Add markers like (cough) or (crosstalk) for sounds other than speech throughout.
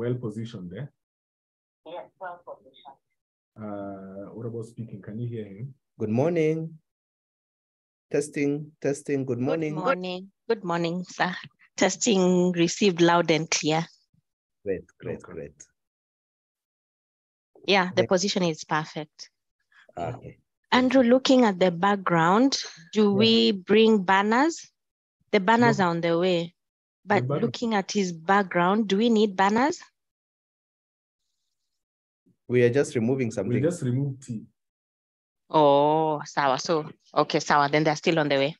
well positioned there. Yes, well positioned. Uh, what about speaking? Can you hear him? Good morning. Testing, testing. Good morning. Good morning. Good morning, sir. Testing received loud and clear. Great, great, Okay. great. Yeah, the Okay. position is perfect. Okay. Andrew, looking at the background, do Yeah. we bring banners? The banners No. are on the way. But banner- looking at his background, do we need banners? We are just removing something. We just removed T. Oh, sour. So, okay, sour. Then they're still on the way.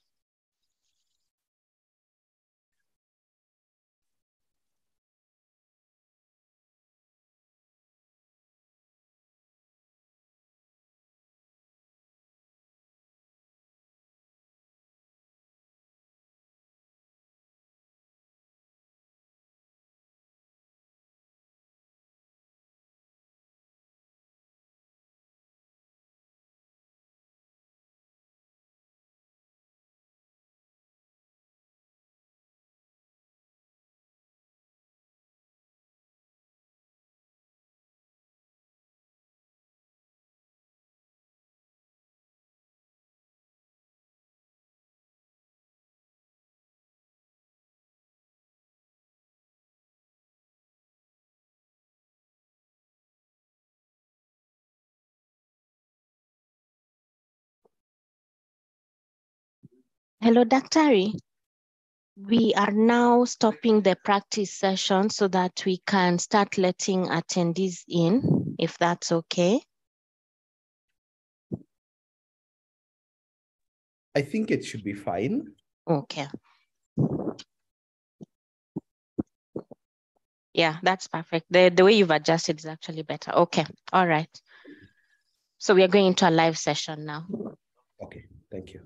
Hello, Daktari. We are now stopping the practice session so that we can start letting attendees in, if that's okay. I think it should be fine. Okay. Yeah, that's perfect. The, the way you've adjusted is actually better. Okay, all right. So we are going into a live session now. Okay, thank you.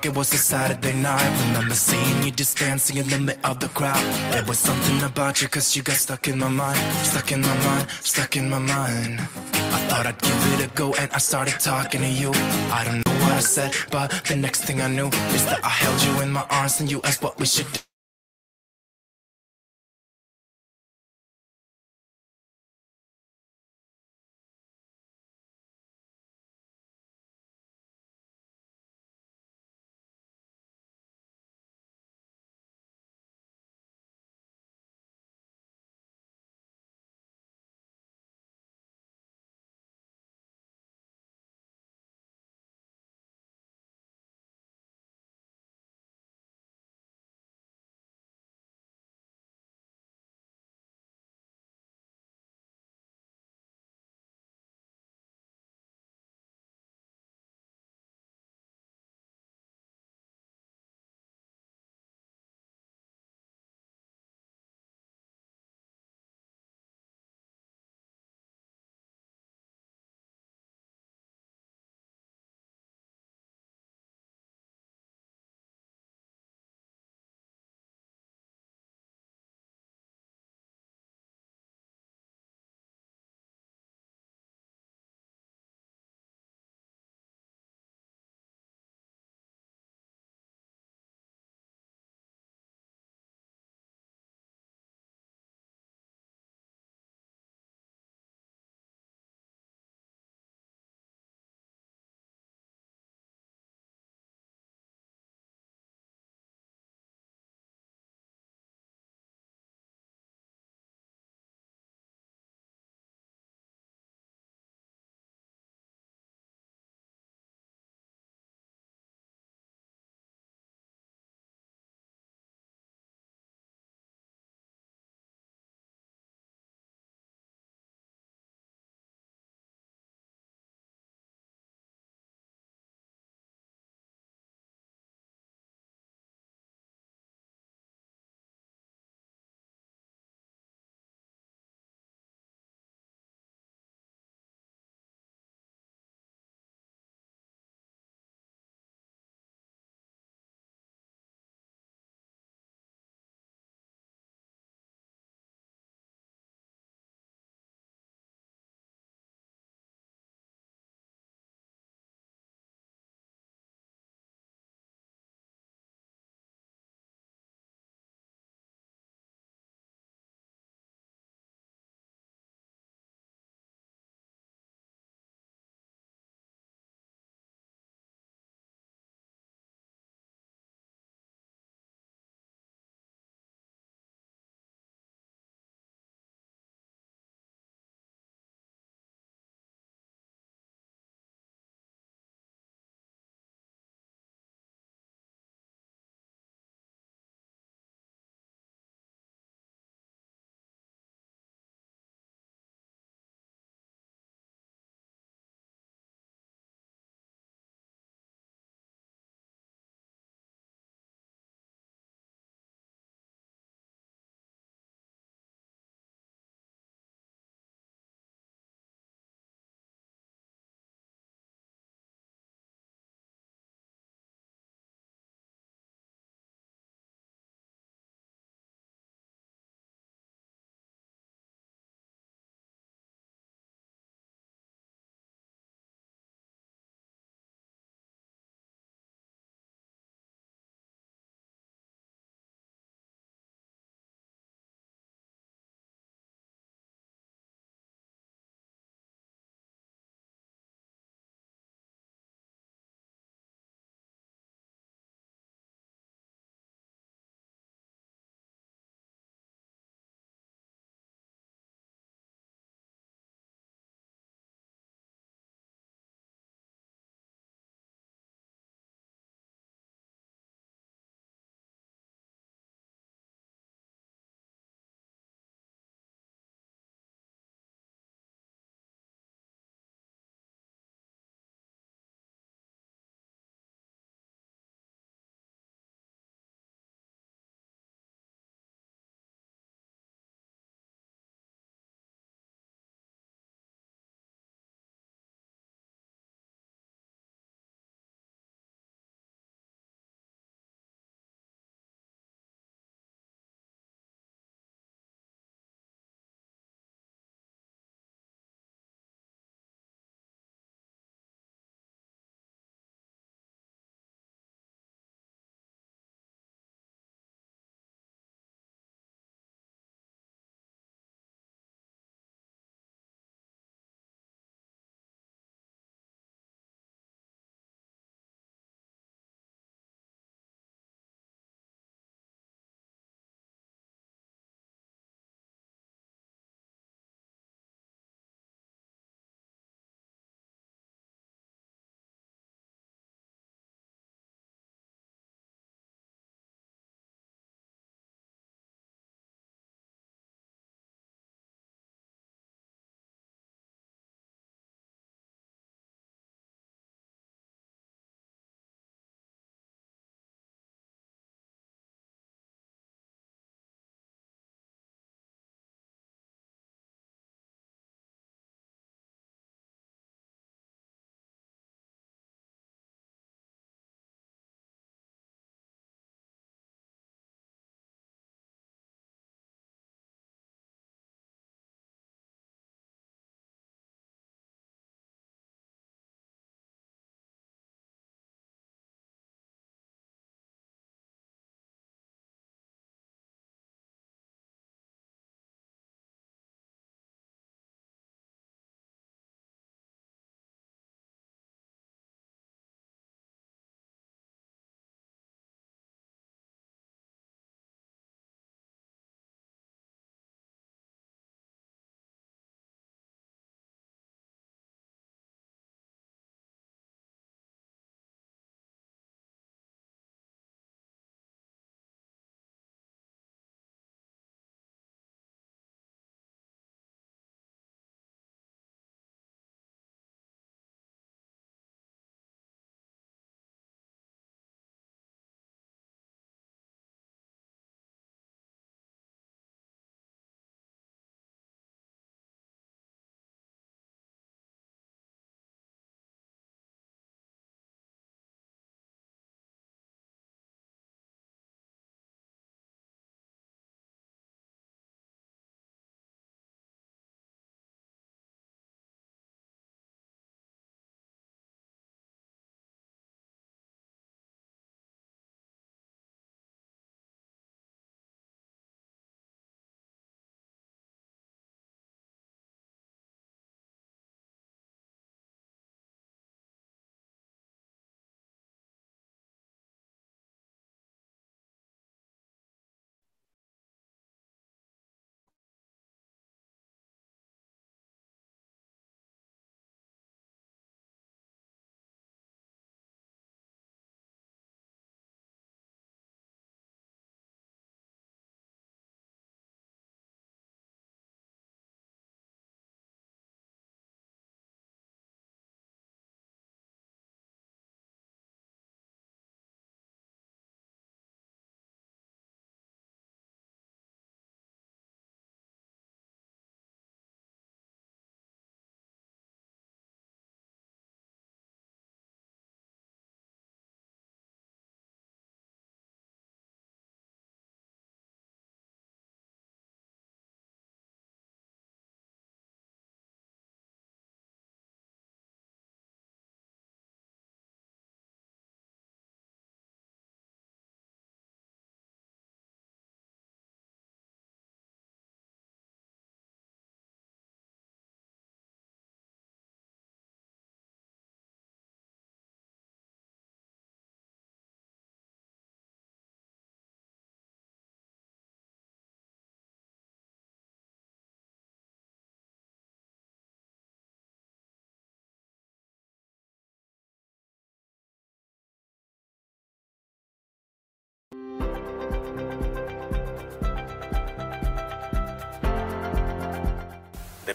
Dark, it was a Saturday night. Remember seeing you just dancing in the middle of the crowd. There was something about you cause you got stuck in my mind Stuck in my mind, stuck in my mind. I thought I'd give it a go and I started talking to you. I don't know what I said, but the next thing I knew Is that I held you in my arms and you asked what we should do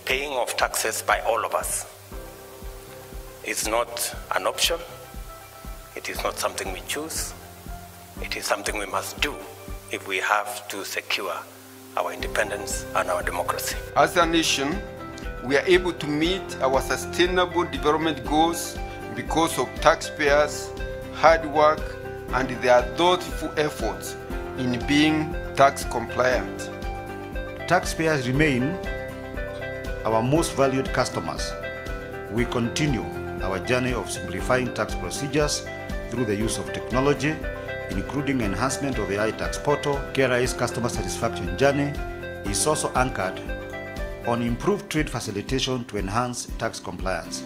paying of taxes by all of us is not an option. It is not something we choose. It is something we must do if we have to secure our independence and our democracy. As a nation, we are able to meet our sustainable development goals because of taxpayers' hard work and their thoughtful efforts in being tax compliant. Taxpayers remain our most valued customers. We continue our journey of simplifying tax procedures through the use of technology, including enhancement of the iTax portal. KRA's customer satisfaction journey is also anchored on improved trade facilitation to enhance tax compliance.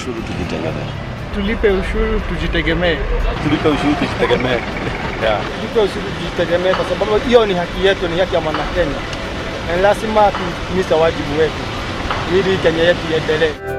Ushuru tujitegemee. tulipe ushuru tujitegemee. Tulipe ushuru tujitegemee. (laughs) Yeah. Tulipe ushuru tujitegemee, kwa sababu hiyo ni haki yetu, ni haki ya mwanakenya, na lazima tutimize wajibu wetu ili Kenya yetu iendelee.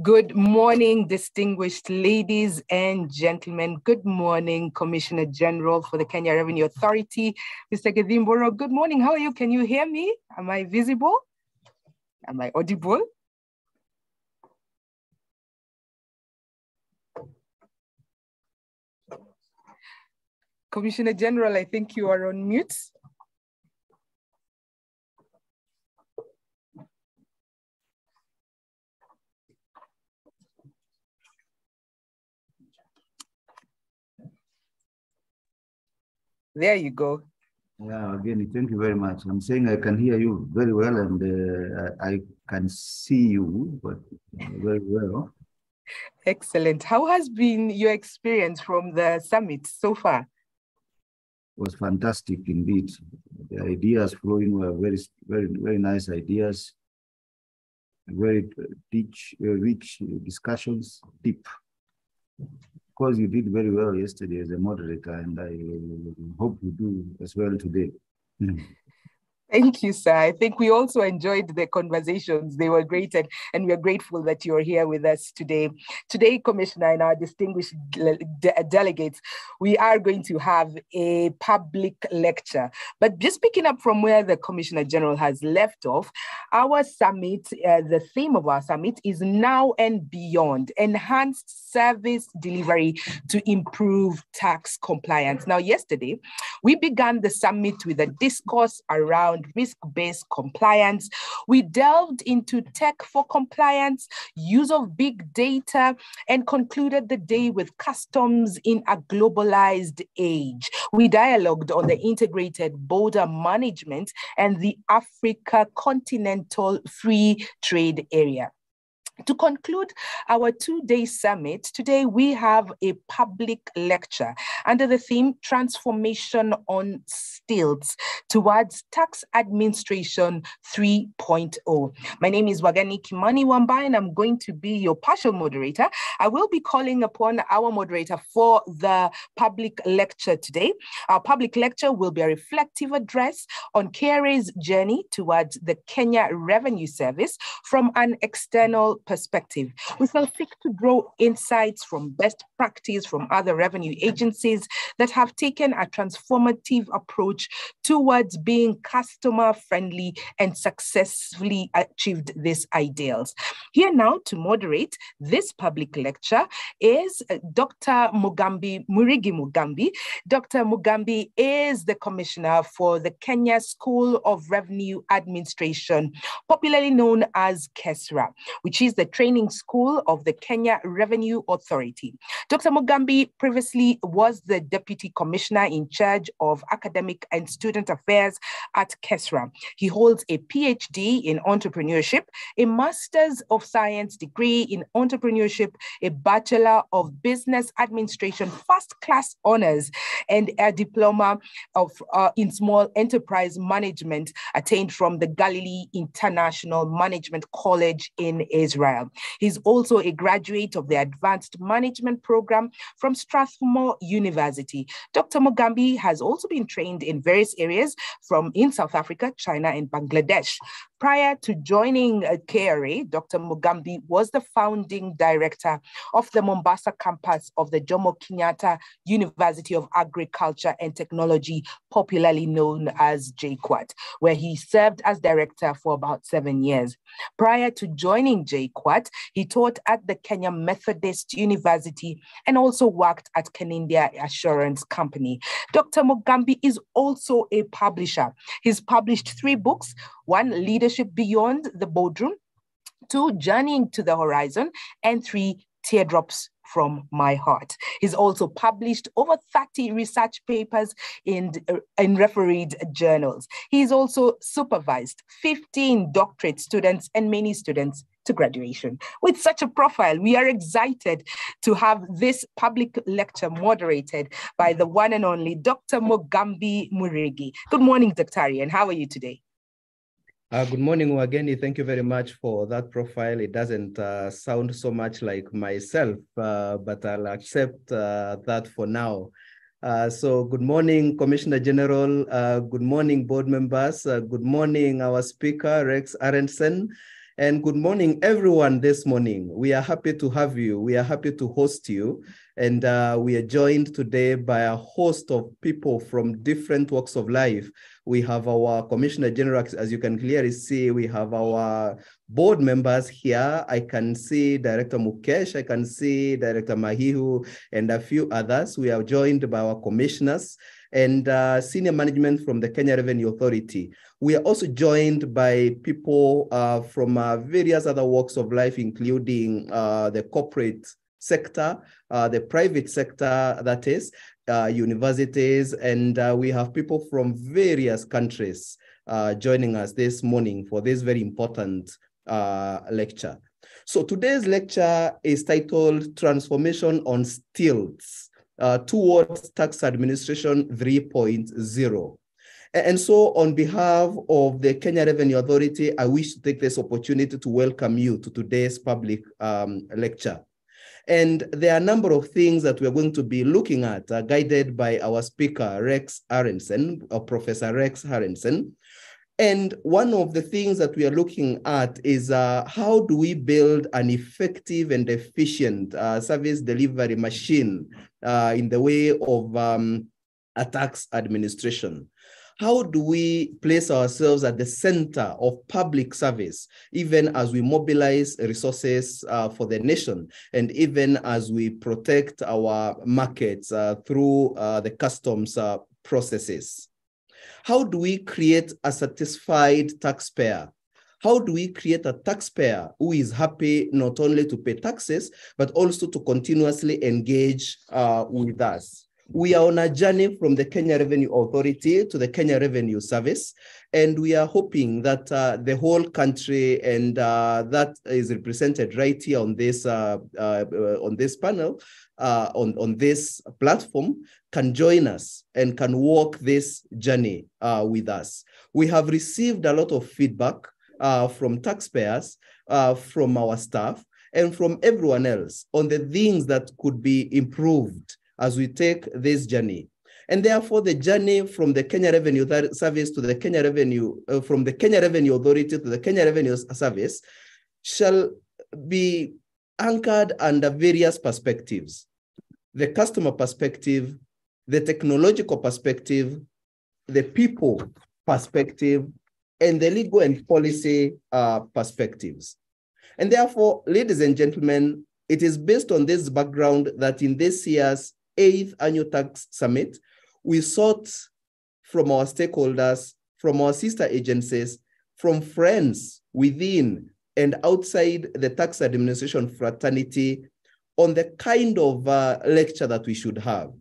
Good morning, distinguished ladies and gentlemen. Good morning, Commissioner General for the Kenya Revenue Authority, Mr. Githii Mburu. Good morning. How are you? Can you hear me? Am I visible? Am I audible? Commissioner General, I think you are on mute. There you go. Yeah, again, thank you very much. I'm saying I can hear you very well and uh, I can see you but very well. Excellent. How has been your experience from the summit so far? was fantastic indeed. The ideas flowing were very, very, very nice ideas, very rich, rich discussions, deep. Course, you did very well yesterday as a moderator, and I hope you do as well today. Hmm. Thank you, sir. I think we also enjoyed the conversations. They were great, and, and we are grateful that you're here with us today. Today, Commissioner and our distinguished de delegates, we are going to have a public lecture. But just picking up from where the Commissioner General has left off, our summit, uh, the theme of our summit is now and beyond, enhanced service delivery to improve tax compliance. Now, yesterday, we began the summit with a discourse around risk-based compliance. We delved into tech for compliance, use of big data, and concluded the day with customs in a globalized age. We dialogued on the integrated border management and the Africa Continental Free Trade Area. To conclude our two-day summit, today we have a public lecture under the theme Transformation on Stilts Towards Tax Administration 3.0. My name is Wagani Kimani Wambai and I'm going to be your partial moderator. I will be calling upon our moderator for the public lecture today. Our public lecture will be a reflective address on KRA's journey towards the Kenya Revenue Service from an external perspective. We shall seek to draw insights from best practice from other revenue agencies that have taken a transformative approach towards being customer friendly and successfully achieved these ideals. Here now to moderate this public lecture is uh, Dr. Mugambi, Murigi Mugambi. Dr. Mugambi is the commissioner for the Kenya School of Revenue Administration, popularly known as KESRA, which is the training school of the Kenya Revenue Authority. Dr. Mugambi previously was the deputy commissioner in charge of academic and student affairs at KESRA. He holds a PhD in entrepreneurship, a master's of science degree in entrepreneurship, a bachelor of business administration, first class honors, and a diploma of uh, in small enterprise management attained from the Galilee International Management College in Israel. He's also a graduate of the Advanced Management Program from Strathmore University. Dr. Mugambi has also been trained in various areas from in South Africa, China, and Bangladesh. Prior to joining uh, KRA, Dr. Mugambi was the founding director of the Mombasa campus of the Jomo Kenyatta University of Agriculture and Technology, popularly known as JKUAT, where he served as director for about seven years. Prior to joining JKUAT, he taught at the Kenya Methodist University and also worked at Kenindia Assurance Company. Dr. Mugambi is also a publisher. He's published three books, one, Leadership Beyond the Boardroom, two, Journeying to the Horizon, and three, Teardrops from my heart. He's also published over 30 research papers in, in refereed journals. He's also supervised 15 doctorate students and many students to graduation. With such a profile, we are excited to have this public lecture moderated by the one and only Dr. Mugambi Murigi. Good morning, Dr. and how are you today? Uh, good morning, Wageni. Thank you very much for that profile. It doesn't uh, sound so much like myself, uh, but I'll accept uh, that for now. Uh, so good morning, Commissioner General. Uh, good morning, board members. Good morning, our speaker, Rex Arendsen. And good morning, everyone this morning. We are happy to have you. We are happy to host you. And uh, we are joined today by a host of people from different walks of life. We have our Commissioner General, as you can clearly see, we have our board members here. I can see Director Mukesh, I can see Director Mahihu, and a few others. We are joined by our commissioners and uh, senior management from the Kenya Revenue Authority. We are also joined by people uh, from uh, various other walks of life, including uh, the corporate sector, uh, the private sector, that is, uh, universities, and we have people from various countries joining us this morning for this very important lecture. So today's lecture is titled Transformation on Stilts uh, Towards Tax Administration 3.0. And so on behalf of the Kenya Revenue Authority, I wish to take this opportunity to welcome you to today's public um, lecture. And there are a number of things that we're going to be looking at, uh, guided by our speaker, Rex Arendsen, or Professor Rex Arendsen. And one of the things that we are looking at is uh, how do we build an effective and efficient uh, service delivery machine uh, in the way of um, a tax administration? how do we place ourselves at the center of public service, even as we mobilize resources uh, for the nation, and even as we protect our markets uh, through uh, the customs processes? How do we create a satisfied taxpayer? How do we create a taxpayer who is happy not only to pay taxes, but also to continuously engage uh, with us? We are on a journey from the Kenya Revenue Authority to the Kenya Revenue Service, and we are hoping that uh, the whole country and uh, that is represented right here on this uh, uh on this panel, uh, on on this platform, can join us and can walk this journey uh, with us. We have received a lot of feedback from taxpayers, from our staff, and from everyone else on the things that could be improved as we take this journey. And therefore, the journey from the Kenya Revenue Service to the Kenya Revenue, uh, from the Kenya Revenue Authority to the Kenya Revenue Service shall be anchored under various perspectives. The customer perspective, the technological perspective, the people perspective, and the legal and policy uh, perspectives. And therefore, ladies and gentlemen, it is based on this background that in this year's eighth annual tax summit, we sought from our stakeholders, from our sister agencies, from friends within and outside the tax administration fraternity on the kind of uh, lecture that we should have.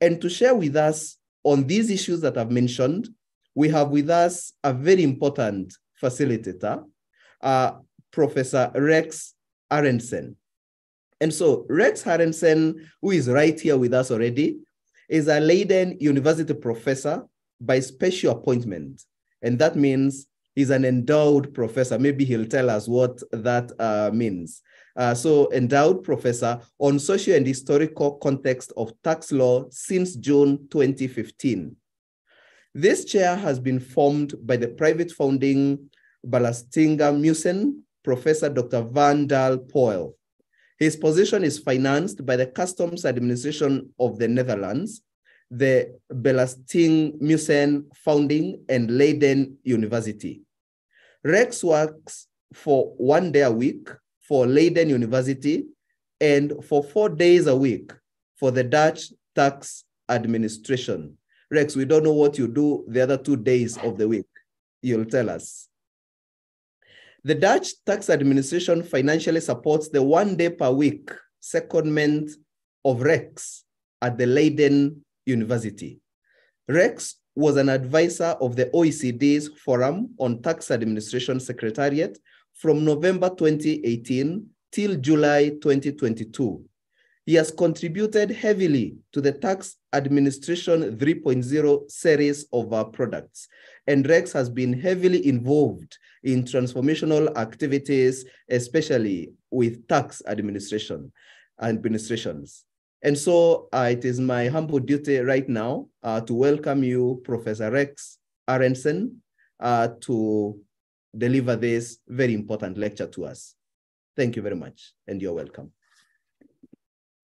And to share with us on these issues that I've mentioned, we have with us a very important facilitator, uh, Professor Rex Arendsen. And so Rex Arendsen, who is right here with us already, is a Leiden University professor by special appointment. And that means he's an endowed professor. Maybe he'll tell us what that uh, means. Uh, so endowed professor on social and historical context of tax law since June 2015. This chair has been formed by the private founding Belastingers Museum, Professor Dr. Van Dahl Poel, his position is financed by the Customs Administration of the Netherlands, the Belasting Museum Founding, and Leiden University. Rex works for one day a week for Leiden University and for four days a week for the Dutch Tax Administration. Rex, we don't know what you do the other two days of the week. You'll tell us. The Dutch tax administration financially supports the one day per week secondment of Rex at the Leiden University. Rex was an advisor of the OECD's Forum on Tax Administration Secretariat from November 2018 till July 2022. He has contributed heavily to the Tax Administration 3.0 series of our products, and Rex has been heavily involved in transformational activities, especially with tax administration administrations. And so uh, it is my humble duty right now uh, to welcome you, Professor Rex Arendsen, uh, to deliver this very important lecture to us. Thank you very much, and you're welcome.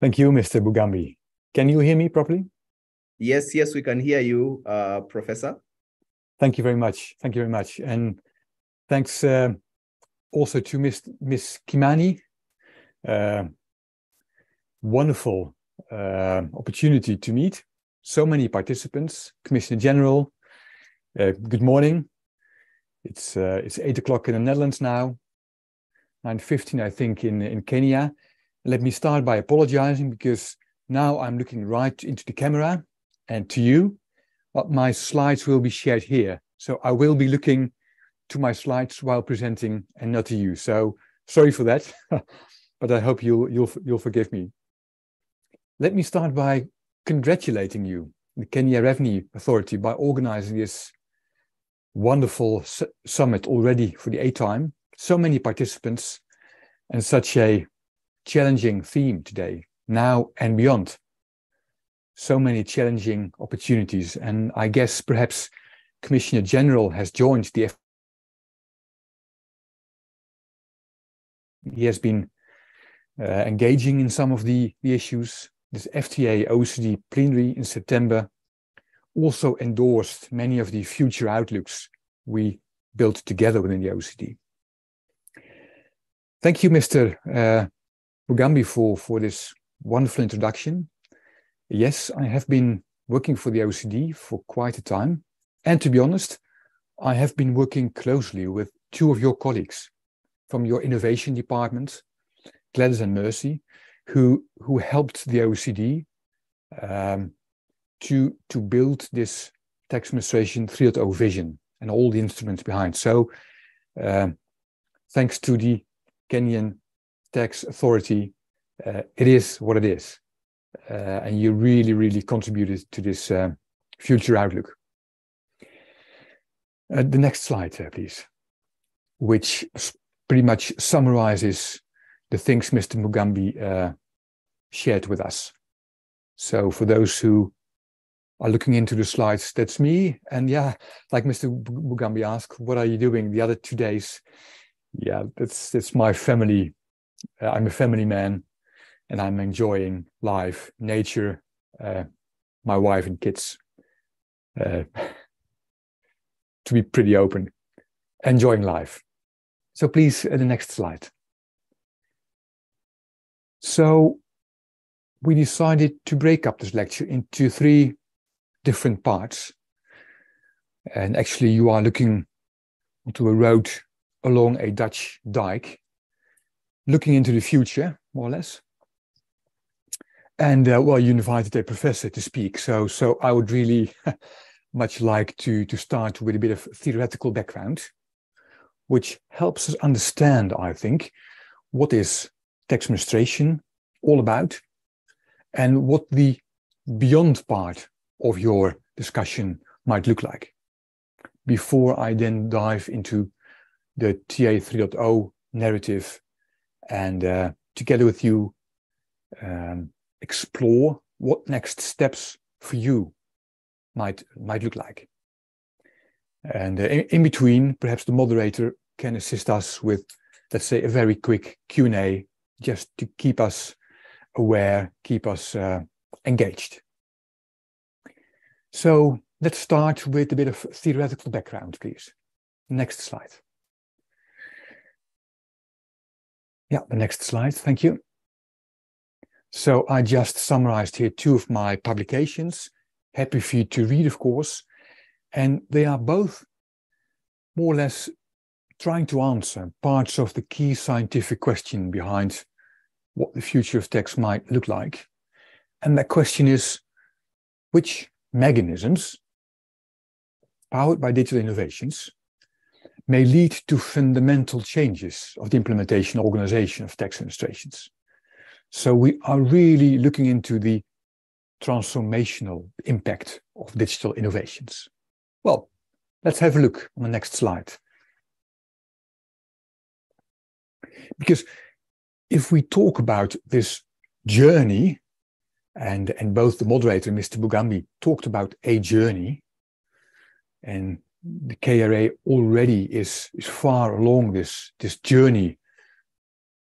Thank you, Mr. Mugambi. Can you hear me properly? Yes, yes, we can hear you, uh, Professor. Thank you very much. Thank you very much. And thanks uh, also to Miss, Miss Kimani. Uh, wonderful uh, opportunity to meet so many participants. Commissioner General, uh, good morning. It's uh, it's eight o'clock in the Netherlands now, nine fifteen I think in in Kenya. Let me start by apologizing because now I'm looking right into the camera and to you, but my slides will be shared here. So I will be looking to my slides while presenting and not to you. So sorry for that, (laughs) but I hope you'll you'll you'll forgive me. Let me start by congratulating you, the Kenya Revenue Authority, by organizing this wonderful summit already for the eighth time. So many participants and such a challenging theme today, now and beyond. So many challenging opportunities. And I guess perhaps Commissioner General has joined the F he has been uh, engaging in some of the, the issues this FTA OECD plenary in September also endorsed many of the future outlooks we built together within the OECD. Thank you, Mr. Uh, Mugambi, for, for this wonderful introduction. Yes, I have been working for the OECD for quite a time. And to be honest, I have been working closely with two of your colleagues from your innovation department, Gladys and Mercy, who who helped the OECD um, to to build this tax administration 3.0 vision and all the instruments behind. So, um, thanks to the Kenyan Tax Authority, uh, it is what it is, uh, and you really really contributed to this uh, future outlook. Uh, the next slide, uh, please, which pretty much summarizes the things Mr. Mugambi uh, shared with us. So for those who are looking into the slides, that's me. And yeah, like Mr. Mugambi asked, what are you doing the other two days? Yeah, that's that's my family. Uh, I'm a family man, and I'm enjoying life, nature, uh, my wife and kids. Uh, (laughs) to be pretty open, enjoying life. So please, uh, the next slide. So we decided to break up this lecture into three different parts. And actually, you are looking onto a road along a Dutch dike, looking into the future, more or less. And uh, well, you invited a professor to speak, so so I would really (laughs) much like to to start with a bit of theoretical background, which helps us understand, I think, what is tax administration all about and what the beyond part of your discussion might look like. Before I then dive into the TA 3.0 narrative and uh, together with you um, explore what next steps for you might might look like. And uh, in, in, between, perhaps the moderator can assist us with, let's say, a very quick Q&A just to keep us aware, keep us uh, engaged. So let's start with a bit of theoretical background, please. Next slide. Yeah, the next slide, thank you. So I just summarized here two of my publications, happy for you to read, of course, and they are both more or less trying to answer parts of the key scientific question behind what the future of tax might look like. And that question is which mechanisms, powered by digital innovations, may lead to fundamental changes of the implementation organization of tax administrations. So we are really looking into the transformational impact of digital innovations. Well, let's have a look on the next slide. Because if we talk about this journey And, and both the moderator, Mr. Mugambi, talked about a journey. And the KRA already is, is far along this, this journey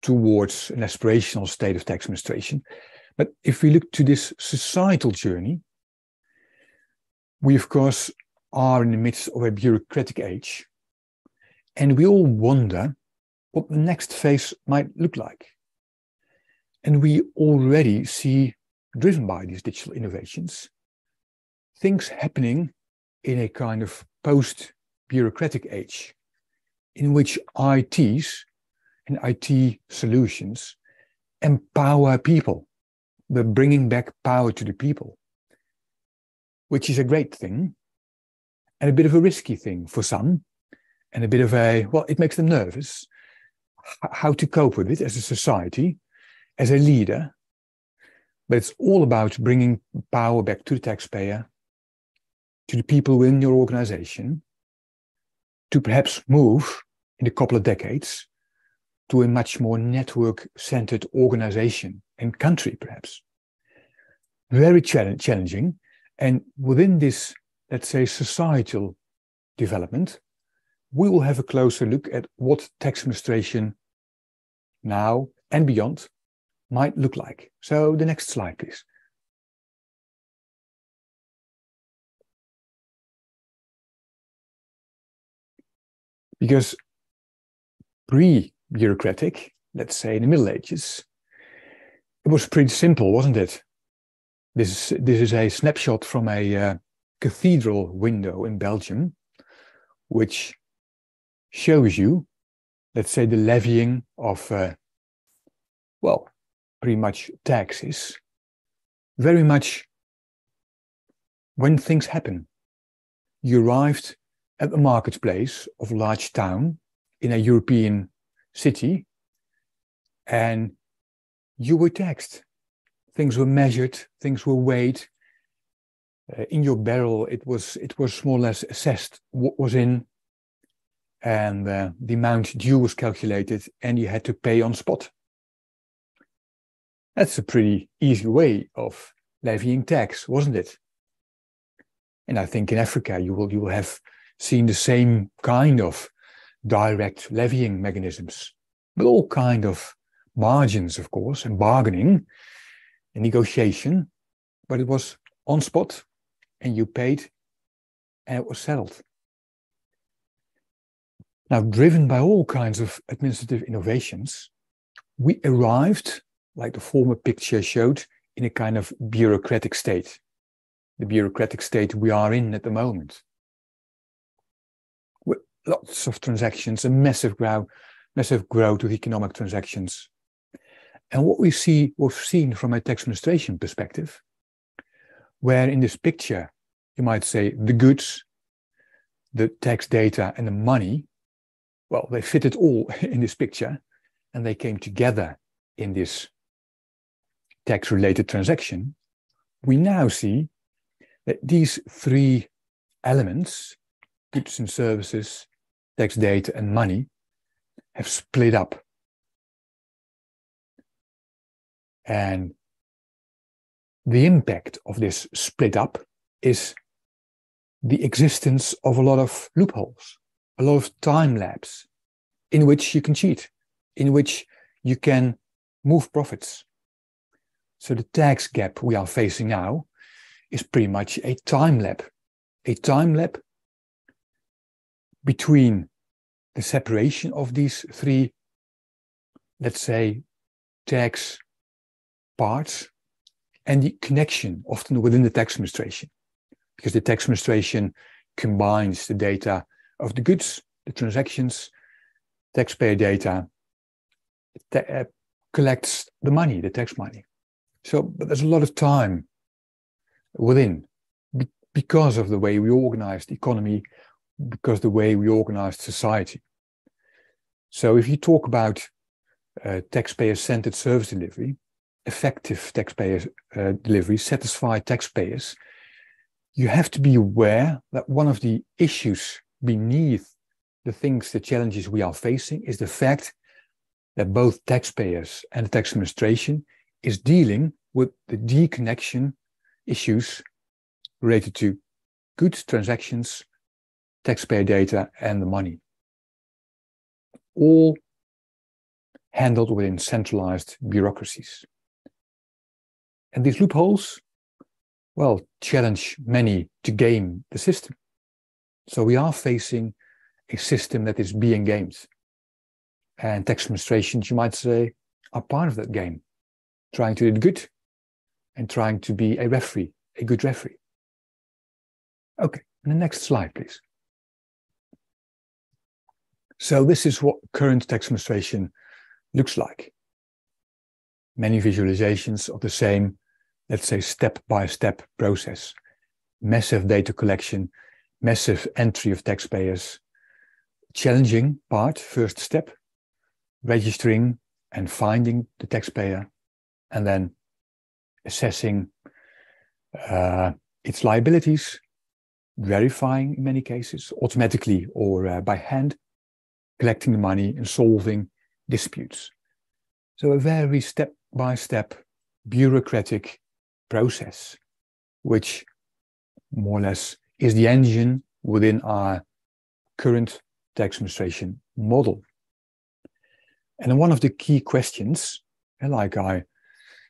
towards an aspirational state of tax administration. But if we look to this societal journey, we of course are in the midst of a bureaucratic age, and we all wonder what the next phase might look like. And we already see, driven by these digital innovations, things happening in a kind of post bureaucratic age in which ITs and IT solutions empower people. They're bringing back power to the people, which is a great thing and a bit of a risky thing for some, and a bit of a, well, it makes them nervous how to cope with it as a society, as a leader. But it's all about bringing power back to the taxpayer, to the people within your organization, to perhaps move in a couple of decades to a much more network centered organization and country, perhaps. Very challenging. And within this, let's say, societal development, we will have a closer look at what tax administration now and beyond might look like. So the next slide, please. Because pre-bureaucratic, let's say in the Middle Ages, it was pretty simple, wasn't it? This is, this is a snapshot from a uh, cathedral window in Belgium, which shows you, let's say, the levying of, uh, well, pretty much taxes, very much when things happen. You arrived at the marketplace of a large town in a European city and you were taxed. Things were measured, things were weighed. Uh, in your barrel, it was it was more or less assessed what was in, and uh, the amount due was calculated, and you had to pay on spot. That's a pretty easy way of levying tax, wasn't it? And I think in Africa you will you will have seen the same kind of direct levying mechanisms, with all kind of margins, of course, and bargaining and negotiation, but it was on spot and you paid and it was settled. Now, driven by all kinds of administrative innovations, we arrived, like the former picture showed, in a kind of bureaucratic state, the bureaucratic state we are in at the moment With lots of transactions, a massive growth, massive growth of economic transactions. And what we see, we've seen from a tax administration perspective, where in this picture, you might say the goods, the tax data, and the money, well, they fit it all (laughs) in this picture, and they came together in this tax related transaction. We now see that these three elements, goods and services, tax data and money have split up. And the impact of this split up is the existence of a lot of loopholes, a lot of time lapse in which you can cheat, in which you can move profits. So the tax gap we are facing now is pretty much a time lap, a time lap between the separation of these three, let's say, tax parts and the connection often within the tax administration. Because the tax administration combines the data of the goods, the transactions, taxpayer data, uh, collects the money, the tax money. So, but there's a lot of time within because of the way we organize the economy, because the way we organized society. So if you talk about uh, taxpayer-centered service delivery, effective taxpayer uh, delivery, satisfied taxpayers, you have to be aware that one of the issues beneath the things, the challenges we are facing is the fact that both taxpayers and the tax administration is dealing with the deconnection issues related to goods, transactions, taxpayer data, and the money. All handled within centralized bureaucracies. And these loopholes, well, challenge many to game the system. So we are facing a system that is being gamed. And tax administrations, you might say, are part of that game, trying to do good and trying to be a referee, a good referee. Okay, and the next slide, please. So this is what current tax administration looks like. Many visualizations of the same, let's say, step-by-step process. Massive data collection, massive entry of taxpayers. Challenging part, first step, registering and finding the taxpayer, and then assessing uh, its liabilities, verifying in many cases automatically or uh, by hand, collecting the money and solving disputes. So a very step-by-step bureaucratic process, which more or less is the engine within our current tax administration model. And one of the key questions, like I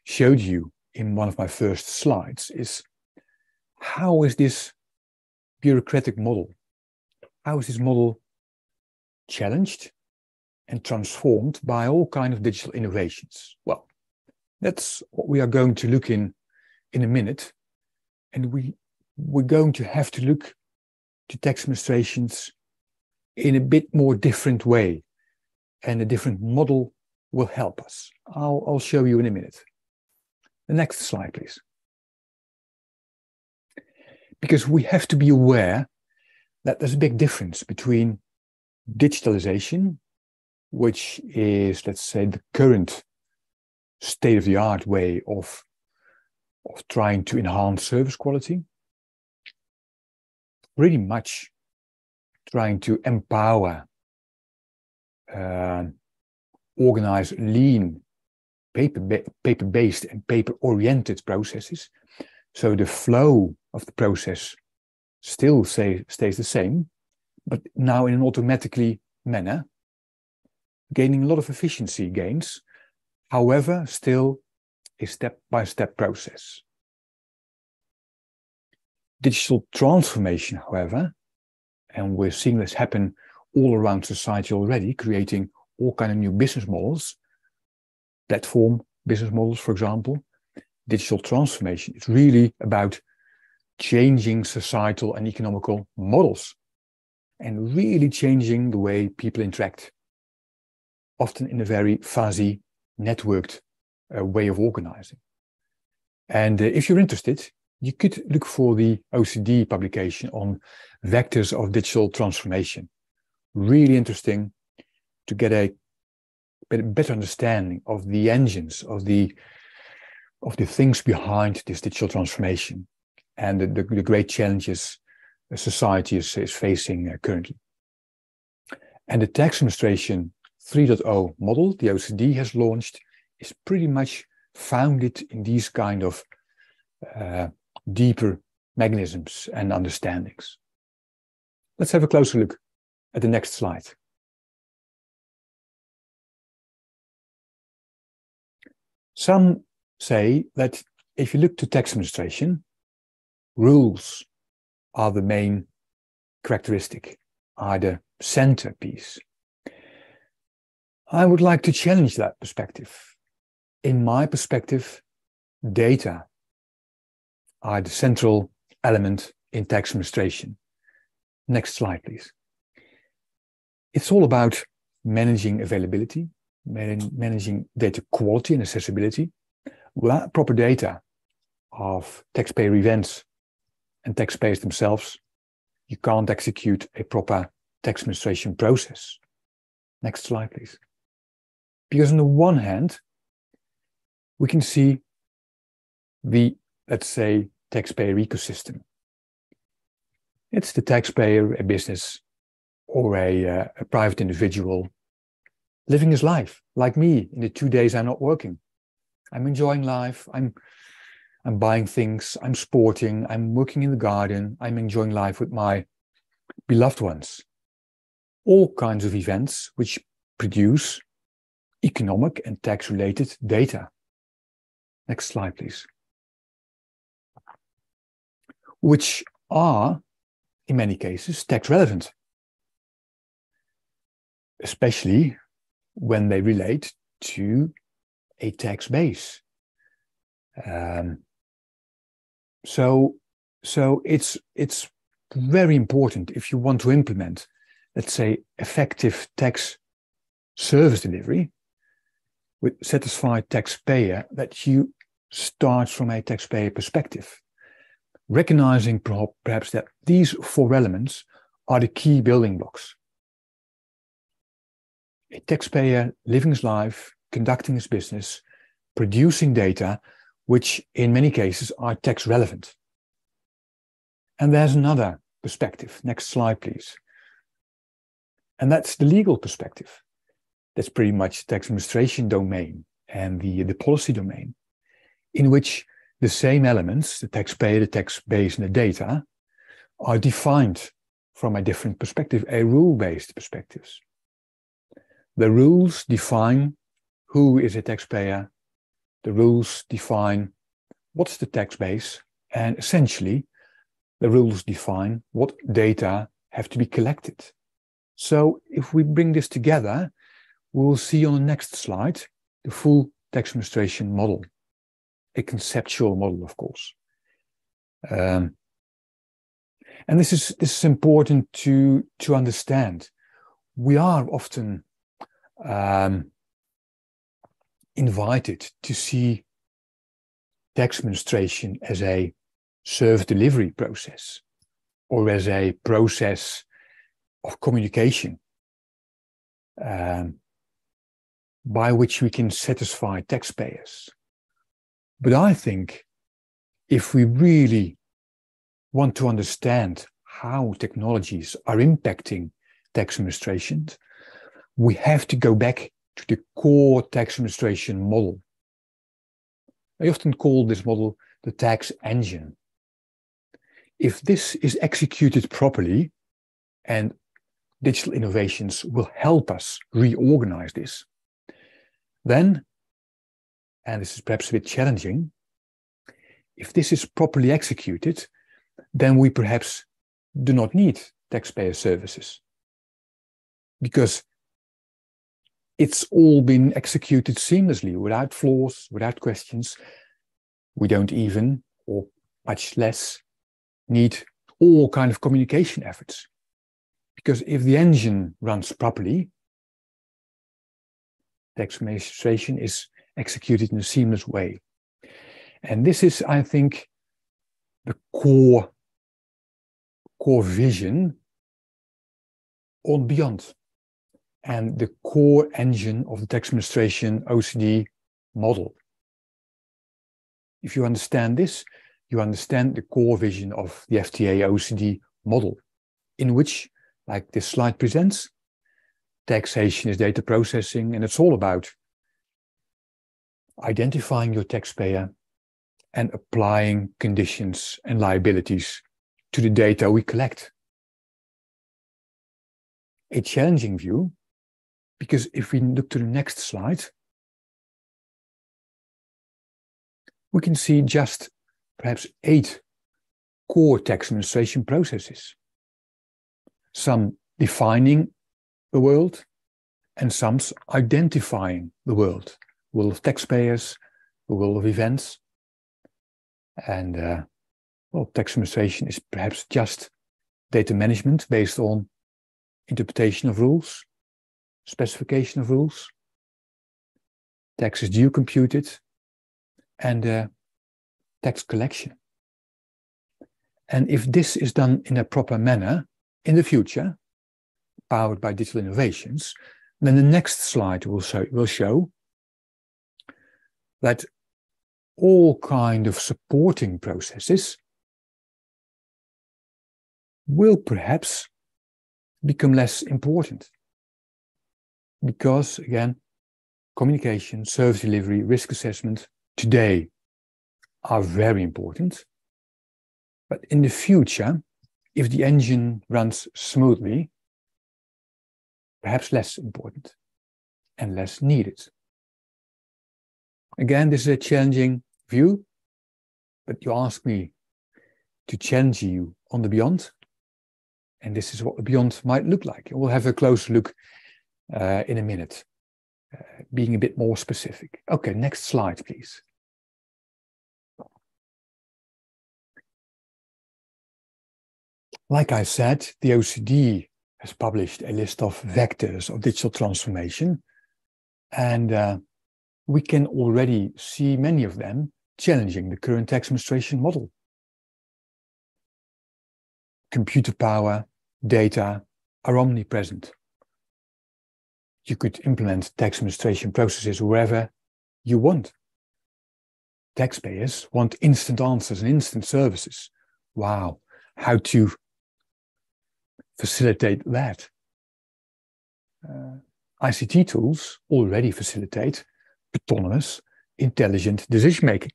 showed you in one of my first slides, is how is this bureaucratic model, how is this model challenged and transformed by all kind of digital innovations? Well, that's what we are going to look in in a minute. And we, we're going to have to look to tax administrations in a bit more different way and a different model will help us. I'll, I'll show you in a minute. The next slide, please. Because we have to be aware that there's a big difference between digitalization, which is, let's say, the current state of the art way of, of trying to enhance service quality, pretty much trying to empower uh, organize lean paper paper based and paper oriented processes. So the flow of the process still say, stays the same but now in an automatically manner gaining a lot of efficiency gains however still a step by step process. Digital transformation however and we're seeing this happen all around society already, creating all kind of new business models, platform business models, for example. Digital transformation is really about changing societal and economical models and really changing the way people interact, often in a very fuzzy, networked uh, way of organizing. And uh, if you're interested, you could look for the OECD publication on vectors of digital transformation really interesting to get a better understanding of the engines of the of the things behind this digital transformation and the, the, the great challenges society is, is facing uh, currently. And the tax administration 3.0 model the OECD has launched is pretty much founded in these kind of uh, deeper mechanisms and understandings. Let's have a closer look at the next slide. Some say that if you look to tax administration, rules are the main characteristic, are the centerpiece. I would like to challenge that perspective. In my perspective, data are the central element in tax administration. Next slide, please it's all about managing availability, managing data quality and accessibility. Without proper data of taxpayer events and taxpayers themselves, you can't execute a proper tax administration process. Next slide, please. Because on the one hand, we can see the, let's say, taxpayer ecosystem. It's the taxpayer, a business, or a, uh, a private individual living his life like me in the two days I'm not working. I'm enjoying life. I'm I'm buying things. I'm sporting. I'm working in the garden. I'm enjoying life with my beloved ones. All kinds of events which produce economic and tax related data. Next slide, please. Which are, in many cases, tax relevant, especially when they relate to a tax base. Um, so, so it's it's very important if you want to implement, let's say, effective tax service delivery with satisfied taxpayer that you start from a taxpayer perspective, recognizing perhaps that these four elements are the key building blocks. A taxpayer living his life, conducting his business, producing data, which in many cases are tax relevant. And there's another perspective. Next slide, please. And that's the legal perspective. That's pretty much tax administration domain and the, the policy domain, in which the same elements, the taxpayer, the tax base, and the data, are defined from a different perspective, a rule-based perspective. The rules define who is a taxpayer. The rules define what's the tax base, and essentially, the rules define what data have to be collected. So if we bring this together, we'll see on the next slide the full tax administration model, a conceptual model, of course. Um, and this is this is important to to understand. We are often um, invited to see tax administration as a service delivery process or as a process of communication um, by which we can satisfy taxpayers. But I think if we really want to understand how technologies are impacting tax administration, we have to go back to the core tax administration model. I often call this model the tax engine if this is executed properly, and digital innovations will help us reorganize this, then, and this is perhaps a bit challenging, if this is properly executed, then we perhaps do not need taxpayer services because it's all been executed seamlessly without flaws, without questions. We don't even, or much less, need all kind of communication efforts. Because if the engine runs properly, the administration is executed in a seamless way. And this is, I think, the core, core vision on Beyond and the core engine of the tax administration OECD model. If you understand this, you understand the core vision of the FTA OECD model, in which, like this slide presents, taxation is data processing, and it's all about identifying your taxpayer and applying conditions and liabilities to the data we collect. A challenging view, because if we look to the next slide, we can see just perhaps eight core tax administration processes. Some defining the world, and some identifying the world, the world of taxpayers, the world of events. And uh, well, tax administration is perhaps just data management based on interpretation of rules, specification of rules, taxes due computed, and uh, tax collection. And if this is done in a proper manner in the future, powered by digital innovations, then the next slide will show, will show that all kind of supporting processes will perhaps become less important because again communication service delivery risk assessment today are very important. But in the future, if the engine runs smoothly, perhaps less important and less needed. Again, this is a challenging view, but you ask me to challenge you on the beyond. And this is what the beyond might look like. We'll have a closer look uh, in a minute, uh, being a bit more specific. Okay, next slide, please. Like I said, the OECD has published a list of vectors of digital transformation, and uh, we can already see many of them challenging the current tax administration model. Computer power, data are omnipresent. You could implement tax administration processes wherever you want. Taxpayers want instant answers and instant services. Wow, how to facilitate that? Uh, ICT tools already facilitate autonomous, intelligent decision making.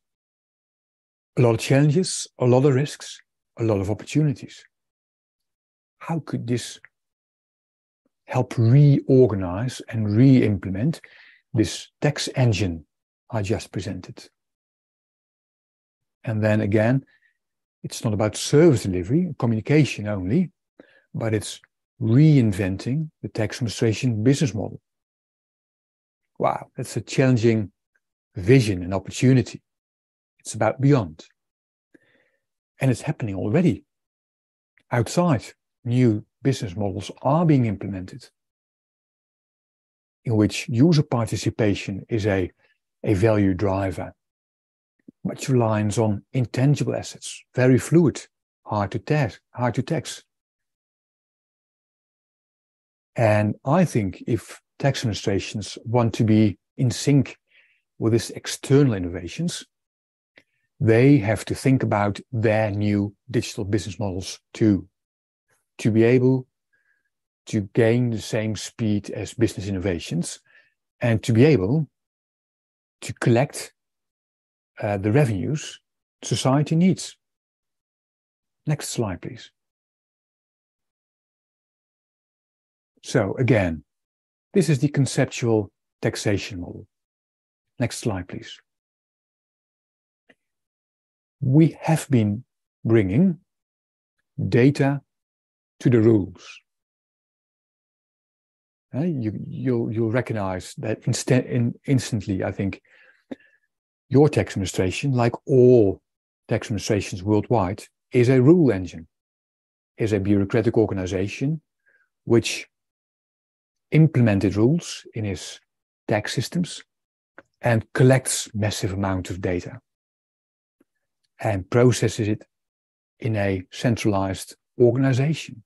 A lot of challenges, a lot of risks, a lot of opportunities. How could this help reorganize and re implement this tax engine I just presented? And then again, it's not about service delivery, communication only, but it's reinventing the tax administration business model. Wow, that's a challenging vision and opportunity. It's about beyond. And it's happening already. Outside, new business models are being implemented in which user participation is a, a value driver. Much reliance on intangible assets, very fluid, hard to tax, hard to tax. And I think if tax administrations want to be in sync with these external innovations, they have to think about their new digital business models too, to be able to gain the same speed as business innovations and to be able to collect uh, the revenues society needs. Next slide, please. So again, this is the conceptual taxation model. Next slide, please. We have been bringing data to the rules. Uh, you, you'll, you'll recognize that insta- in, instantly, I think, your tax administration, like all tax administrations worldwide, is a rule engine, is a bureaucratic organization which implemented rules in its tax systems and collects massive amounts of data and processes it in a centralized organization.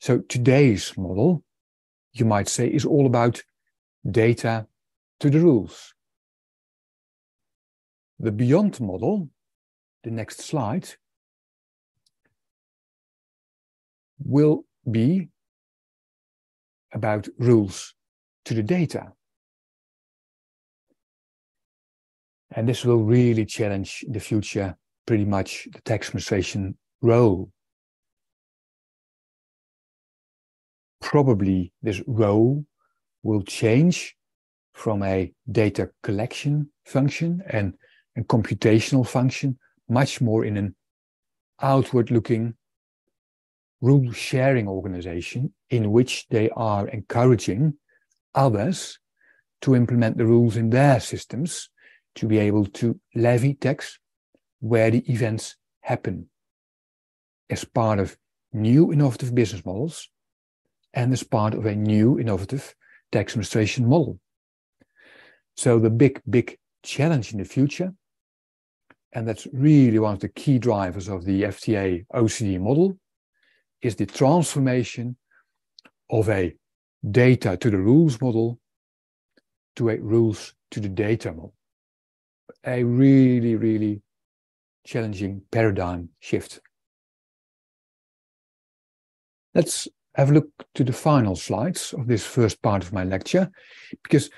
So today's model, you might say, is all about data to the rules. The beyond model, the next slide, will be about rules to the data. And this will really challenge the future pretty much the tax administration role. Probably this role will change from a data collection function and a computational function much more in an outward looking rule sharing organization in which they are encouraging others to implement the rules in their systems to be able to levy tax where the events happen. As part of new innovative business models and as part of a new innovative tax administration model. So the big, big challenge in the future, and that's really one of the key drivers of the FTA OECD model, is the transformation of a data to the rules model to a rules to the data model. A really, really challenging paradigm shift. Let's have a look to the final slides of this first part of my lecture, because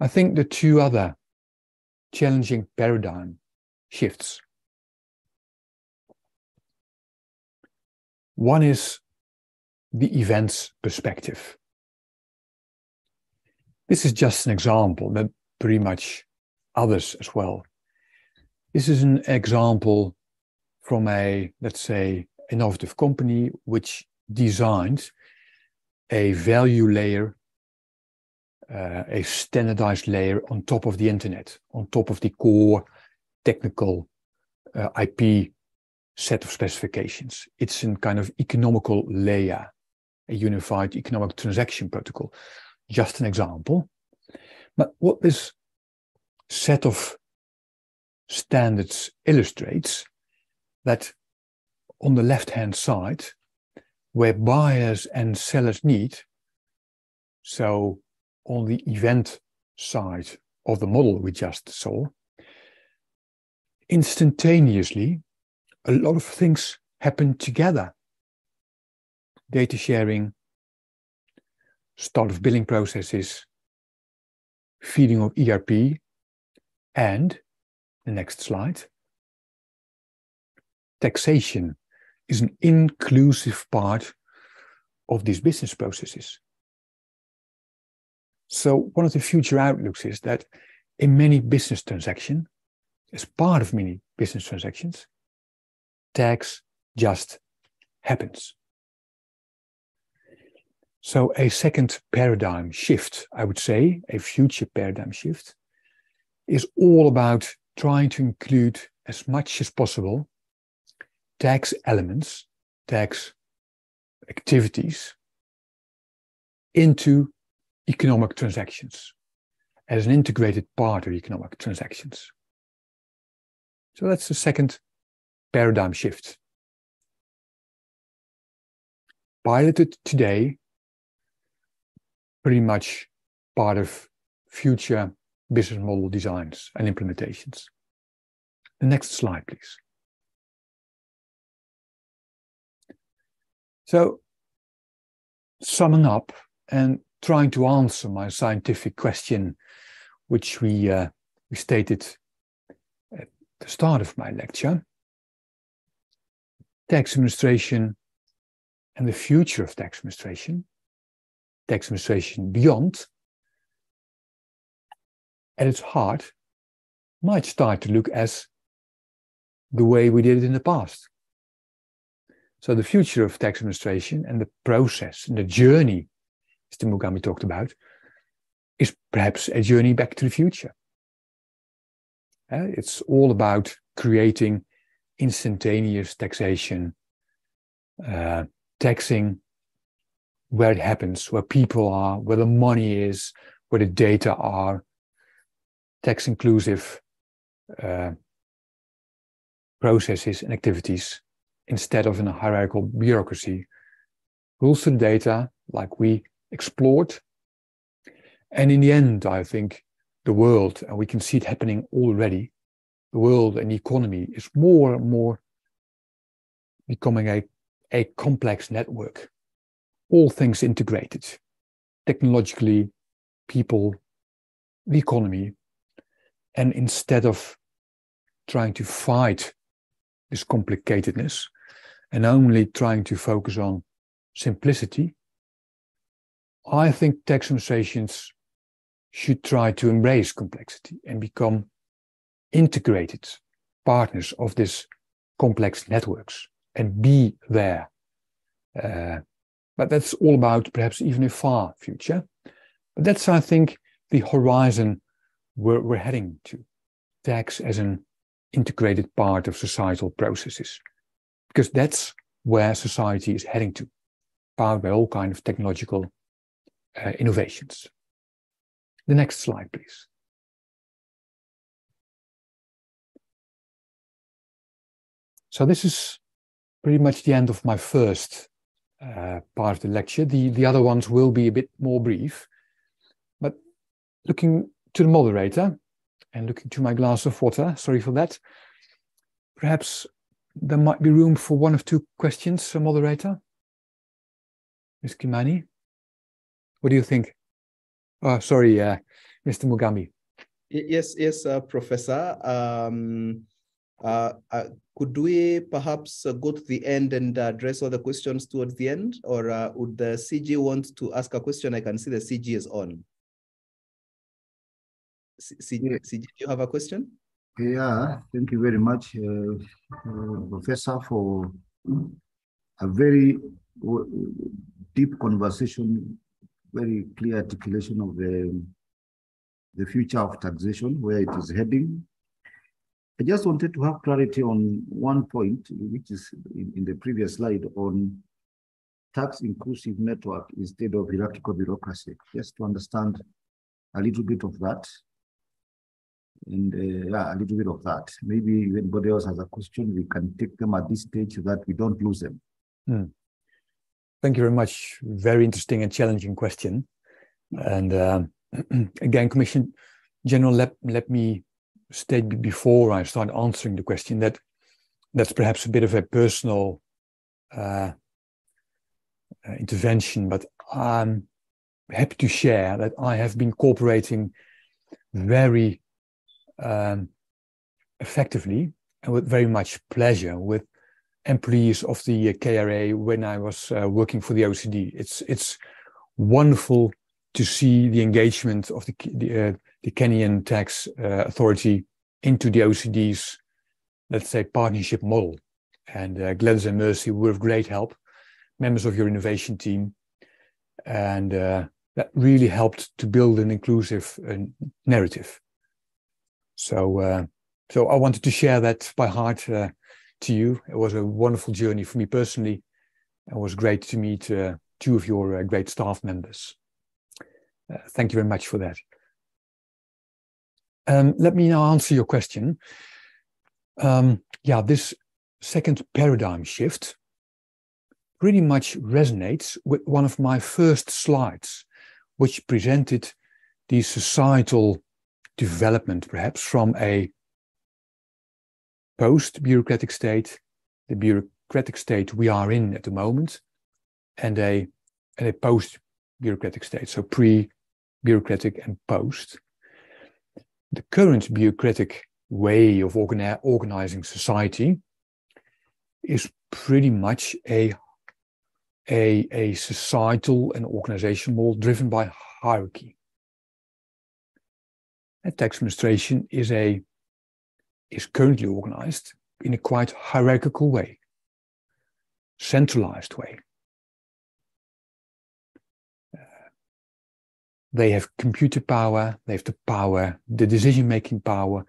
I think the two other challenging paradigm shifts. One is the events perspective. This is just an example, but pretty much others as well. This is an example from a, let's say, innovative company which designed a value layer, uh, a standardized layer on top of the internet, on top of the core technical uh, IP set of specifications. It's a kind of economical layer, a unified economic transaction protocol. Just an example. But what this set of standards illustrates that on the left hand side, where buyers and sellers need, so on the event side of the model we just saw, instantaneously, a lot of things happen together. Data sharing, start of billing processes, feeding of ERP, and the next slide, taxation is an inclusive part of these business processes. So one of the future outlooks is that in many business transactions, as part of many business transactions, tax just happens. So a second paradigm shift, I would say, a future paradigm shift, is all about trying to include as much as possible tax elements, tax activities into economic transactions as an integrated part of economic transactions. So that's the second paradigm shift. Piloted today, pretty much part of future business model designs and implementations. The next slide, please. So, summing up and trying to answer my scientific question, which we, uh, we stated at the start of my lecture, tax administration and the future of tax administration, tax administration beyond, at its heart, might start to look as the way we did it in the past. So the future of tax administration and the process and the journey, Mr. Mugambi talked about, is perhaps a journey back to the future. Uh, it's all about creating instantaneous taxation, uh, taxing where it happens, where people are, where the money is, where the data are, tax inclusive uh, processes and activities instead of in a hierarchical bureaucracy. Rules to data, like we explored. And in the end, I think the world, and we can see it happening already, the world and the economy is more and more becoming a, a complex network. All things integrated, technologically, people, the economy. And instead of trying to fight this complicatedness and only trying to focus on simplicity, I think tax administrations should try to embrace complexity and become integrated partners of this complex networks and be there. Uh, but that's all about perhaps even a far future. But that's, I think, the horizon we're, we're heading to. Tax as an integrated part of societal processes, because that's where society is heading to, powered by all kind of technological uh, innovations. The next slide, please. So this is pretty much the end of my first uh, part of the lecture. The, the other ones will be a bit more brief. But looking to the moderator and looking to my glass of water, sorry for that, perhaps there might be room for one of two questions, moderator. Ms. Kimani, what do you think? Oh, sorry, uh, Mr. Mugambi. Yes, yes, uh, Professor. Um, uh, uh, could we perhaps uh, go to the end and address all the questions towards the end? Or uh, would the CG want to ask a question? I can see the CG is on. C CG, CG, do you have a question? Yeah, thank you very much, uh, Professor, for a very deep conversation, very clear articulation of the, the future of taxation, where it is heading. I just wanted to have clarity on one point, which is in, in the previous slide on tax inclusive network instead of hierarchical bureaucracy, just to understand a little bit of that. And uh, yeah, a little bit of that. Maybe if anybody else has a question, we can take them at this stage so that we don't lose them. Hmm. Thank you very much. Very interesting and challenging question. And um, (clears throat) again, Commission General, let, let me state before I start answering the question that that's perhaps a bit of a personal uh, uh, intervention, but I'm happy to share that I have been cooperating very um, effectively and with very much pleasure with employees of the KRA when I was uh, working for the OECD. It's it's wonderful to see the engagement of the the, uh, the Kenyan tax uh, authority into the OECD's let's say partnership model. And uh, Gladys and Mercy were of great help, members of your innovation team, and uh, that really helped to build an inclusive uh, narrative. So, uh, so I wanted to share that by heart uh, to you. It was a wonderful journey for me personally. It was great to meet uh, two of your uh, great staff members. Uh, thank you very much for that. Um, let me now answer your question. Um, yeah, this second paradigm shift pretty much resonates with one of my first slides, which presented the societal development, perhaps from a post bureaucratic state, the bureaucratic state we are in at the moment, and a, and a post bureaucratic state, so pre bureaucratic and post. The current bureaucratic way of organi organizing society is pretty much a, a, a societal and organizational model driven by hierarchy tax administration is a is currently organized in a quite hierarchical way, centralized way. Uh, they have computer power, they have the power, the decision making power,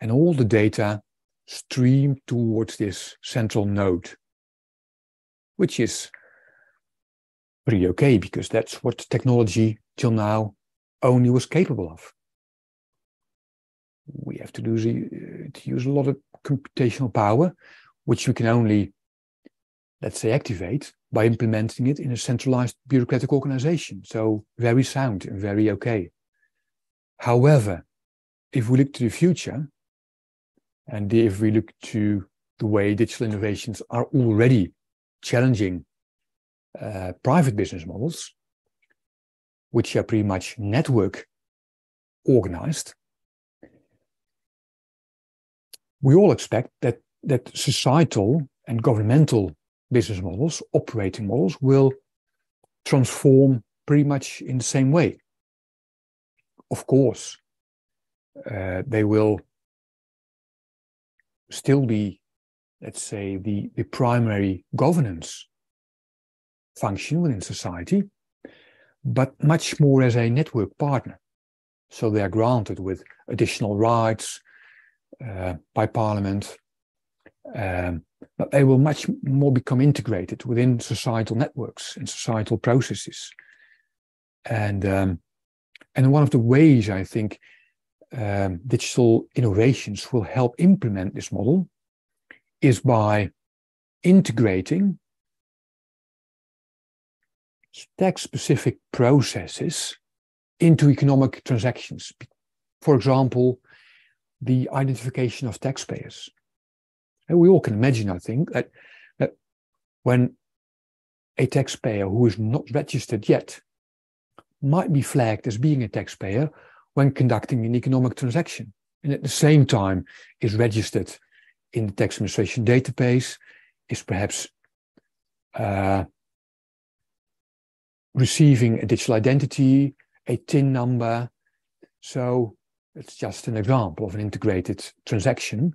and all the data stream towards this central node, which is pretty okay because that's what technology till now only was capable of we have to, uh, to use a lot of computational power, which we can only, let's say, activate by implementing it in a centralized bureaucratic organization. So very sound and very okay. However, if we look to the future, and if we look to the way digital innovations are already challenging uh, private business models, which are pretty much network organized, we all expect that, that societal and governmental business models, operating models, will transform pretty much in the same way. Of course, uh, they will still be, let's say, the, the primary governance function within society, but much more as a network partner. So they are granted with additional rights, uh, by Parliament, um, but they will much more become integrated within societal networks and societal processes. And um, and one of the ways I think um, digital innovations will help implement this model is by integrating tax specific processes into economic transactions. For example, the identification of taxpayers. And we all can imagine, I think, that, that when a taxpayer who is not registered yet might be flagged as being a taxpayer when conducting an economic transaction. And at the same time is registered in the tax administration database, is perhaps uh, receiving a digital identity, a TIN number. So it's just an example of an integrated transaction.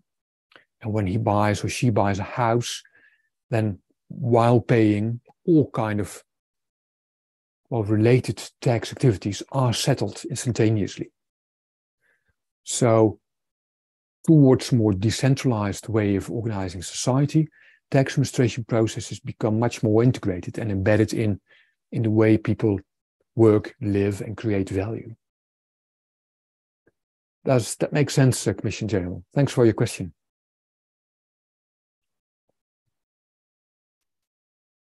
And when he buys or she buys a house, then while paying all kind of well related tax activities are settled instantaneously. So towards more decentralized way of organizing society, tax administration processes become much more integrated and embedded in, in the way people work, live, and create value. Does that make sense, uh, Commission General? Thanks for your question.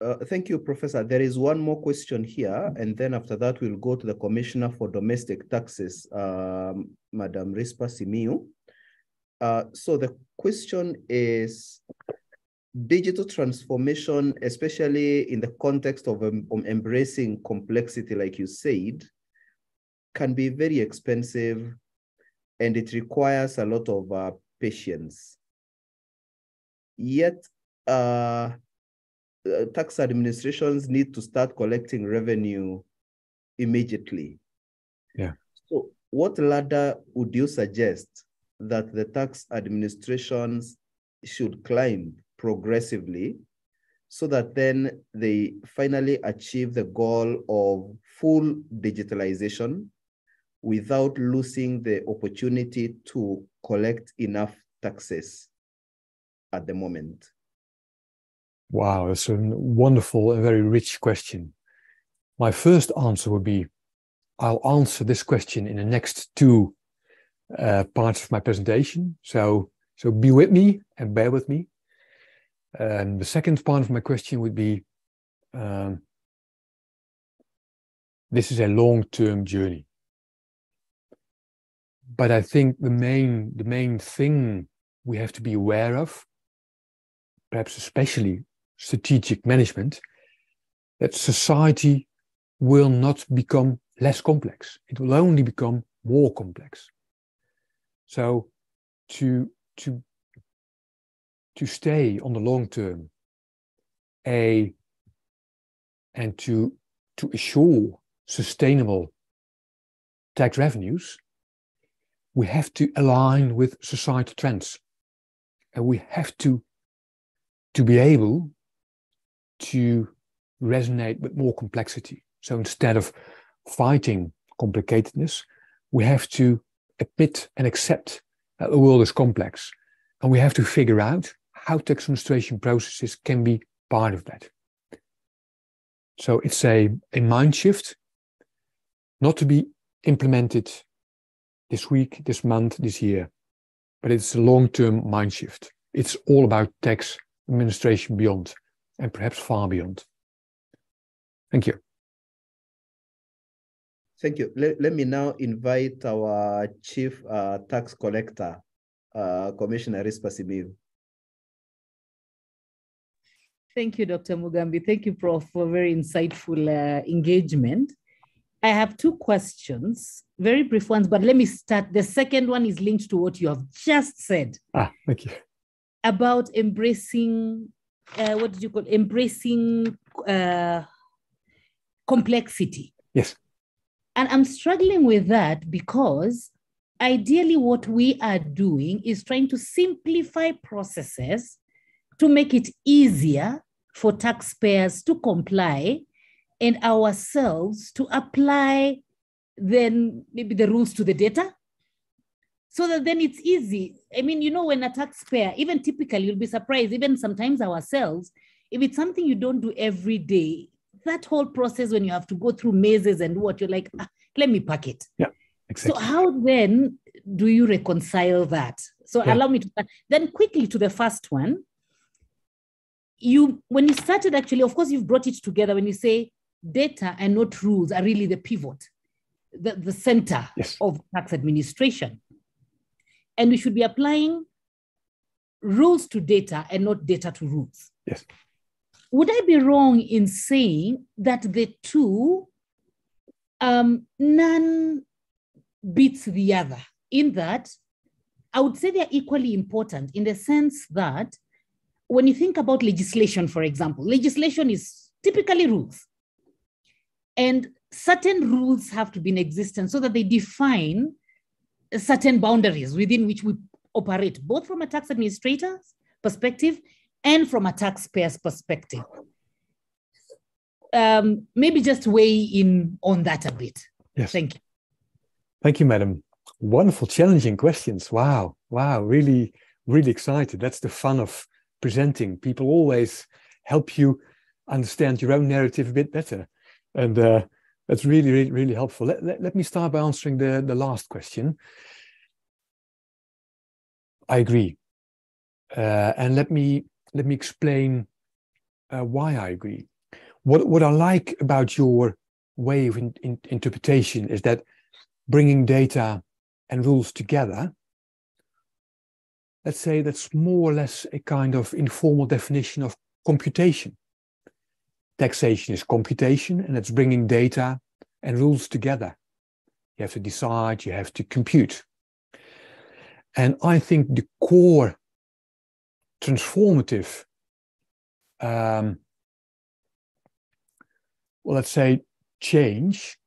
Uh, thank you, Professor. There is one more question here, and then after that, we'll go to the Commissioner for Domestic Taxes, um, Madam Rispa Simiyu. Uh, so the question is, digital transformation, especially in the context of um, embracing complexity, like you said, can be very expensive and it requires a lot of uh, patience. Yet, uh, uh, tax administrations need to start collecting revenue immediately. Yeah. So, what ladder would you suggest that the tax administrations should climb progressively so that then they finally achieve the goal of full digitalization without losing the opportunity to collect enough taxes at the moment? Wow, that's a wonderful and very rich question. My first answer would be I'll answer this question in the next two uh, parts of my presentation. So, so be with me and bear with me. And the second part of my question would be um, this is a long-term journey. But I think the main, the main thing we have to be aware of, perhaps especially strategic management, that society will not become less complex. It will only become more complex. So to, to, to stay on the long term, a, and to, to assure sustainable tax revenues, we have to align with societal trends. And we have to, to be able to resonate with more complexity. So instead of fighting complicatedness, we have to admit and accept that the world is complex. And we have to figure out how tax administration processes can be part of that. So it's a, a mind shift, not to be implemented this week, this month, this year, but it's a long term mind shift. It's all about tax administration beyond and perhaps far beyond. Thank you. Thank you. Let, let me now invite our chief uh, tax collector, uh, Commissioner Rispa Simiyu. Thank you, Dr. Mugambi. Thank you, Prof, for very insightful uh, engagement. I have two questions, very brief ones, but let me start. The second one is linked to what you have just said. Ah, thank you. About embracing, uh, what did you call embracing uh, complexity. Yes. And I'm struggling with that because ideally, what we are doing is trying to simplify processes to make it easier for taxpayers to comply and ourselves to apply then maybe the rules to the data so that then it's easy. I mean, you know, when a taxpayer, even typically, you'll be surprised, even sometimes ourselves, if it's something you don't do every day, that whole process when you have to go through mazes and what, you're like, ah, let me pack it. Yeah, exactly. So how then do you reconcile that? So Yeah. allow me to then quickly to the first one. You when you started actually, of course, you've brought it together when you say data and not rules are really the pivot, the, the center of tax administration. And we should be applying rules to data and not data to rules. Yes. Would I be wrong in saying that the two um, non beats the other in that I would say they're equally important in the sense that when you think about legislation, for example, legislation is typically rules. And certain rules have to be in existence so that they define certain boundaries within which we operate, both from a tax administrator's perspective and from a taxpayer's perspective. Um, maybe just weigh in on that a bit. Yes. Thank you. Thank you, madam. Wonderful, challenging questions. Wow, wow, really, really excited. That's the fun of presenting. People always help you understand your own narrative a bit better. And uh, that's really, really, really helpful. Let, let, let me start by answering the, the last question. I agree. Uh, and let me let me explain uh, why I agree. What what I like about your way of in, in, interpretation is that bringing data and rules together. Let's say that's more or less a kind of informal definition of computation. Taxation is computation, and it's bringing data and rules together. You have to decide, you have to compute. And I think the core transformative, um, well, let's say, change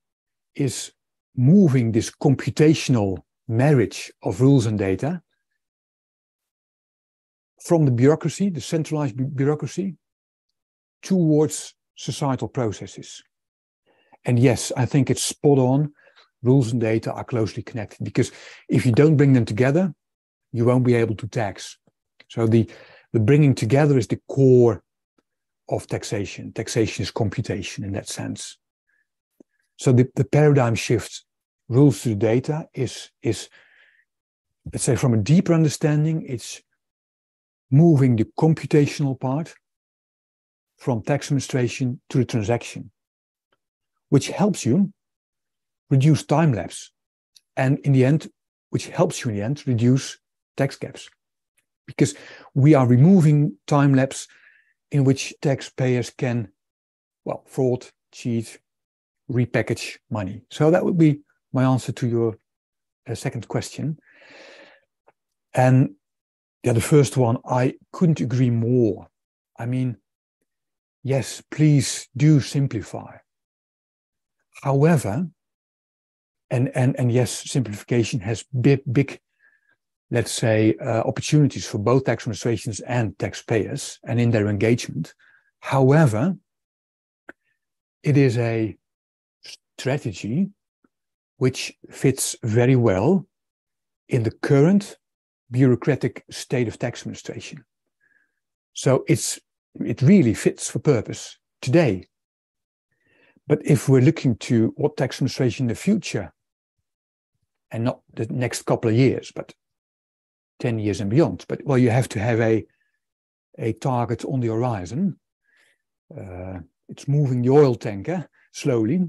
is moving this computational marriage of rules and data from the bureaucracy, the centralized bureaucracy, towards societal processes. And yes, I think it's spot on. Rules and data are closely connected because if you don't bring them together, you won't be able to tax. So the, the bringing together is the core of taxation. Taxation is computation in that sense. So the, the paradigm shift, rules to data, is, is, let's say, from a deeper understanding, it's moving the computational part from tax administration to the transaction, which helps you reduce time lapse. And in the end, which helps you in the end reduce tax gaps. Because we are removing time lapse in which taxpayers can, well, fraud, cheat, repackage money. So that would be my answer to your uh, second question. And yeah, the first one, I couldn't agree more. I mean, yes, please do simplify. However, and and and yes, simplification has big big, let's say, uh, opportunities for both tax administrations and taxpayers and in their engagement. However, it is a strategy which fits very well in the current bureaucratic state of tax administration. So it's it really fits for purpose today. But if we're looking to what tax administration in the future, and not the next couple of years, but 10 years and beyond, but well, you have to have a, a target on the horizon. Uh, it's moving the oil tanker slowly.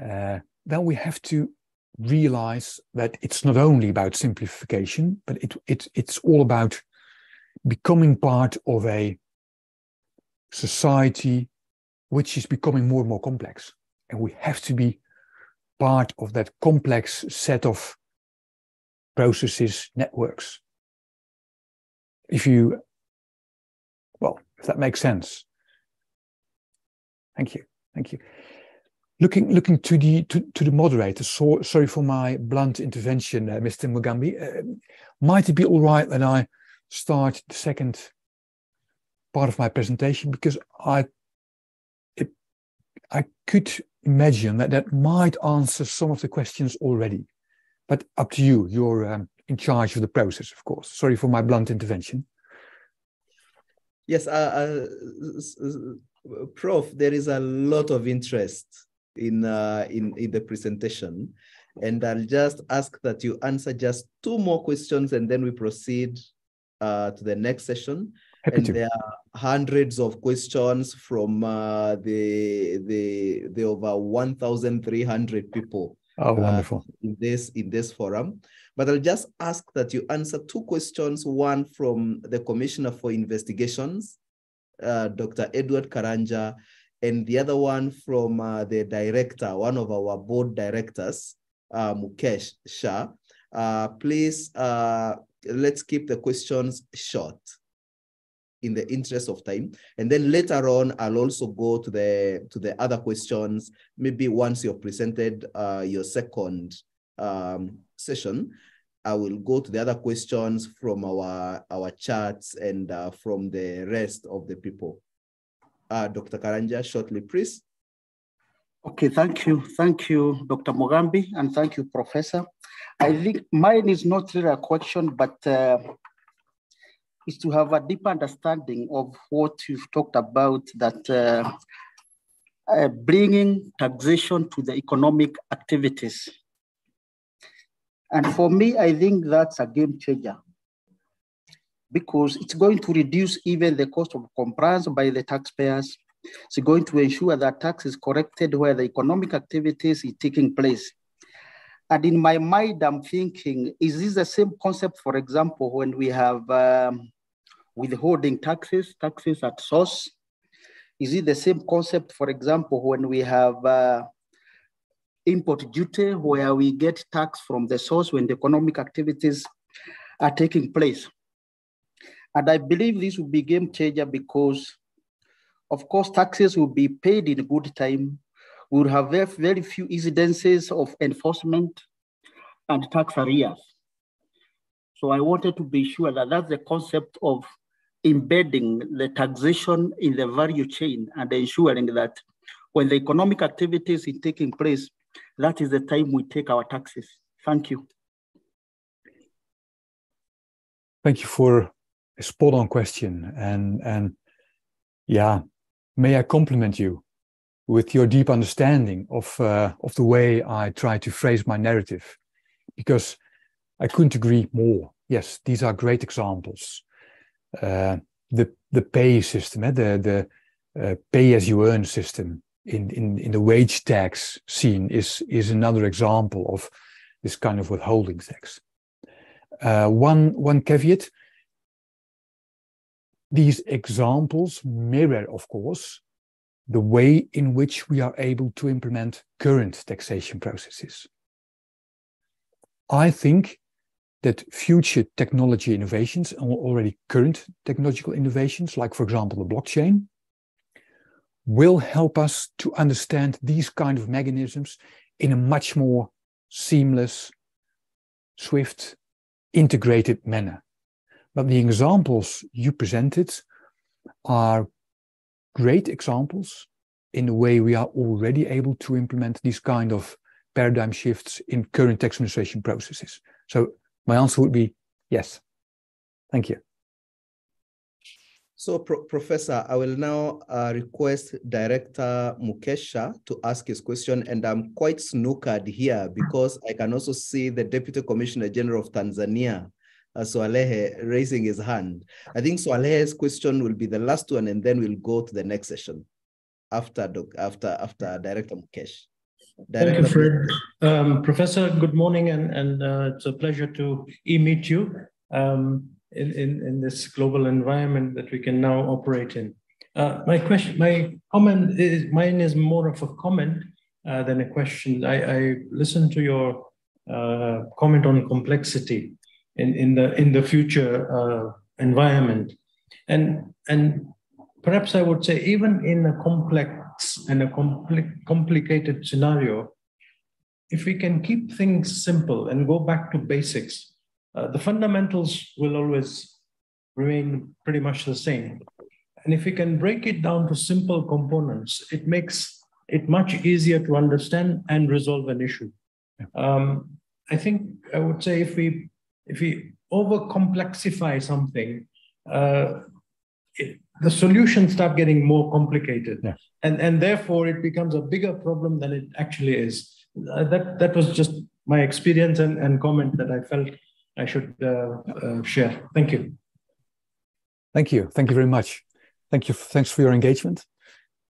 Uh, then we have to realize that it's not only about simplification, but it, it, it's all about becoming part of a society which is becoming more and more complex. And we have to be part of that complex set of processes, networks. If you, well, if that makes sense. Thank you. Thank you. Looking, looking to the to, to the moderator. So, sorry for my blunt intervention, uh, Mr. Mugambi. Uh, might it be all right that I start the second part of my presentation because I it, I could imagine that that might answer some of the questions already, but up to you. You're um, in charge of the process, of course. Sorry for my blunt intervention. Yes, uh, uh, Prof, there is a lot of interest in, uh, in, in the presentation. And I'll just ask that you answer just two more questions and then we proceed uh, to the next session. Happy and to. there are hundreds of questions from uh, the, the, the over 1,300 people Oh, wonderful. in this in this forum. But I'll just ask that you answer two questions. One from the Commissioner for Investigations, uh, Dr. Edward Karanja, and the other one from uh, the director, one of our board directors, uh, Mukesh Shah. Uh, please, uh, let's keep the questions short in the interest of time. And then later on, I'll also go to the to the other questions, maybe once you've presented uh, your second um, session, I will go to the other questions from our, our chats and uh, from the rest of the people. Uh, Dr. Karanja, shortly, please. Okay, thank you. Thank you, Dr. Mugambi, and thank you, Professor. I think mine is not really a question, but uh, is to have a deeper understanding of what you've talked about that uh, uh, bringing taxation to the economic activities. And for me, I think that's a game changer because it's going to reduce even the cost of compliance by the taxpayers. It's going to ensure that tax is corrected where the economic activities is taking place. And in my mind, I'm thinking, is this the same concept, for example, when we have um, withholding taxes, taxes at source? Is it the same concept, for example, when we have uh, import duty, where we get tax from the source when the economic activities are taking place? And I believe this will be game changer because, of course, taxes will be paid in good time. We'll have very, very few incidences of enforcement and tax arrears. So I wanted to be sure that that's the concept of embedding the taxation in the value chain and ensuring that when the economic activities is taking place, that is the time we take our taxes. Thank you. Thank you for a spot on question. And, and yeah, may I compliment you with your deep understanding of, uh, of the way I try to phrase my narrative, because I couldn't agree more. Yes, these are great examples. Uh, the the pay system, eh, the the uh, pay as you earn system in, in in the wage tax scene is is another example of this kind of withholding tax. Uh, one one caveat: these examples mirror, of course, the way in which we are able to implement current taxation processes. I think that future technology innovations, and already current technological innovations, like for example the blockchain, will help us to understand these kind of mechanisms in a much more seamless, swift, integrated manner. But the examples you presented are great examples in the way we are already able to implement these kind of paradigm shifts in current tax administration processes. So my answer would be yes. Thank you. So, Pro Professor, I will now uh, request Director Mukesha to ask his question. And I'm quite snookered here because I can also see the Deputy Commissioner General of Tanzania, uh, Swalehe, raising his hand. I think Swalehe's question will be the last one, and then we'll go to the next session after, after, after Director Mukesh. Thank you, Fred. Um, Professor, good morning, and, and uh, it's a pleasure to e-meet you um, in, in, in this global environment that we can now operate in. Uh, my question, my comment is, mine is more of a comment uh, than a question. I, I listened to your uh, comment on complexity in, in the in the future uh, environment, and and perhaps I would say even in a complex and a compli complicated scenario, if we can keep things simple and go back to basics, uh, the fundamentals will always remain pretty much the same. And if we can break it down to simple components, it makes it much easier to understand and resolve an issue. Um, I think I would say if we if we over complexify something, uh, it, the solutions start getting more complicated. Yeah. and and therefore it becomes a bigger problem than it actually is. Uh, that that was just my experience and, and comment that i felt i should uh, uh, share. Thank you. Thank you. Thank you very much. Thank you. Thanks for your engagement.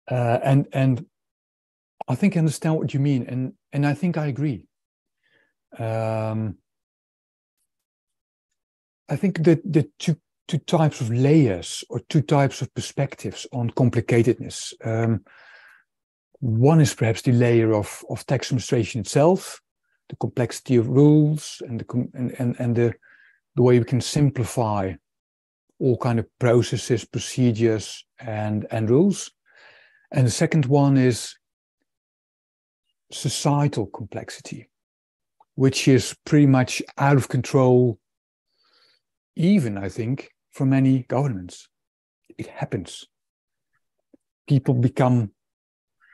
Uh, and and i think i understand what you mean and and i think i agree. Um, i think that the two two types of layers or two types of perspectives on complicatedness. Um, one is perhaps the layer of, of tax administration itself, the complexity of rules and the and, and, and the the way we can simplify all kind of processes, procedures, and and rules. And the second one is societal complexity, which is pretty much out of control, even I think, for many governments. It happens. People become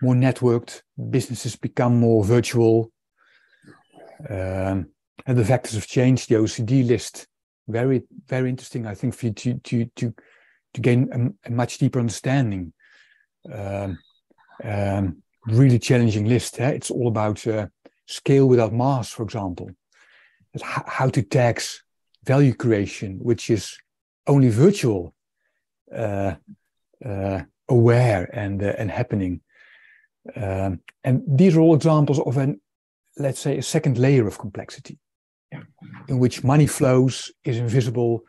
more networked, businesses become more virtual. Um, and the factors of change, the OECD list, very, very interesting, I think, for you to, to, to, to gain a, a much deeper understanding. Um, um, really challenging list. Eh? It's all about uh, scale without mass, for example. How to tax value creation, which is only virtual, uh, uh, aware and uh, and happening. Um, and these are all examples of an, let's say, a second layer of complexity, yeah. in which money flows, is invisible,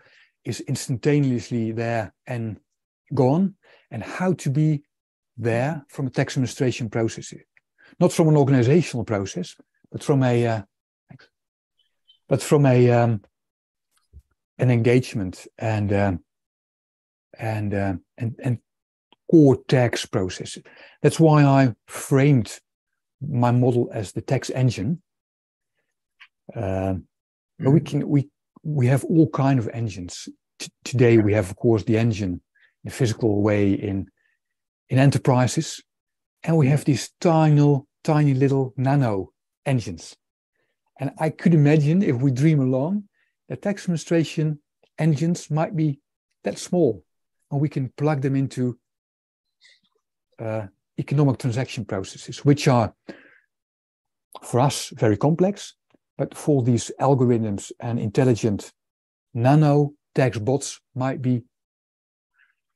is instantaneously there and gone, and how to be there from a tax administration process, not from an organizational process, but from a, uh, but from a um, an engagement and um, and uh, and and core tax process. That's why I framed my model as the tax engine. Um, but we can we we have all kind of engines. T- today we have, of course, the engine in a physical way in in enterprises, and we have these tiny, tiny little nano engines. And I could imagine if we dream along, that tax administration engines might be that small, and we can plug them into uh, economic transaction processes, which are for us very complex, but for these algorithms and intelligent nano tax bots might be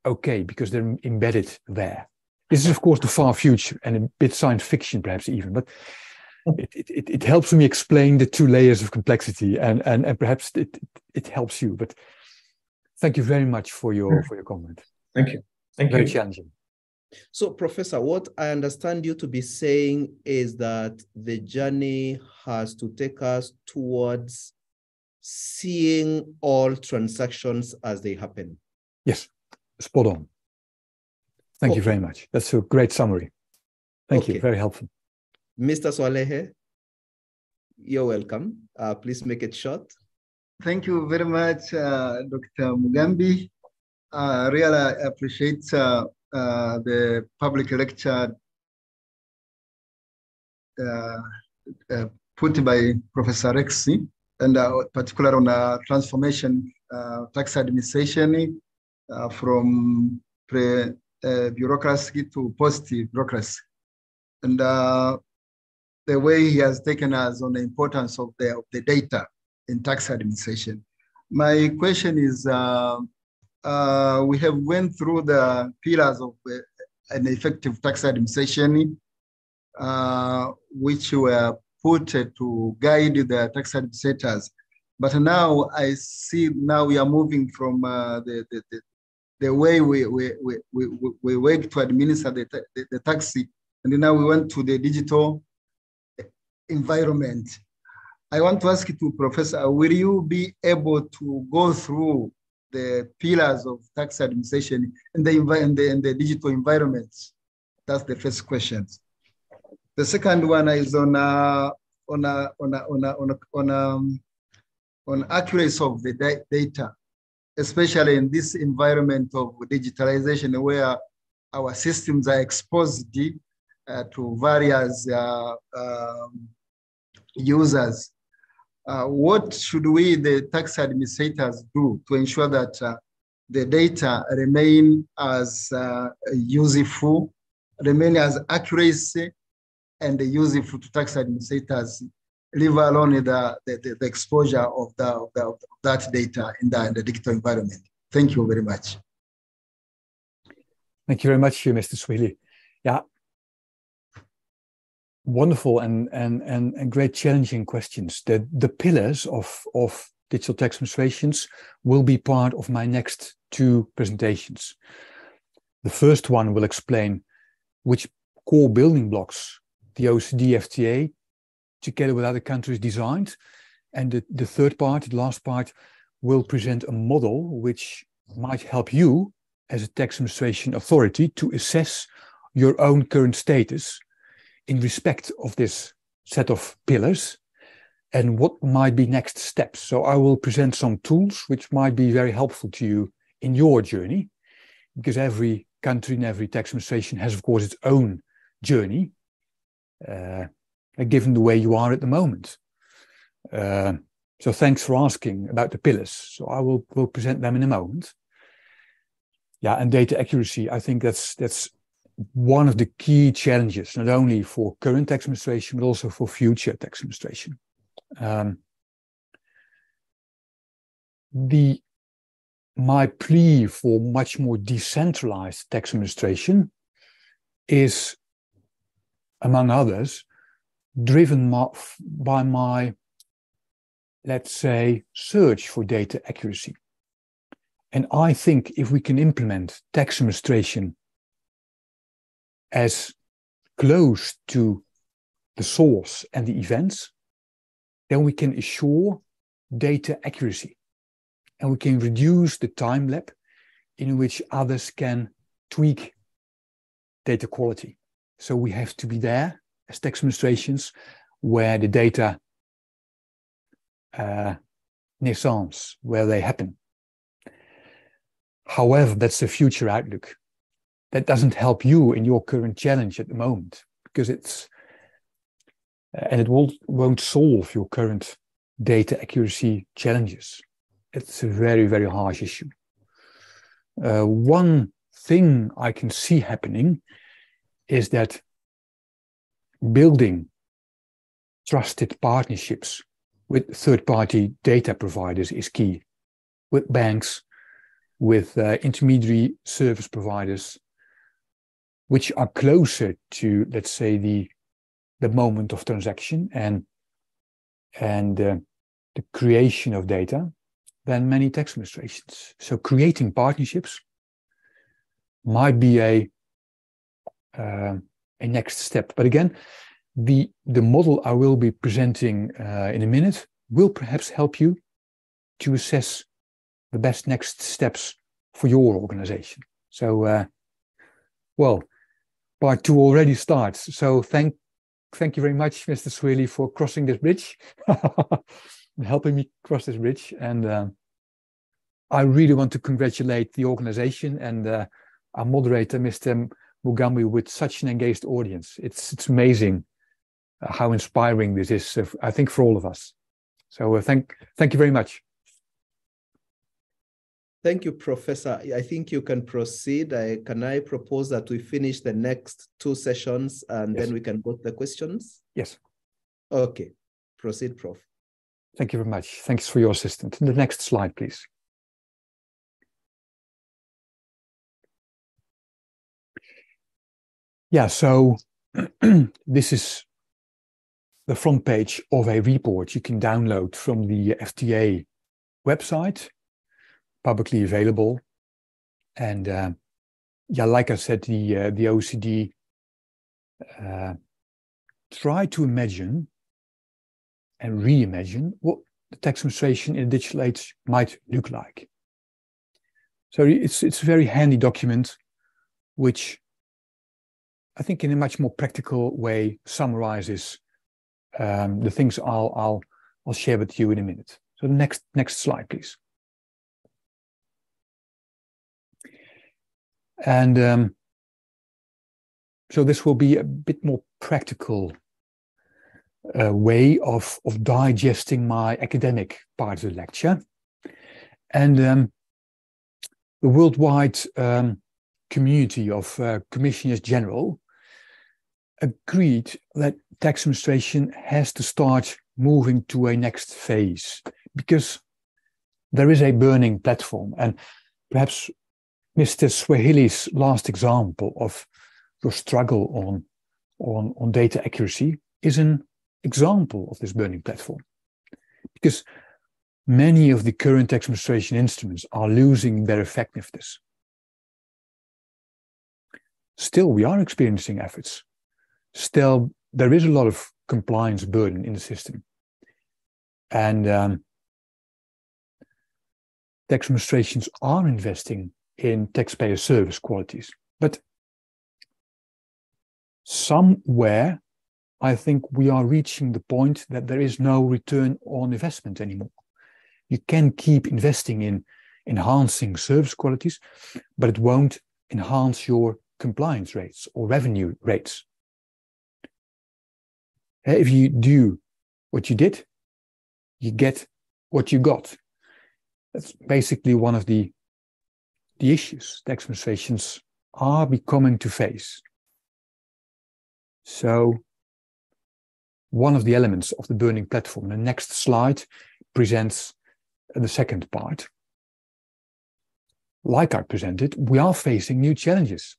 okay because they're embedded there. This is, of course, the far future and a bit science fiction, perhaps even, but it, it, it helps me explain the two layers of complexity and, and, and perhaps it, it helps you. But thank you very much for your, for your comment. Thank you. Thank very you. challenging. So, Professor, what I understand you to be saying is that the journey has to take us towards seeing all transactions as they happen. Yes, spot on. Thank you oh. very much. That's a great summary. Thank Okay. you. Very helpful. Mr. Swalehe, you're welcome. Uh, please make it short. Thank you very much, uh, Dr. Mugambi. I really appreciate uh, uh, the public lecture uh, uh, put by Professor Rexy, and uh, particularly on the transformation uh, tax administration uh, from pre uh, bureaucracy to post bureaucracy. And uh, the way he has taken us on the importance of the, of the data in tax administration. My question is, uh, uh, we have went through the pillars of uh, an effective tax administration, uh, which were put to guide the tax administrators. But now I see now we are moving from uh, the, the, the, the way we, we, we, we, we work to administer the, the, the taxi, and now we went to the digital environment. I want to ask you to Professor, will you be able to go through the pillars of tax administration in the, in the, the digital environments? That's the first question. The second one is on uh, on uh, on uh, on uh, on uh, on um, on accuracy of the data, especially in this environment of digitalization where our systems are exposed uh, to various uh, um, users. Uh, what should we, the tax administrators, do to ensure that uh, the data remain as uh, useful, remain as accurate and useful to tax administrators, leave alone the, the, the, exposure of, the, of, the, of that data in the, in the digital environment. Thank you very much. Thank you very much, Mr. Swilly. Yeah, wonderful and and and, and great challenging questions. The the pillars of of digital tax administrations will be part of my next two presentations. The first one will explain which core building blocks the OECD FTA together with other countries designed. And the, the third part, the last part, will present a model which might help you as a tax administration authority to assess your own current status in respect of this set of pillars and what might be next steps. So I will present some tools which might be very helpful to you in your journey, because every country and every tax administration has, of course, its own journey, uh, given the way you are at the moment. Uh, so thanks for asking about the pillars. So I will, will present them in a moment. Yeah, and data accuracy, I think that's that's one of the key challenges, not only for current tax administration, but also for future tax administration. Um, the my plea for much more decentralized tax administration is, among others, driven by my, let's say, search for data accuracy. And I think if we can implement tax administration as close to the source and the events, then we can assure data accuracy and we can reduce the time lap in which others can tweak data quality. So we have to be there as tax administrations where the data uh, naissance, where they happen. However, that's the future outlook. That doesn't help you in your current challenge at the moment because it's and it won't, won't solve your current data accuracy challenges. It's a very, very harsh issue. Uh, one thing I can see happening is that building trusted partnerships with third party data providers is key, with banks, with uh, intermediary service providers, which are closer to, let's say, the the moment of transaction and and uh, the creation of data than many tax administrations. So creating partnerships might be a uh, a next step. But again, the the model I will be presenting uh, in a minute will perhaps help you to assess the best next steps for your organization. So, uh, well, part two already starts. So thank thank you very much, Mr. Swilly, for crossing this bridge, (laughs) helping me cross this bridge. And uh, I really want to congratulate the organization and uh, our moderator, Mr. Mugambi, with such an engaged audience. It's it's amazing uh, how inspiring this is. Uh, I think for all of us. So uh, thank thank you very much. Thank you, Professor. I think you can proceed. I, can I propose that we finish the next two sessions and yes. then we can go to the questions? Yes. Okay. Proceed, Prof. Thank you very much. Thanks for your assistance. The next slide, please. Yeah, so (clears throat) this is the front page of a report you can download from the FTA website publicly available. And uh, yeah, like I said, the uh, the OECD uh, try to imagine and reimagine what the tax administration in a digital age might look like. So it's it's a very handy document, which I think in a much more practical way summarizes um, the things I'll I'll I'll share with you in a minute. So the next next slide, please. And um, so this will be a bit more practical uh, way of, of digesting my academic part of the lecture. And um, the worldwide um, community of uh, commissioners general agreed that tax administration has to start moving to a next phase because there is a burning platform. And perhaps Mr. Swahili's last example of your struggle on, on, on data accuracy is an example of this burning platform. Because many of the current tax administration instruments are losing their effectiveness. Still, we are experiencing efforts. Still, there is a lot of compliance burden in the system. And um, tax administrations are investing in taxpayer service qualities. But somewhere, I think we are reaching the point that there is no return on investment anymore. You can keep investing in enhancing service qualities, but it won't enhance your compliance rates or revenue rates. If you do what you did, you get what you got. That's basically one of the, the issues tax administrations are becoming to face. So one of the elements of the burning platform, the next slide presents the second part. Like I presented, we are facing new challenges,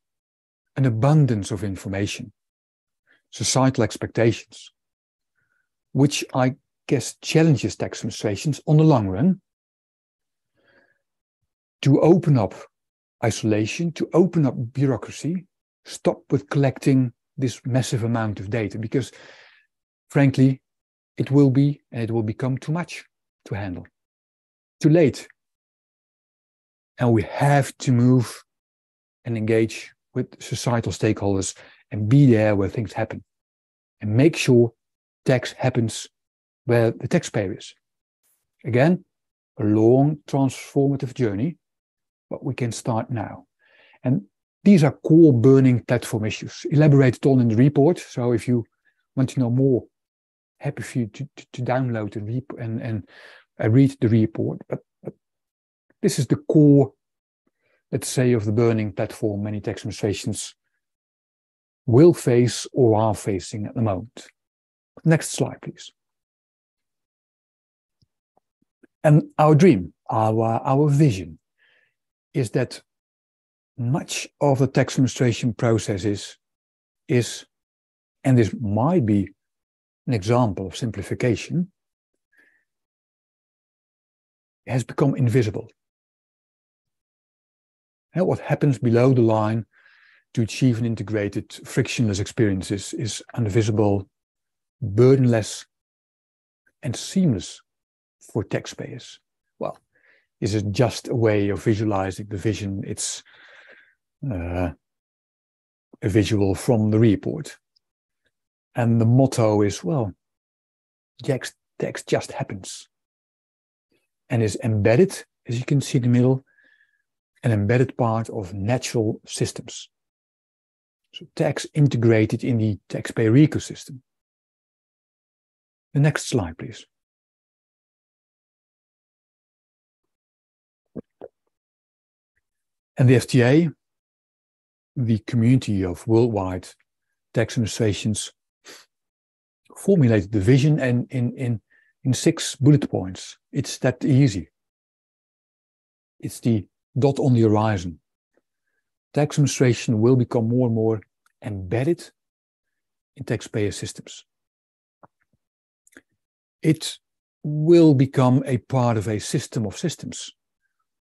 an abundance of information, societal expectations, which I guess challenges tax administrations on the long run to open up isolation, to open up bureaucracy, stop with collecting this massive amount of data because frankly, it will be and it will become too much to handle, too late. And we have to move and engage with societal stakeholders and be there where things happen and make sure tax happens where the taxpayer is. Again, a long transformative journey, but we can start now. And these are core burning platform issues elaborated on in the report. So if you want to know more, happy for you to, to, to download the report and, and uh, read the report. But, but this is the core, let's say, of the burning platform many tax administrations will face or are facing at the moment. Next slide, please. And our dream, our, our vision is that much of the tax administration processes is, and this might be an example of simplification, has become invisible. And what happens below the line to achieve an integrated, frictionless experiences is invisible, burdenless, and seamless for taxpayers. Is just a way of visualizing the vision. It's uh, a visual from the report. And the motto is, well, text, text just happens and is embedded, as you can see in the middle, an embedded part of natural systems. So tax integrated in the taxpayer ecosystem. The next slide, please. And the FTA, the community of worldwide tax administrations, formulated the vision and in, in, in six bullet points. It's that easy. It's the dot on the horizon. Tax administration will become more and more embedded in taxpayer systems. It will become a part of a system of systems.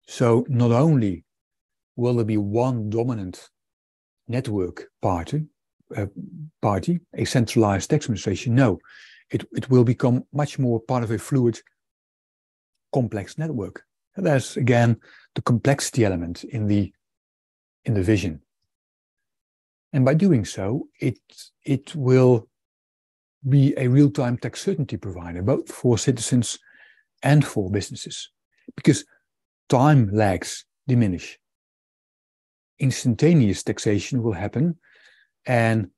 So not only will there be one dominant network party, uh, party, a centralized tax administration? No, it, it will become much more part of a fluid, complex network. And there's again the complexity element in the in the vision. And by doing so, it it will be a real-time tax certainty provider, both for citizens and for businesses, because time lags diminish instantaneous taxation will happen and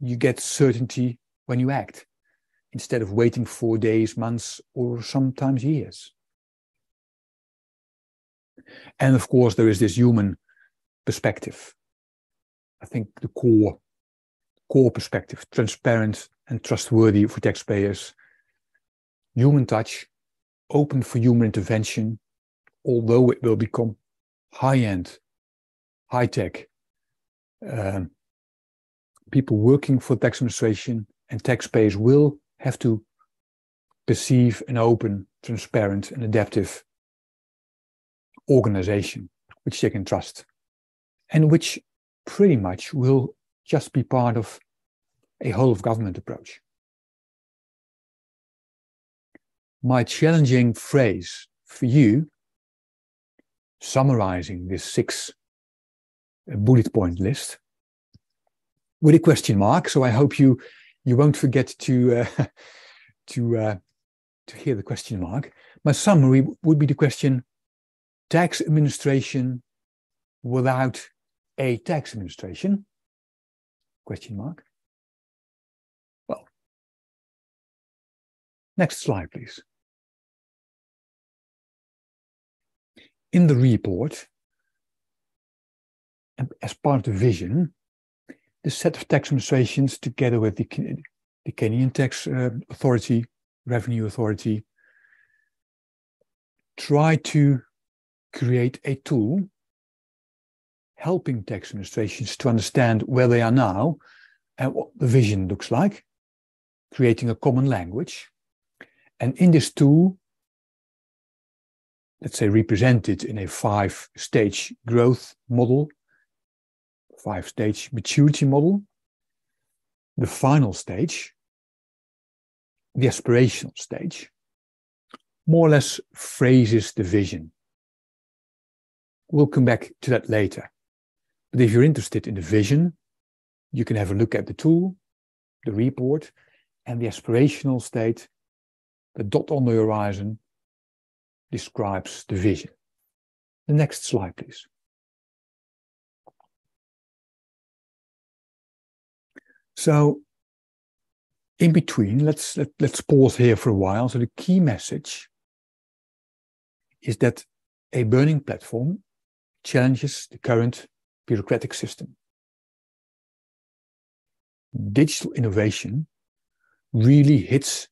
you get certainty when you act instead of waiting for days, months, or sometimes years. And of course, there is this human perspective. I think the core, core perspective, transparent and trustworthy for taxpayers, human touch, open for human intervention, although it will become high end high tech, um, people working for tax administration and taxpayers will have to perceive an open, transparent, and adaptive organization which they can trust and which pretty much will just be part of a whole of government approach. my challenging phrase for you, summarizing this six bullet point list with a question mark. So I hope you you won't forget to uh, (laughs) to uh, to hear the question mark. My summary would be the question: tax administration without a tax administration? Question mark. Well, next slide, please. In the report, as part of the vision, the set of tax administrations together with the, the Kenyan Tax uh, Authority, Revenue Authority, try to create a tool helping tax administrations to understand where they are now and what the vision looks like, creating a common language. And in this tool, let's say represented in a five stage growth model, five stage maturity model, the final stage, the aspirational stage, more or less phrases the vision. We'll come back to that later. But if you're interested in the vision, you can have a look at the tool, the report, and the aspirational state. The dot on the horizon describes the vision. The next slide, please. So, in between, let's let, let's pause here for a while. So the key message is that a burning platform challenges the current bureaucratic system. Digital innovation really hits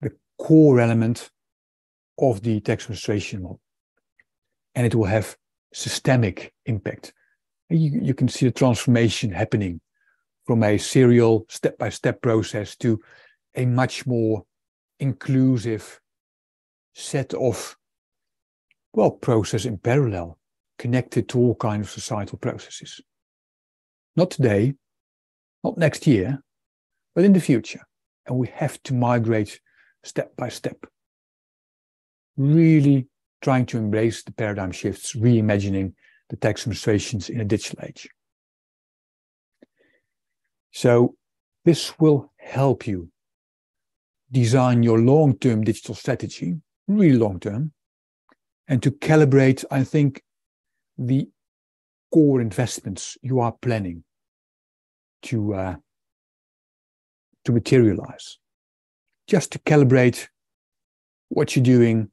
the core element of the tax administration model. And it will have systemic impact. You, you can see the transformation happening from a serial step by step process to a much more inclusive set of, well, process in parallel connected to all kinds of societal processes. Not today, not next year, but in the future. And we have to migrate step by step. Really trying to embrace the paradigm shifts, reimagining the tax administrations in a digital age. So this will help you design your long-term digital strategy, really long-term, and to calibrate, I think, the core investments you are planning to uh, to materialize. Just to calibrate what you're doing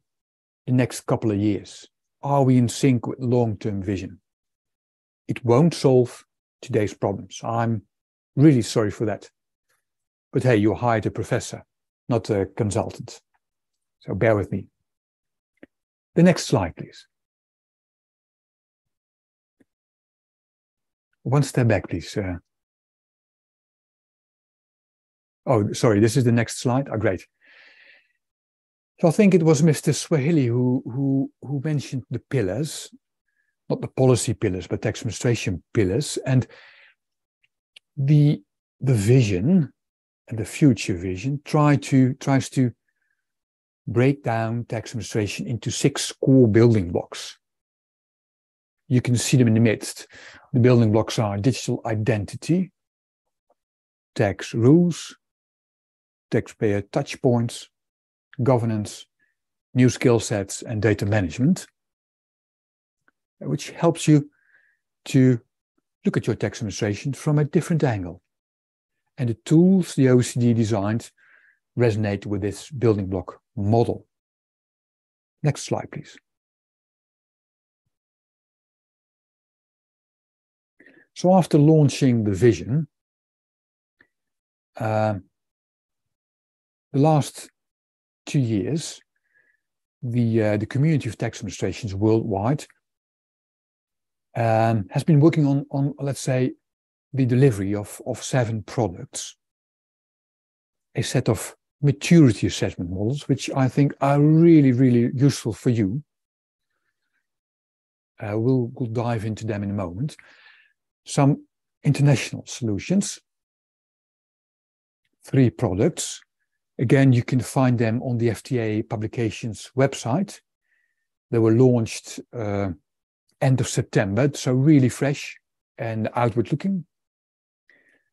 the next couple of years. Are we in sync with long-term vision? It won't solve today's problems. I'm really sorry for that. But hey, you hired a professor, not a consultant. So bear with me. The next slide, please. One step back, please. Uh, oh, sorry, this is the next slide. Oh, great. So I think it was Mr. Swahili who, who, who mentioned the pillars, not the policy pillars, but tax administration pillars. And the, the vision and the future vision try to, tries to break down tax administration into six core building blocks. You can see them in the midst. The building blocks are digital identity, tax rules, taxpayer touch points, governance, new skill sets, and data management, which helps you to look at your tax administration from a different angle. And the tools the OECD designed resonate with this building block model. Next slide, please. So after launching the vision, uh, the last two years, the, uh, the community of tax administrations worldwide um, has been working on, on, let's say, the delivery of, of seven products, a set of maturity assessment models, which I think are really, really useful for you. Uh, we'll, we'll dive into them in a moment some international solutions, three products, Again, you can find them on the FTA publications website. They were launched uh, end of September, so really fresh and outward looking.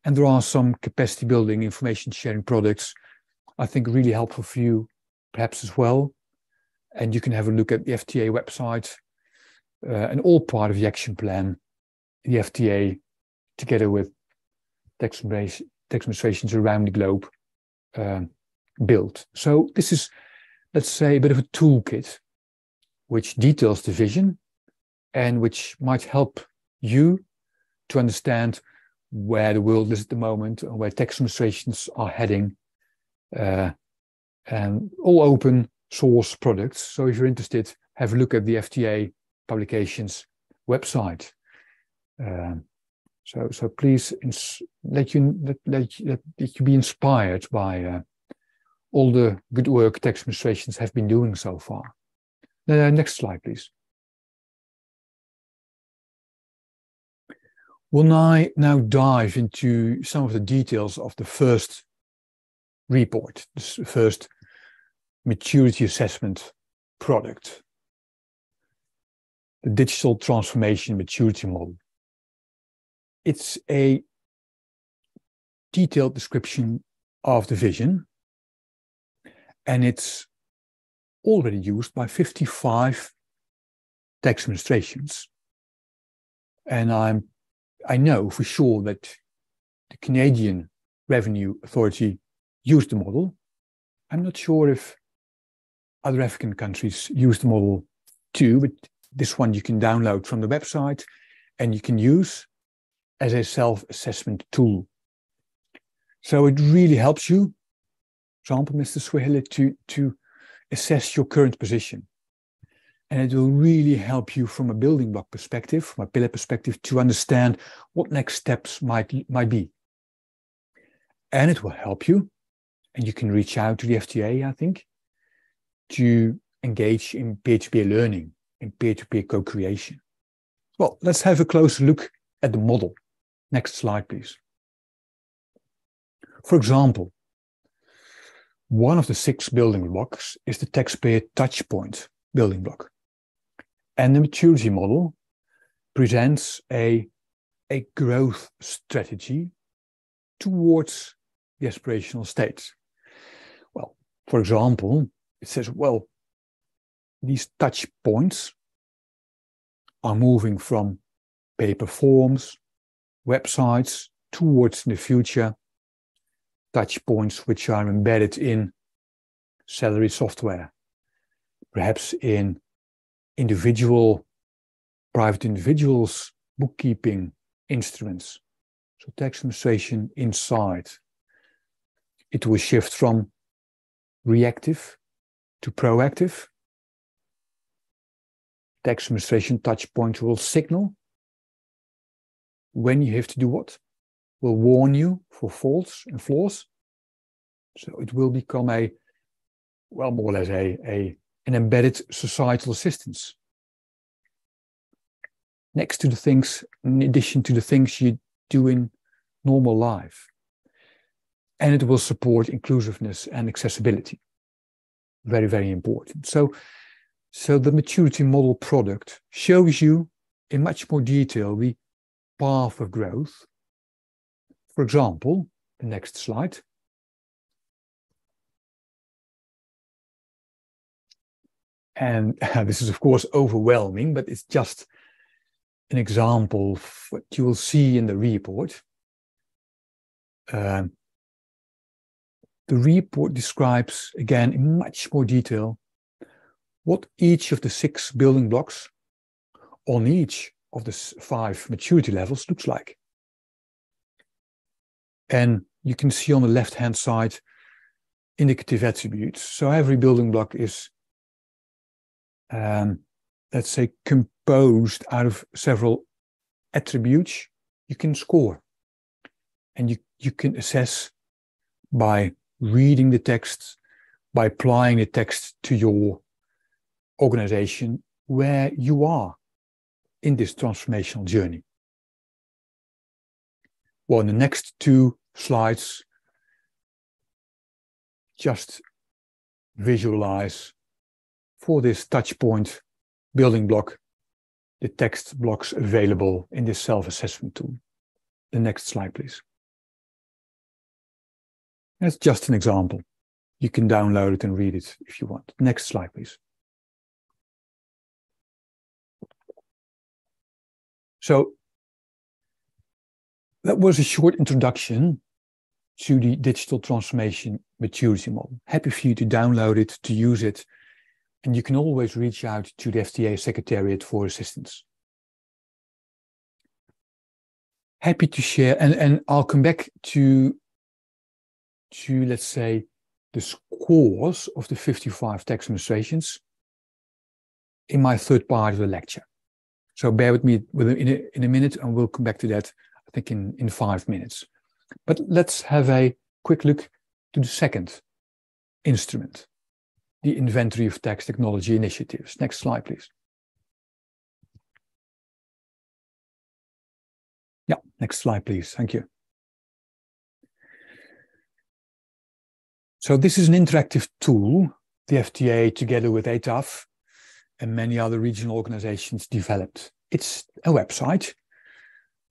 And there are some capacity building information sharing products, I think really helpful for you perhaps as well. And you can have a look at the FTA website uh, and all part of the action plan, the FTA together with tax administrations around the globe uh, built. So this is, let's say, a bit of a toolkit which details the vision and which might help you to understand where the world is at the moment and where tax administrations are heading uh, and all open source products. So if you're interested, have a look at the FTA publications website. Um, so, so please let you let, let, let you be inspired by uh, all the good work tax administrations have been doing so far. Uh, next slide, please. We'll now, now dive into some of the details of the first report, the first maturity assessment product, the digital transformation maturity model. It's a detailed description of the vision, and it's already used by 55 tax administrations. And I'm, I know for sure that the Kenyan Revenue Authority used the model. I'm not sure if other African countries use the model too, but this one you can download from the website and you can use as a self-assessment tool. So it really helps you, for example, Mr. Swahili, to, to assess your current position. And it will really help you from a building block perspective, from a pillar perspective, to understand what next steps might, might be. And it will help you, and you can reach out to the FTA, I think, to engage in peer-to-peer learning, in peer-to-peer co-creation. Well, let's have a closer look at the model. Next slide, please. For example, one of the six building blocks is the taxpayer touchpoint building block. And the maturity model presents a, a growth strategy towards the aspirational states. Well, for example, it says, well, these touch points are moving from paper forms, websites, towards in the future, touch points which are embedded in salary software, perhaps in individual, private individuals' bookkeeping instruments. So tax administration inside. It will shift from reactive to proactive. Tax administration touch point will signal when you have to do what, will warn you for faults and flaws. So it will become a, well, more or less a, a an embedded societal assistance. Next to the things, in addition to the things you do in normal life. And it will support inclusiveness and accessibility very, very important. So, so the maturity model product shows you in much more detail the path of growth. For example, the next slide. And (laughs) this is, of course, overwhelming, but it's just an example of what you will see in the report. Um, the report describes, again, in much more detail, what each of the six building blocks on each of the five maturity levels looks like. And you can see on the left-hand side indicative attributes. So every building block is, um, let's say, composed out of several attributes you can score. And you, you can assess by reading the text, by applying the text to your organization where you are in this transformational journey. Well, in the next two slides, just visualize for this touch point building block the text blocks available in this self-assessment tool. The next slide, please. That's just an example. You can download it and read it if you want. Next slide, please. So that was a short introduction to the digital transformation maturity model. Happy for you to download it, to use it, and you can always reach out to the FTA Secretariat for assistance. Happy to share, and, and I'll come back to, to, let's say, the scores of the 55 tax administrations in my third part of the lecture. So bear with me in a, in a minute, and we'll come back to that, I think, in, in five minutes. But let's have a quick look to the second instrument, the Inventory of Tax Technology Initiatives. Next slide, please. Yeah, next slide, please. Thank you. So this is an interactive tool the FTA, together with ATAF and many other regional organizations, developed. It's a website.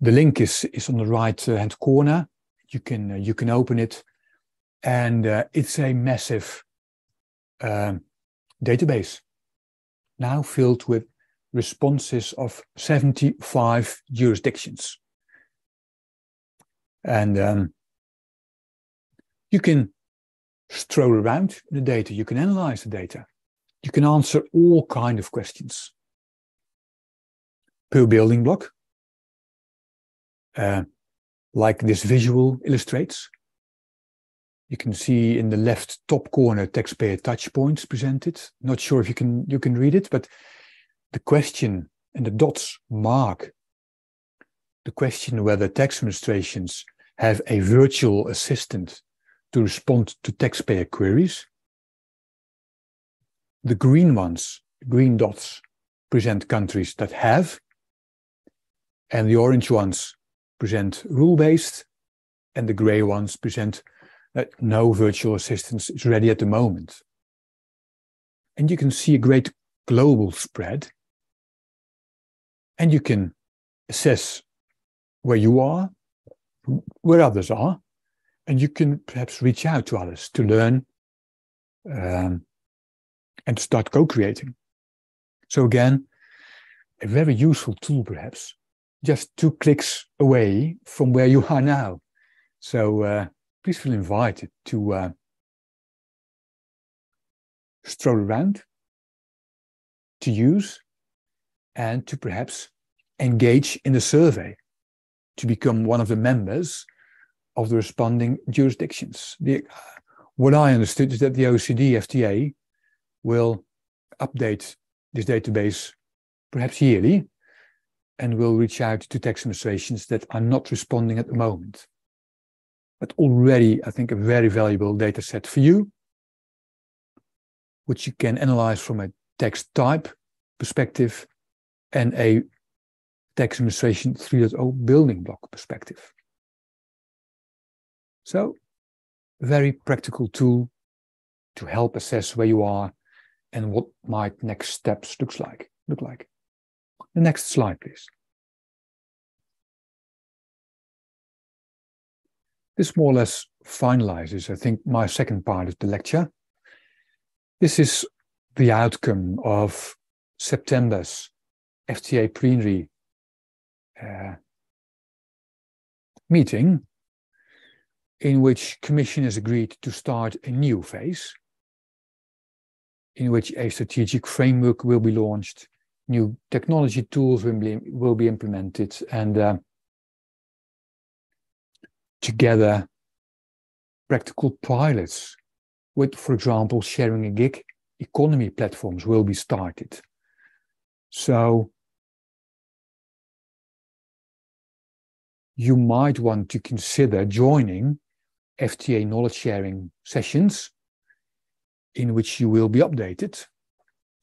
The link is, is on the right hand corner. You can, uh, you can open it and uh, it's a massive um, database now filled with responses of 75 jurisdictions. And um, you can stroll around the data, you can analyze the data, you can answer all kind of questions per building block, uh, like this visual illustrates. You can see in the left top corner taxpayer touch points presented. Not sure if you can you can read it, but the question and the dots mark the question whether tax administrations have a virtual assistant to respond to taxpayer queries. The green ones, green dots, present countries that have, and the orange ones present rule-based, and the gray ones present no virtual assistance is ready at the moment. And you can see a great global spread. And you can assess where you are, where others are, and you can perhaps reach out to others to learn um, and start co-creating. So again, a very useful tool perhaps, just two clicks away from where you are now. So uh, please feel invited to uh, stroll around, to use, and to perhaps engage in the survey to become one of the members of the responding jurisdictions. The, what I understood is that the OECD FTA will update this database perhaps yearly and will reach out to tax administrations that are not responding at the moment but already, I think, a very valuable data set for you, which you can analyze from a text type perspective and a tax administration 3.0 building block perspective. So, very practical tool to help assess where you are and what might next steps looks like look like. The next slide, please. This more or less finalizes, I think, my second part of the lecture. This is the outcome of September's FTA plenary uh, meeting, in which commissioners agreed to start a new phase, in which a strategic framework will be launched, new technology tools will be, will be implemented, and uh, together practical pilots with, for example, sharing a gig economy platforms will be started. So you might want to consider joining FTA knowledge sharing sessions in which you will be updated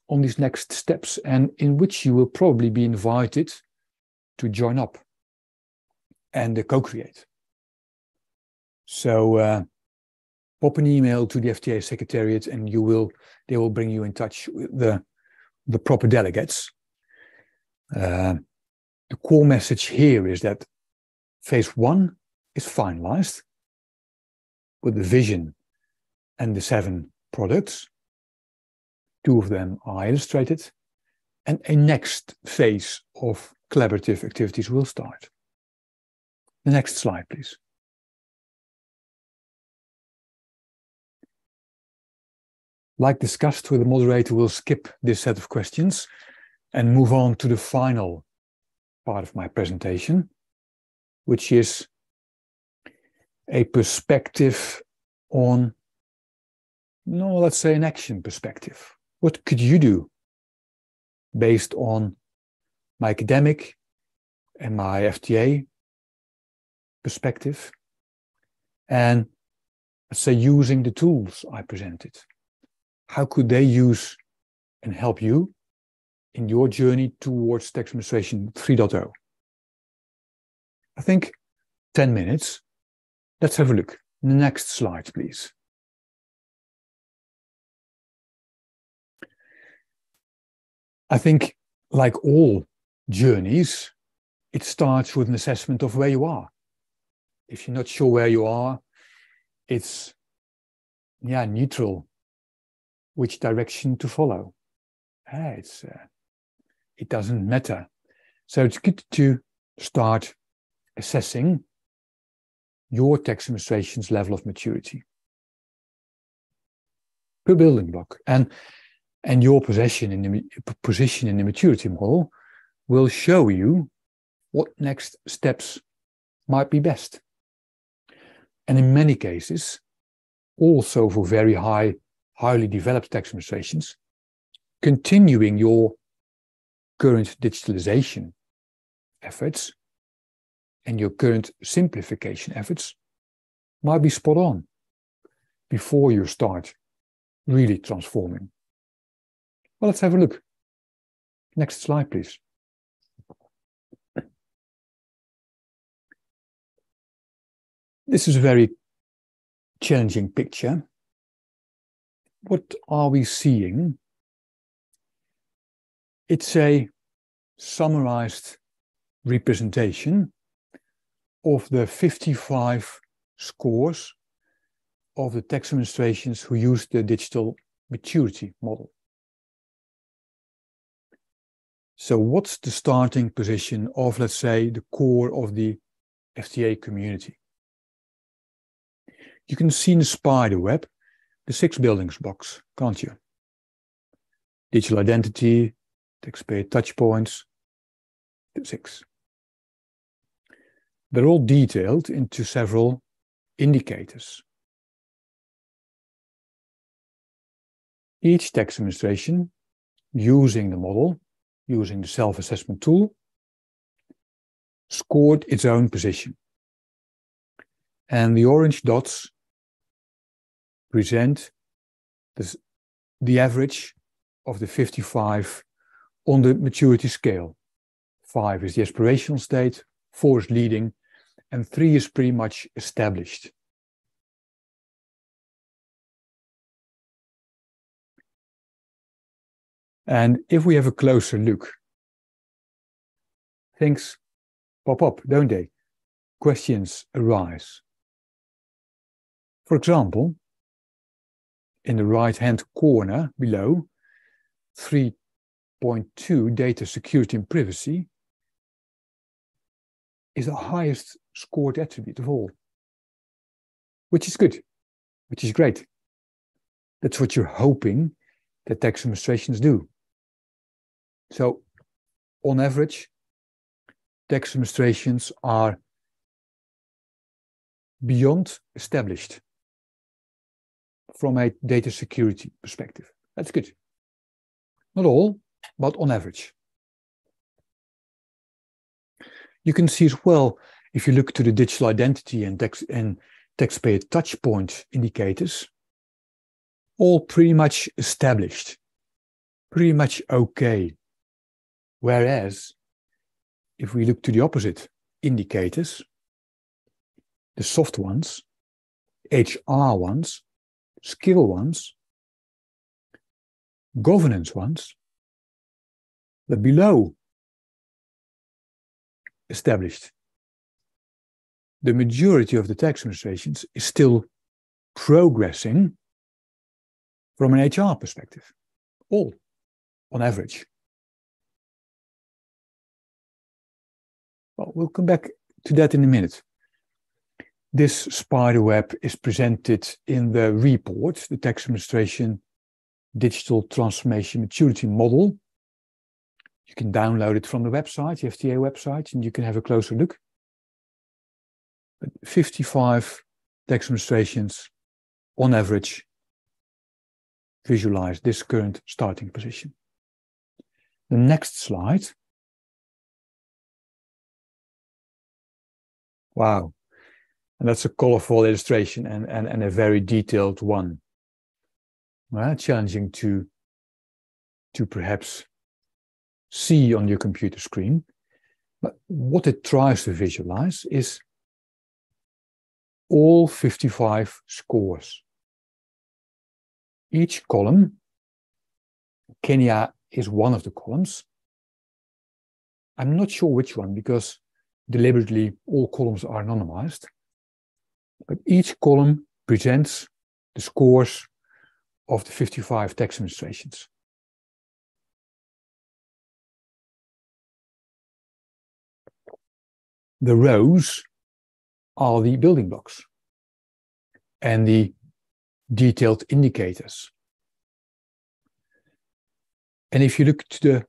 on these next steps and in which you will probably be invited to join up and co create. So uh, pop an email to the FTA Secretariat and you will, they will bring you in touch with the, the proper delegates. Uh, the core message here is that phase one is finalized with the vision and the seven products. Two of them are illustrated, and a next phase of collaborative activities will start. The next slide, please. Like discussed with the moderator, we'll skip this set of questions and move on to the final part of my presentation, which is a perspective on, no, let's say an action perspective. What could you do based on my academic and my FTA perspective? And let's say using the tools I presented. How could they use and help you in your journey towards tax administration 3.0? I think 10 minutes. Let's have a look. Next slide, please. I think, like all journeys, it starts with an assessment of where you are. If you're not sure where you are, it's yeah neutral which direction to follow. It's uh, it doesn't matter. So it's good to start assessing your tax administration's level of maturity per building block and and your position in the position in the maturity model will show you what next steps might be best and in many cases also for very high highly developed tax administrations continuing your current digitalization efforts and your current simplification efforts might be spot on before you start really transforming. Well, let's have a look. Next slide, please. This is a very challenging picture. What are we seeing? It's a summarized representation of the 55 scores of the tax administrations who use the digital maturity model. So what's the starting position of, let's say, the core of the FTA community? You can see in the spider web the six buildings box, can't you? Digital identity, taxpayer touch points, six. They're all detailed into several indicators. Each tax administration, using the model, using the self-assessment tool, scored its own position. And the orange dots present this, the average of the 55 on the maturity scale. Five is the aspirational state, four is leading, and three is pretty much established. And if we have a closer look, things pop up, don't they? Questions arise. For example, in the right-hand corner below, 3.2 data security and privacy is the highest scored attribute of all, which is good, which is great. That's what you're hoping that tax administrations do. So, on average, tax administrations are beyond established from a data security perspective. That's good. Not all, but on average. You can see as well, if you look to the digital identity and, tax, and taxpayer touchpoint indicators, all pretty much established, pretty much okay. Whereas, if we look to the opposite indicators, the soft ones, HR ones, skill ones, governance ones, but below established, the majority of the tax administrations is still progressing from an HR perspective, all on average. Well, we'll come back to that in a minute. This spider web is presented in the report, the Tax Administration Digital Transformation Maturity Model. You can download it from the website, the FTA website, and you can have a closer look. But 55 tax administrations on average visualize this current starting position. The next slide. Wow. And that's a colorful illustration and, and, and a very detailed one. Well, challenging to, to perhaps see on your computer screen. But what it tries to visualize is all 55 scores. Each column, Kenya is one of the columns. I'm not sure which one because deliberately all columns are anonymized. But each column presents the scores of the 55 tax administrations. The rows are the building blocks and the detailed indicators. And if you look to the,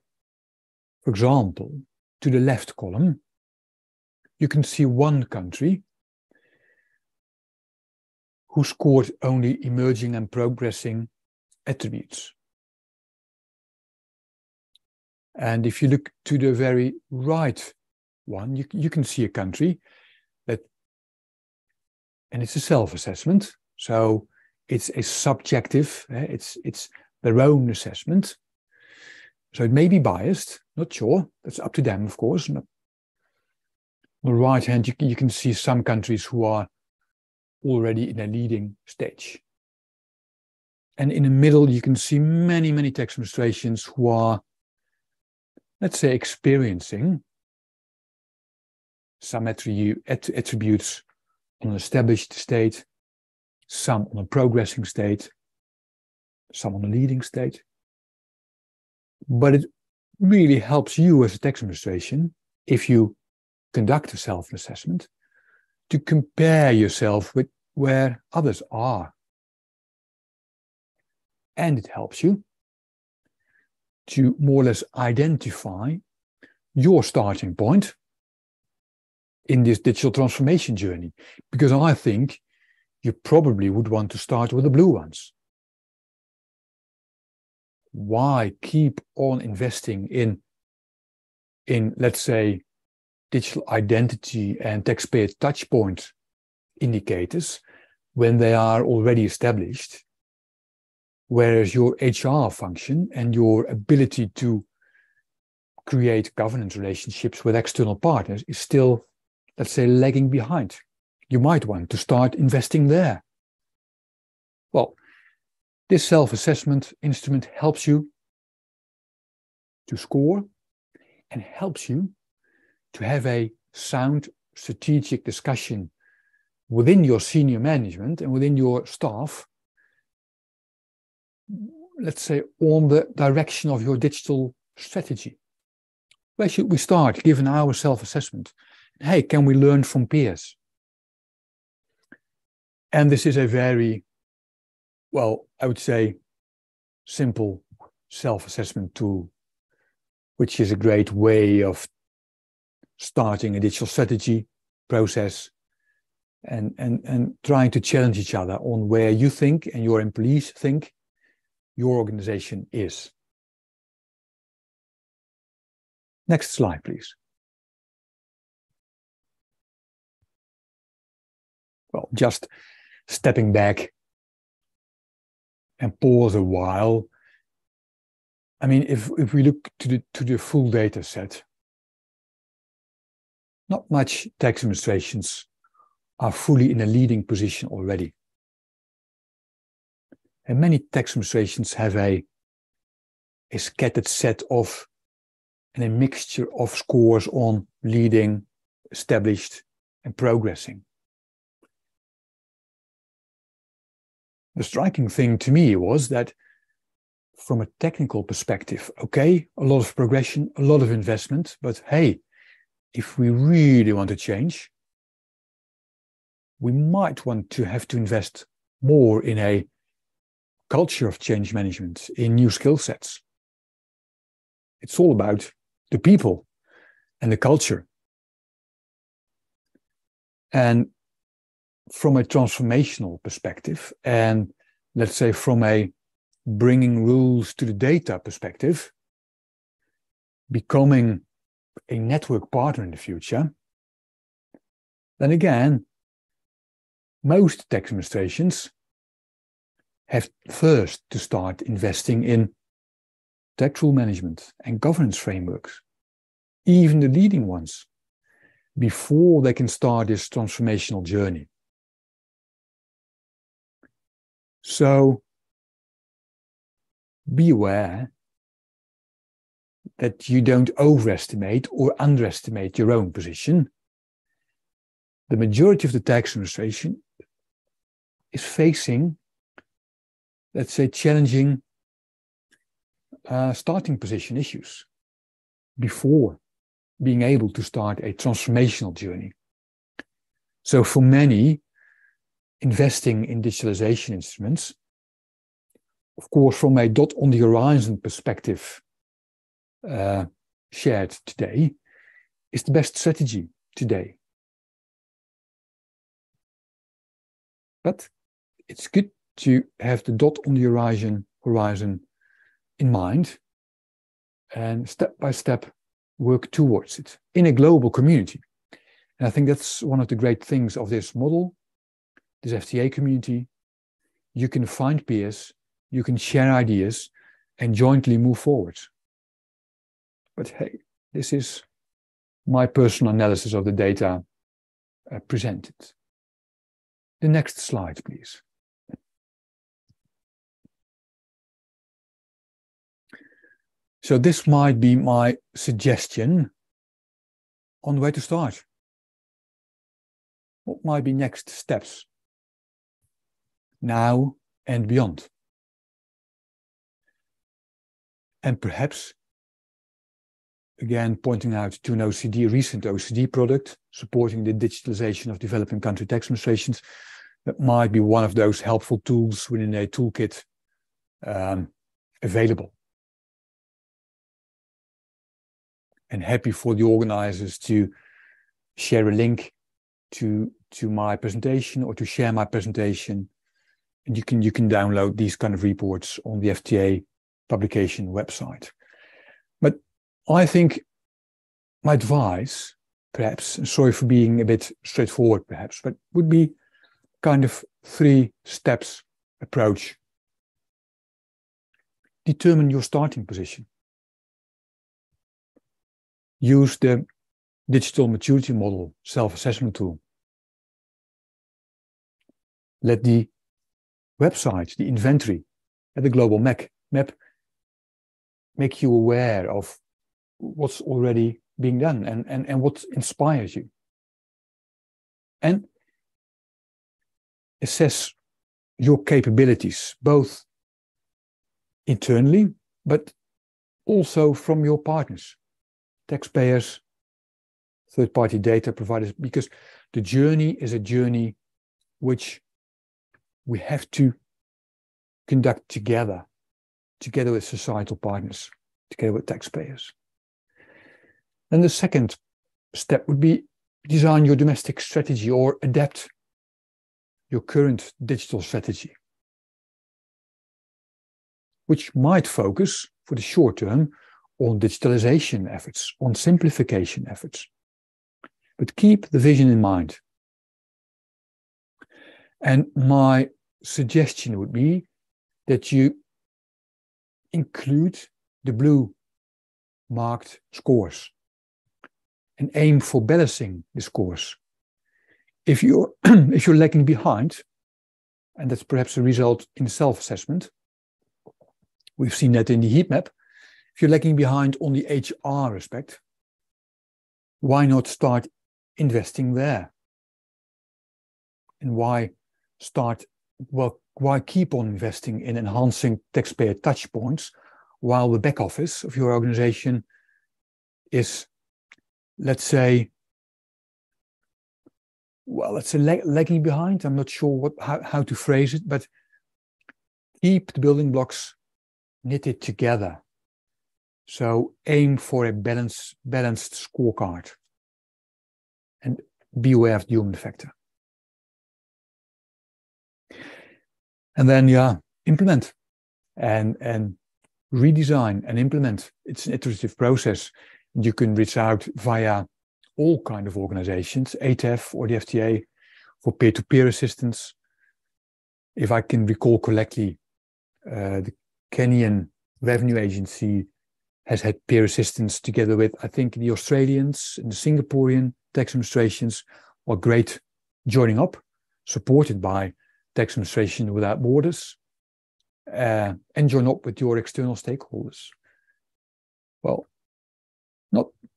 for example, to the left column, you can see one country who scored only emerging and progressing attributes. And if you look to the very right one, you, you can see a country that, and it's a self-assessment. So it's a subjective, eh, it's, it's their own assessment. So it may be biased, not sure. That's up to them, of course. On the right hand, you, you can see some countries who are already in a leading stage. And in the middle, you can see many, many tax administrations who are, let's say, experiencing some attributes on an established state, some on a progressing state, some on a leading state. But it really helps you as a tax administration, if you conduct a self assessment, to compare yourself with where others are. And it helps you to more or less identify your starting point in this digital transformation journey. Because I think you probably would want to start with the blue ones. Why keep on investing in, in let's say, digital identity and taxpayer touchpoint indicators when they are already established, whereas your HR function and your ability to create governance relationships with external partners is still, let's say, lagging behind. You might want to start investing there. Well, this self assessment instrument helps you to score and helps you to have a sound strategic discussion within your senior management and within your staff, let's say, on the direction of your digital strategy. Where should we start given our self assessment? Hey, can we learn from peers? And this is a very, well, I would say, simple self assessment tool, which is a great way of starting a digital strategy process and, and, and trying to challenge each other on where you think and your employees think your organization is. Next slide, please. Well, just stepping back and pause a while. I mean, if, if we look to the, to the full data set, not much tax administrations are fully in a leading position already. And many tax administrations have a, a scattered set of and a mixture of scores on leading, established, and progressing. The striking thing to me was that from a technical perspective, okay, a lot of progression, a lot of investment, but hey, if we really want to change, we might want to have to invest more in a culture of change management, in new skill sets. It's all about the people and the culture. And from a transformational perspective, and let's say from a bringing rules to the data perspective, becoming a network partner in the future, then again, most tax administrations have first to start investing in tax rule management and governance frameworks, even the leading ones, before they can start this transformational journey. So be aware that you don't overestimate or underestimate your own position. The majority of the tax administration is facing, let's say, challenging uh, starting position issues before being able to start a transformational journey. So, for many, investing in digitalization instruments, of course, from a dot on the horizon perspective uh, shared today, is the best strategy today. But it's good to have the dot on the horizon horizon in mind and step by step work towards it in a global community. And I think that's one of the great things of this model, this FTA community. You can find peers, you can share ideas and jointly move forward. But hey, this is my personal analysis of the data uh, presented. The next slide, please. So this might be my suggestion on where to start. What might be next steps now and beyond? And perhaps, again, pointing out to an OECD, recent OECD product supporting the digitalization of developing country tax administrations, that might be one of those helpful tools within a toolkit um, available. and happy for the organizers to share a link to to my presentation or to share my presentation. And you can you can download these kind of reports on the FTA publication website. But I think my advice perhaps sorry for being a bit straightforward perhaps but would be kind of three steps approach determine your starting position use the digital maturity model self-assessment tool. Let the website, the inventory, and the global map, map make you aware of what's already being done and, and, and what inspires you. And assess your capabilities, both internally, but also from your partners taxpayers, third party data providers, because the journey is a journey which we have to conduct together, together with societal partners, together with taxpayers. Then the second step would be design your domestic strategy or adapt your current digital strategy, which might focus for the short term on digitalization efforts, on simplification efforts. But keep the vision in mind. And my suggestion would be that you include the blue marked scores and aim for balancing the scores. If you're, (clears throat) if you're lagging behind, and that's perhaps a result in self-assessment. We've seen that in the heat map. If you're lagging behind on the HR aspect, why not start investing there? And why start, well, why keep on investing in enhancing taxpayer touch points while the back office of your organization is, let's say, well, let's say lag lagging behind. I'm not sure what how, how to phrase it, but keep the building blocks knitted together. So aim for a balanced balanced scorecard and be aware of the human factor. And then yeah, implement and and redesign and implement. It's an iterative process. You can reach out via all kind of organizations, ATAF or the FTA, for peer-to-peer assistance. If I can recall correctly, uh, the Kenyan Revenue Agency has had peer assistance together with, I think, the Australians and the Singaporean tax administrations are great joining up, supported by Tax Administration Without Borders, uh, and join up with your external stakeholders. Well,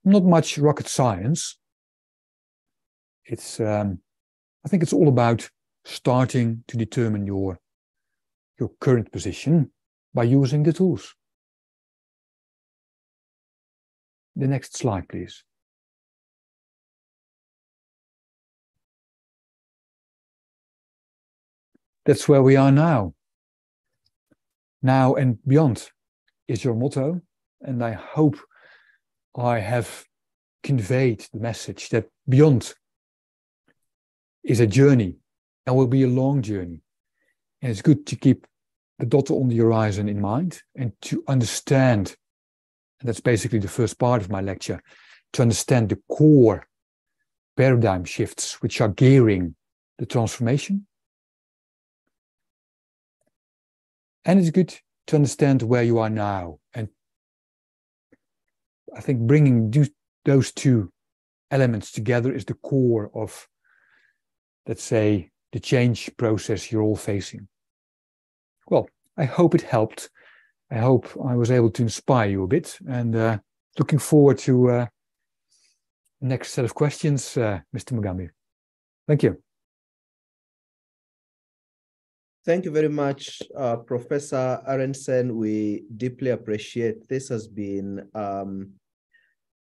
not much rocket science. It's um, I think it's all about starting to determine your your current position by using the tools. The next slide, please. That's where we are now. Now and beyond is your motto, and I hope I have conveyed the message that beyond is a journey and will be a long journey. And it's good to keep the dot on the horizon in mind and to understand, and that's basically the first part of my lecture, to understand the core paradigm shifts which are gearing the transformation. And it's good to understand where you are now and I think bringing those two elements together is the core of, let's say, the change process you're all facing. Well, I hope it helped. I hope I was able to inspire you a bit and uh, looking forward to uh, next set of questions, uh, Mr. Mugambi. Thank you. Thank you very much, uh, Professor Arendsen. We deeply appreciate this has been um,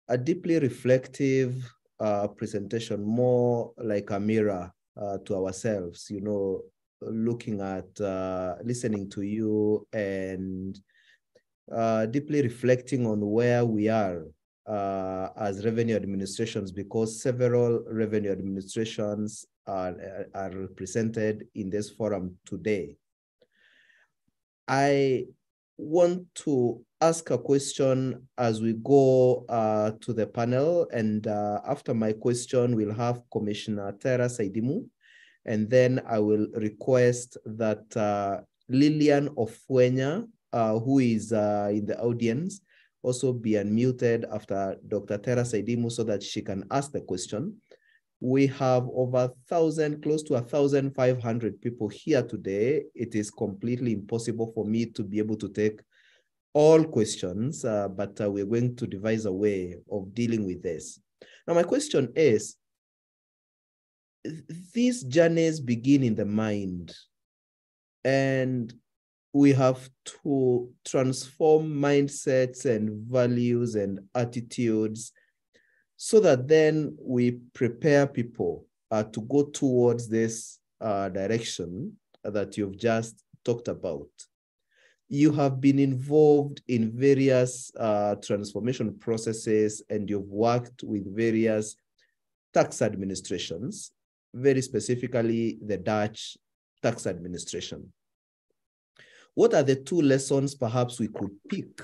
a deeply reflective uh, presentation, more like a mirror uh, to ourselves, you know, looking at, uh, listening to you and uh, deeply reflecting on where we are uh, as revenue administrations because several revenue administrations are, are represented in this forum today. I want to ask a question as we go uh, to the panel. And uh, after my question, we'll have Commissioner Tera Saidimu. And then I will request that uh, Lillian Ofuenya, uh, who is uh, in the audience, also be unmuted after Dr. Tera Saidimu so that she can ask the question. We have over a thousand, close to a thousand five hundred people here today. It is completely impossible for me to be able to take all questions, uh, but uh, we're going to devise a way of dealing with this. Now, my question is, these journeys begin in the mind, and we have to transform mindsets and values and attitudes so that then we prepare people uh, to go towards this uh, direction that you've just talked about you have been involved in various uh, transformation processes and you've worked with various tax administrations, very specifically the Dutch tax administration. What are the two lessons perhaps we could pick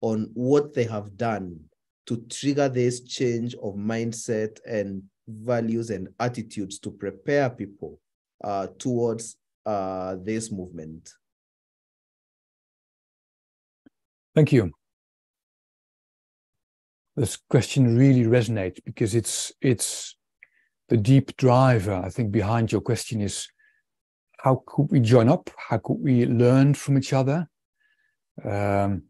on what they have done to trigger this change of mindset and values and attitudes to prepare people uh, towards uh, this movement? Thank you. This question really resonates because it's it's the deep driver I think behind your question is how could we join up? How could we learn from each other? Um,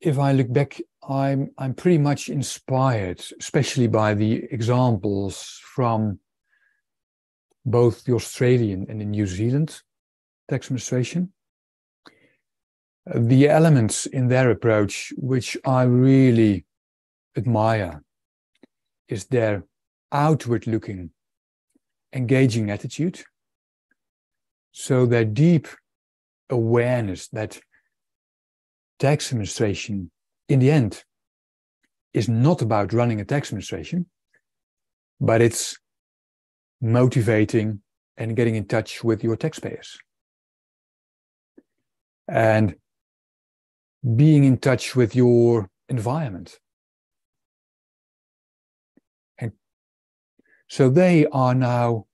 if I look back, I'm I'm pretty much inspired, especially by the examples from both the Australian and the New Zealand tax administration. The elements in their approach, which I really admire, is their outward looking, engaging attitude. So their deep awareness that tax administration, in the end, is not about running a tax administration, but it's motivating and getting in touch with your taxpayers. And being in touch with your environment. And so they are now,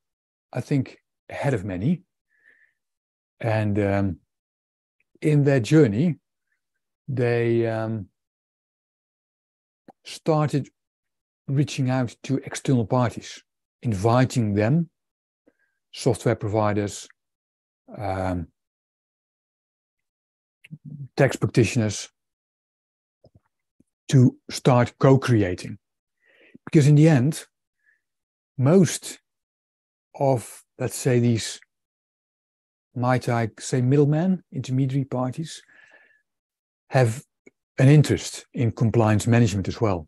I think, ahead of many. And um, in their journey, they um, started reaching out to external parties, inviting them, software providers, um, tax practitioners, to start co creating. Because in the end, most of, let's say, these, might I say, middlemen, intermediary parties, have an interest in compliance management as well.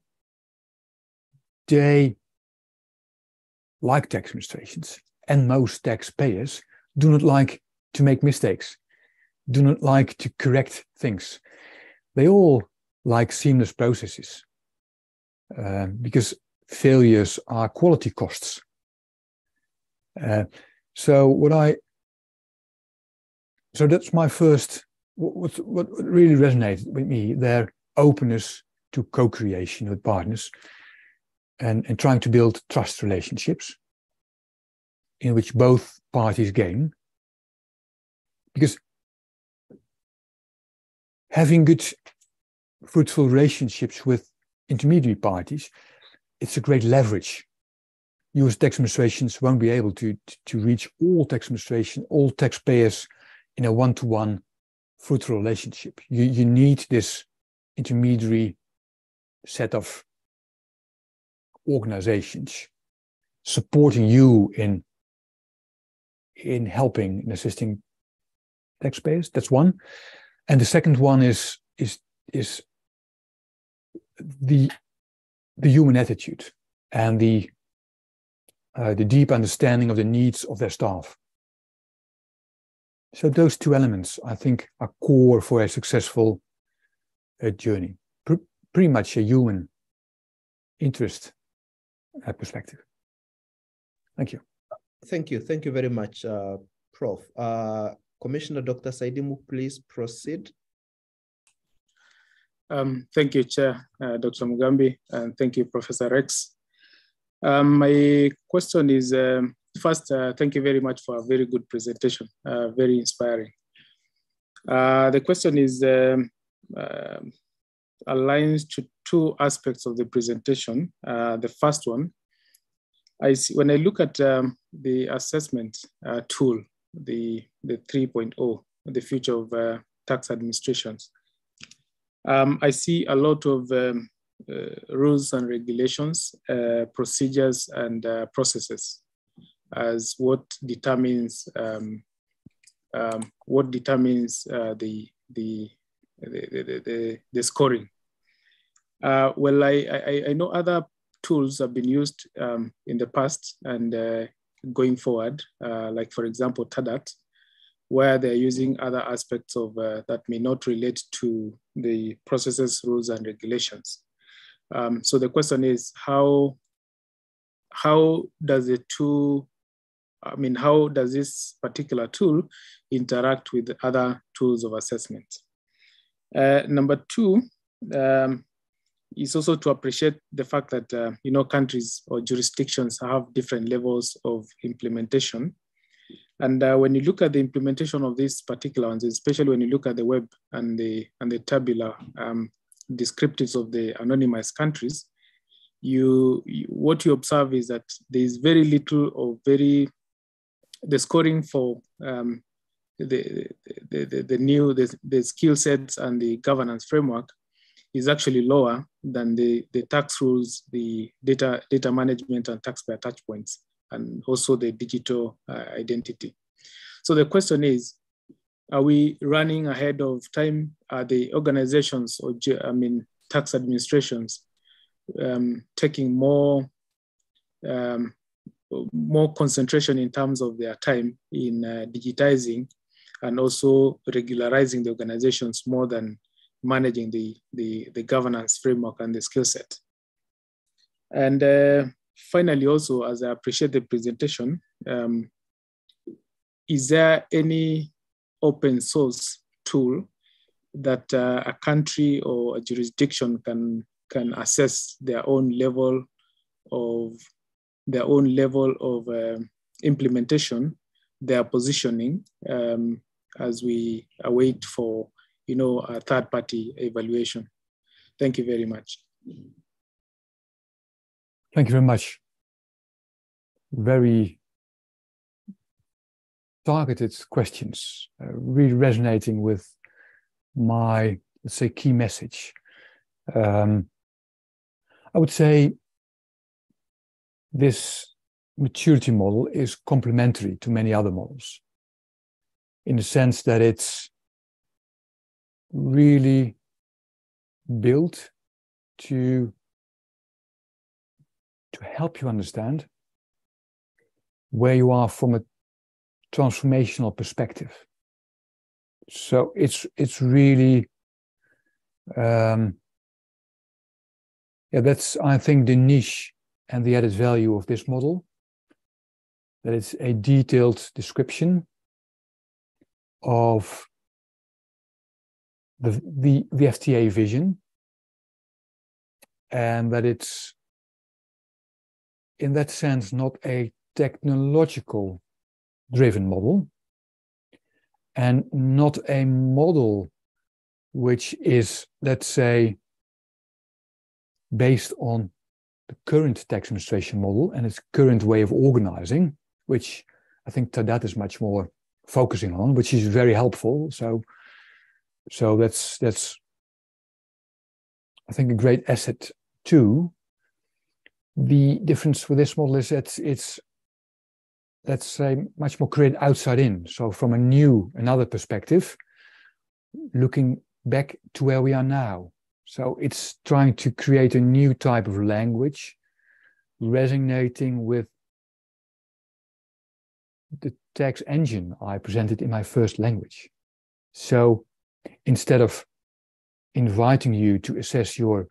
They, like tax administrations and most taxpayers, do not like to make mistakes, do not like to correct things. They all like seamless processes uh, because failures are quality costs. Uh, so what I so that's my first what, what really resonated with me, their openness to co-creation with partners and, and trying to build trust relationships in which both parties gain. Because having good, fruitful relationships with intermediary parties, it's a great leverage. US tax administrations won't be able to, to reach all tax administration, all taxpayers in a one-to-one fruitful relationship. You, you need this intermediary set of organizations supporting you in in helping and assisting taxpayers. That's one. And the second one is is is the the human attitude and the uh, the deep understanding of the needs of their staff. So those two elements, I think, are core for a successful uh, journey. Pr pretty much a human interest uh, perspective. Thank you. Thank you. Thank you very much, uh, Prof. Commissioner Dr. Saidimu, please proceed. Um, thank you, Chair uh, Dr. Mugambi, and thank you, Professor Rex. Um, my question is um, first, uh, thank you very much for a very good presentation, uh, very inspiring. Uh, the question is um, uh, aligns to two aspects of the presentation. Uh, the first one, I see, when I look at um, the assessment uh, tool, the, the 3.0, the future of tax administrations, um, I see a lot of um, rules and regulations, procedures, and processes as what determines um, um, what determines uh, the, the, the, the, scoring. Uh, well, I, I, I, know other tools have been used um, in the past and uh, going forward, uh, like for example, TADAT, where they're using other aspects of uh, that may not relate to the processes, rules, and regulations. Um, so the question is how how does the two I mean, how does this particular tool interact with other tools of assessment? Uh, number two um, is also to appreciate the fact that, uh, you know, countries or jurisdictions have different levels of implementation. And uh, when you look at the implementation of these particular ones, especially when you look at the web and the, and the tabular um, descriptives of the anonymized countries, you, you, what you observe is that there is very little or very the scoring for um, the, the, the, the, new the, the skill sets and the governance framework is actually lower than the, the tax rules, the data, data management and taxpayer touch points, and also the digital uh, identity. So the question is, are we running ahead of time? Are the organizations or I mean tax administrations um, taking more um, more concentration in terms of their time in uh, digitizing and also regularizing the organizations more than managing the, the, the governance framework and the skill set. And uh, finally, also, as I appreciate the presentation, um, is there any open source tool that uh, a country or a jurisdiction can, can assess their own level of their own level of uh, implementation, their positioning um, as we await for you know a third party evaluation. Thank you very much. Thank you very much. Very targeted questions, uh, really resonating with my, let's say, key message. Um, I would say this maturity model is complementary to many other models in the sense that it's really built to to help you understand where you are from a transformational perspective. So it's it's really um yeah that's i think the niche and the added value of this model. That it's a detailed description of the, the, the FTA vision and that it's in that sense not a technological driven model and not a model which is let's say based on the current tax administration model and its current way of organizing, which I think TADAT is much more focusing on, which is very helpful. So, so that's that's I think a great asset too. The difference with this model is that it's let's say much more created outside in. So from a new, another perspective, looking back to where we are now. So it's trying to create a new type of language, resonating with the text engine I presented in my first language. So instead of inviting you to assess your,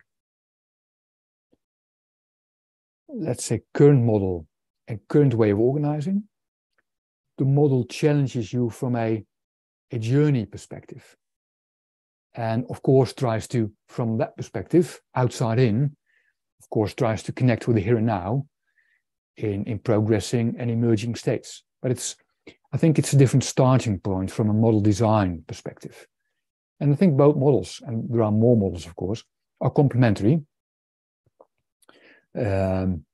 let's say, current model and current way of organizing, the model challenges you from a, a journey perspective. And of course tries to from that perspective outside in of course tries to connect with the here and now in in progressing and emerging states. But it's i think it's a different starting point from a model design perspective and i think both models and there are more models of course are complementary um,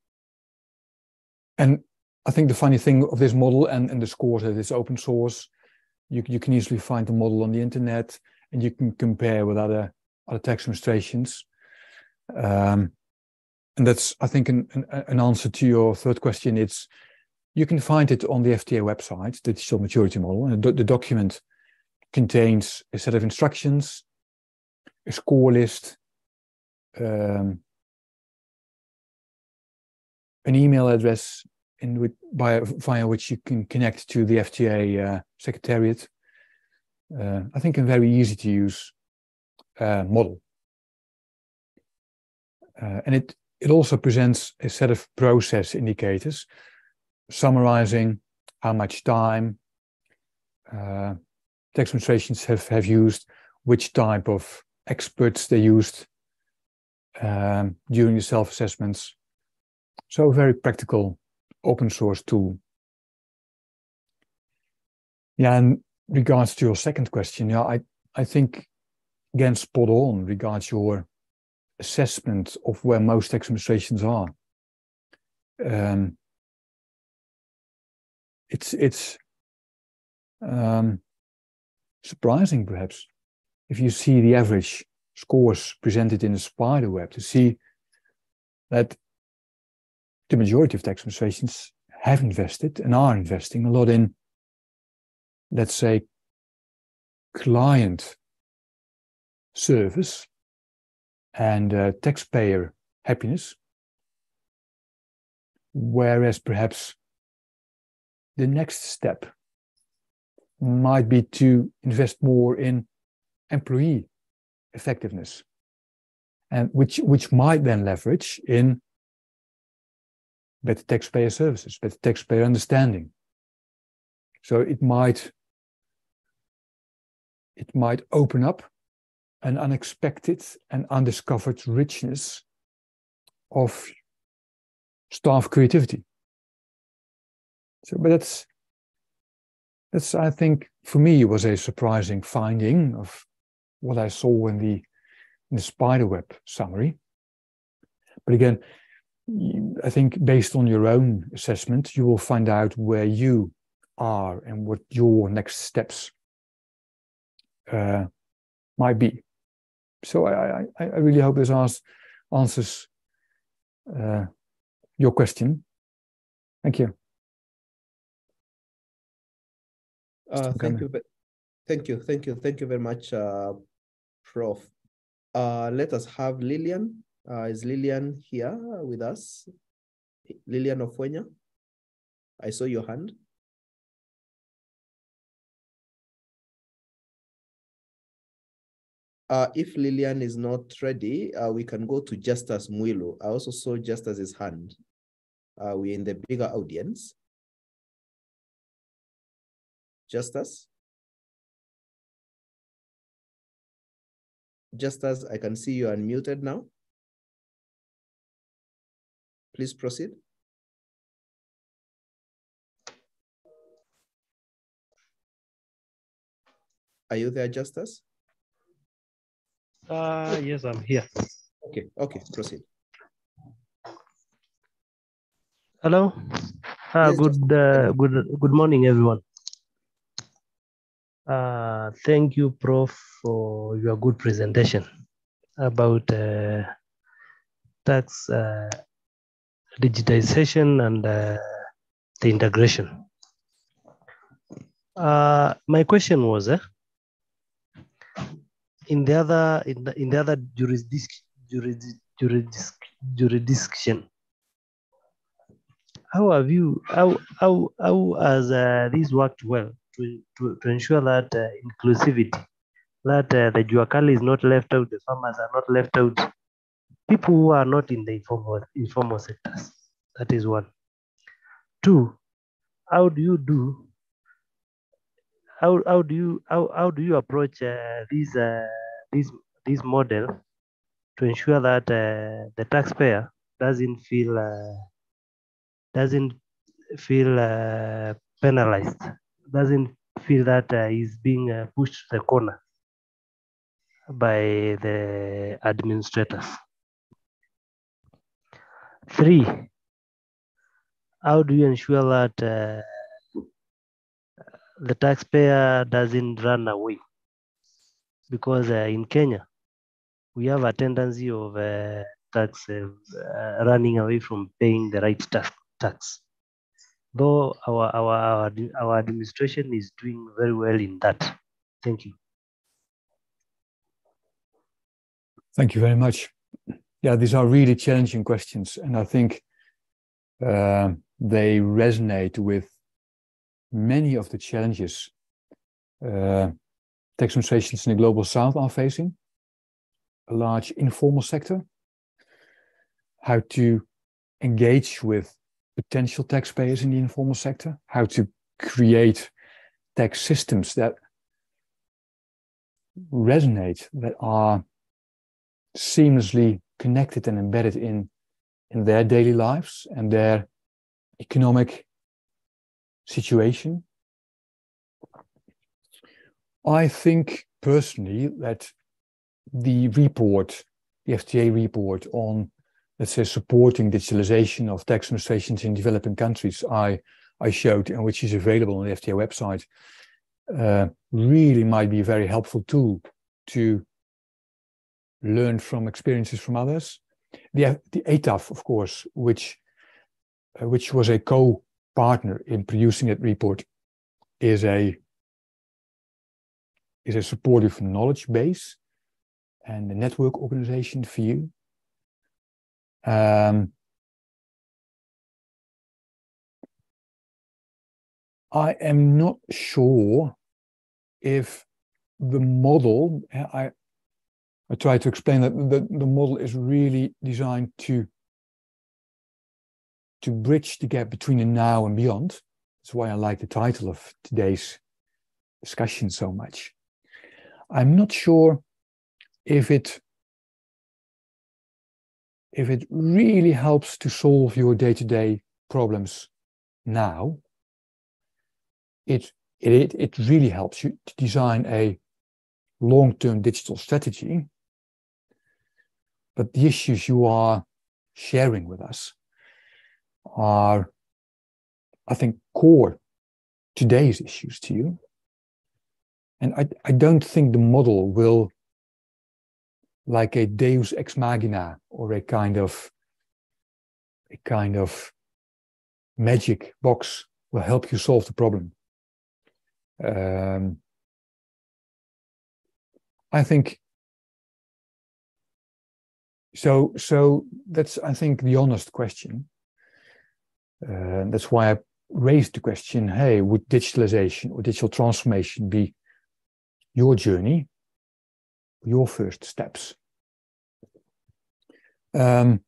and i think the funny thing of this model and, and the scores that it's open source you, you can easily find the model on the internet and you can compare with other other tax administrations. Um, and that's, I think, an, an, an, answer to your third question. It's you can find it on the FTA website, the digital maturity model, and the, the document contains a set of instructions, a score list, um, an email address in which, by, via which you can connect to the FTA uh, secretariat uh, I think, a very easy to use uh, model. Uh, and it, it also presents a set of process indicators summarizing how much time uh, tax administrations have, have used, which type of experts they used um, during the self assessments. So, a very practical open source tool. Yeah, and regards to your second question, yeah, I, I think again spot on regards your assessment of where most tax administrations are. Um, it's it's um, surprising perhaps if you see the average scores presented in the spider web to see that the majority of tax administrations have invested and are investing a lot in, let's say, client service and uh, taxpayer happiness, whereas perhaps the next step might be to invest more in employee effectiveness. And which which might then leverage in better taxpayer services better taxpayer understanding. So it might it might open up an unexpected and undiscovered richness of staff creativity. So but that's that's i think for me was a surprising finding of what I saw in the in the spiderweb summary. But again, I think based on your own assessment, you will find out where you are and what your next steps uh, might be. So I, I, I really hope this asks, answers uh, your question. Thank you. Uh, thank you. Thank you. Thank you. Thank you very much, uh, Prof. Uh, let us have Lillian. Uh, is Lillian here with us? Lillian Ofwenya? I saw your hand. Uh, if Lillian is not ready, uh, we can go to Justus Mwilu. I also saw Justus's hand. Uh, we're in the bigger audience. Justus? Justus I can see you unmuted now. Please proceed. Are you there, Justus? Uh, yes, I'm here. Okay, okay, proceed. Hello. Uh, Yes, good, uh, good, good morning, everyone. Uh, thank you, Prof, for your good presentation about uh, tax uh, digitization and uh, the integration. Uh, my question was, eh, in the other in the, in the other jurisdiction jurisdiction how have you how how how has uh, this worked well to, to, to ensure that uh, inclusivity that uh, the juakali is not left out the farmers are not left out. People who are not in the informal informal sectors that is one. Two how do you do how, how do you how, how do you approach uh, this uh, this this model to ensure that uh, the taxpayer doesn't feel uh, doesn't feel uh, penalized, doesn't feel that uh, he's being uh, pushed to the corner by the administrators. Three, how do you ensure that uh, the taxpayer doesn't run away? Because uh, in Kenya, we have a tendency of uh, tax uh, running away from paying the right tax tax. Though our, our, our, our administration is doing very well in that. Thank you. Thank you very much. Yeah, these are really challenging questions, and I think uh, they resonate with many of the challenges uh, tax administrations in the global south are facing. A large informal sector, how to engage with potential taxpayers in the informal sector, how to create tax systems that resonate, that are seamlessly connected and embedded in, in their daily lives and their economic situation. I think personally that the report, the FTA report on let's say, supporting digitalization of tax administrations in developing countries, I, I showed and which is available on the FTA website uh, really might be a very helpful tool to learn from experiences from others. The, the ATAF, of course, which, uh, which was a co-partner in producing that report, is a, is a supportive knowledge base and a network organization for you. Um, I am not sure if the model, I, I try to explain that the, the model is really designed to, to bridge the gap between the now and beyond. That's why I like the title of today's discussion so much. I'm not sure if it if it really helps to solve your day-to-day problems now it, it, it really helps you to design a long-term digital strategy. But the issues you are sharing with us are, I think, core today's issues to you. And I, I don't think the model will, like a deus ex machina or a kind of a kind of magic box will help you solve the problem. Um, I think so. So that's I think the honest question. Uh, that's why I raised the question: Hey, would digitalization or digital transformation be your journey, your first steps? Um,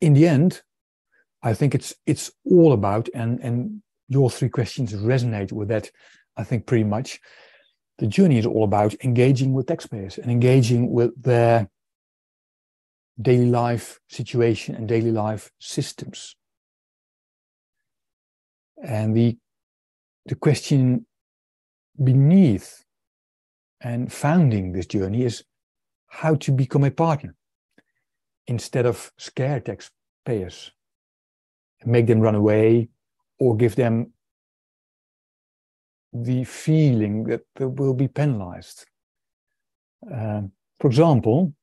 in the end, I think it's it's all about and and your three questions resonate with that, I think, pretty much. The journey is all about engaging with taxpayers and engaging with their daily life situation and daily life systems. And the, the question beneath and founding this journey is how to become a partner instead of scare taxpayers make them run away or give them the feeling that they will be penalized. Um, for example,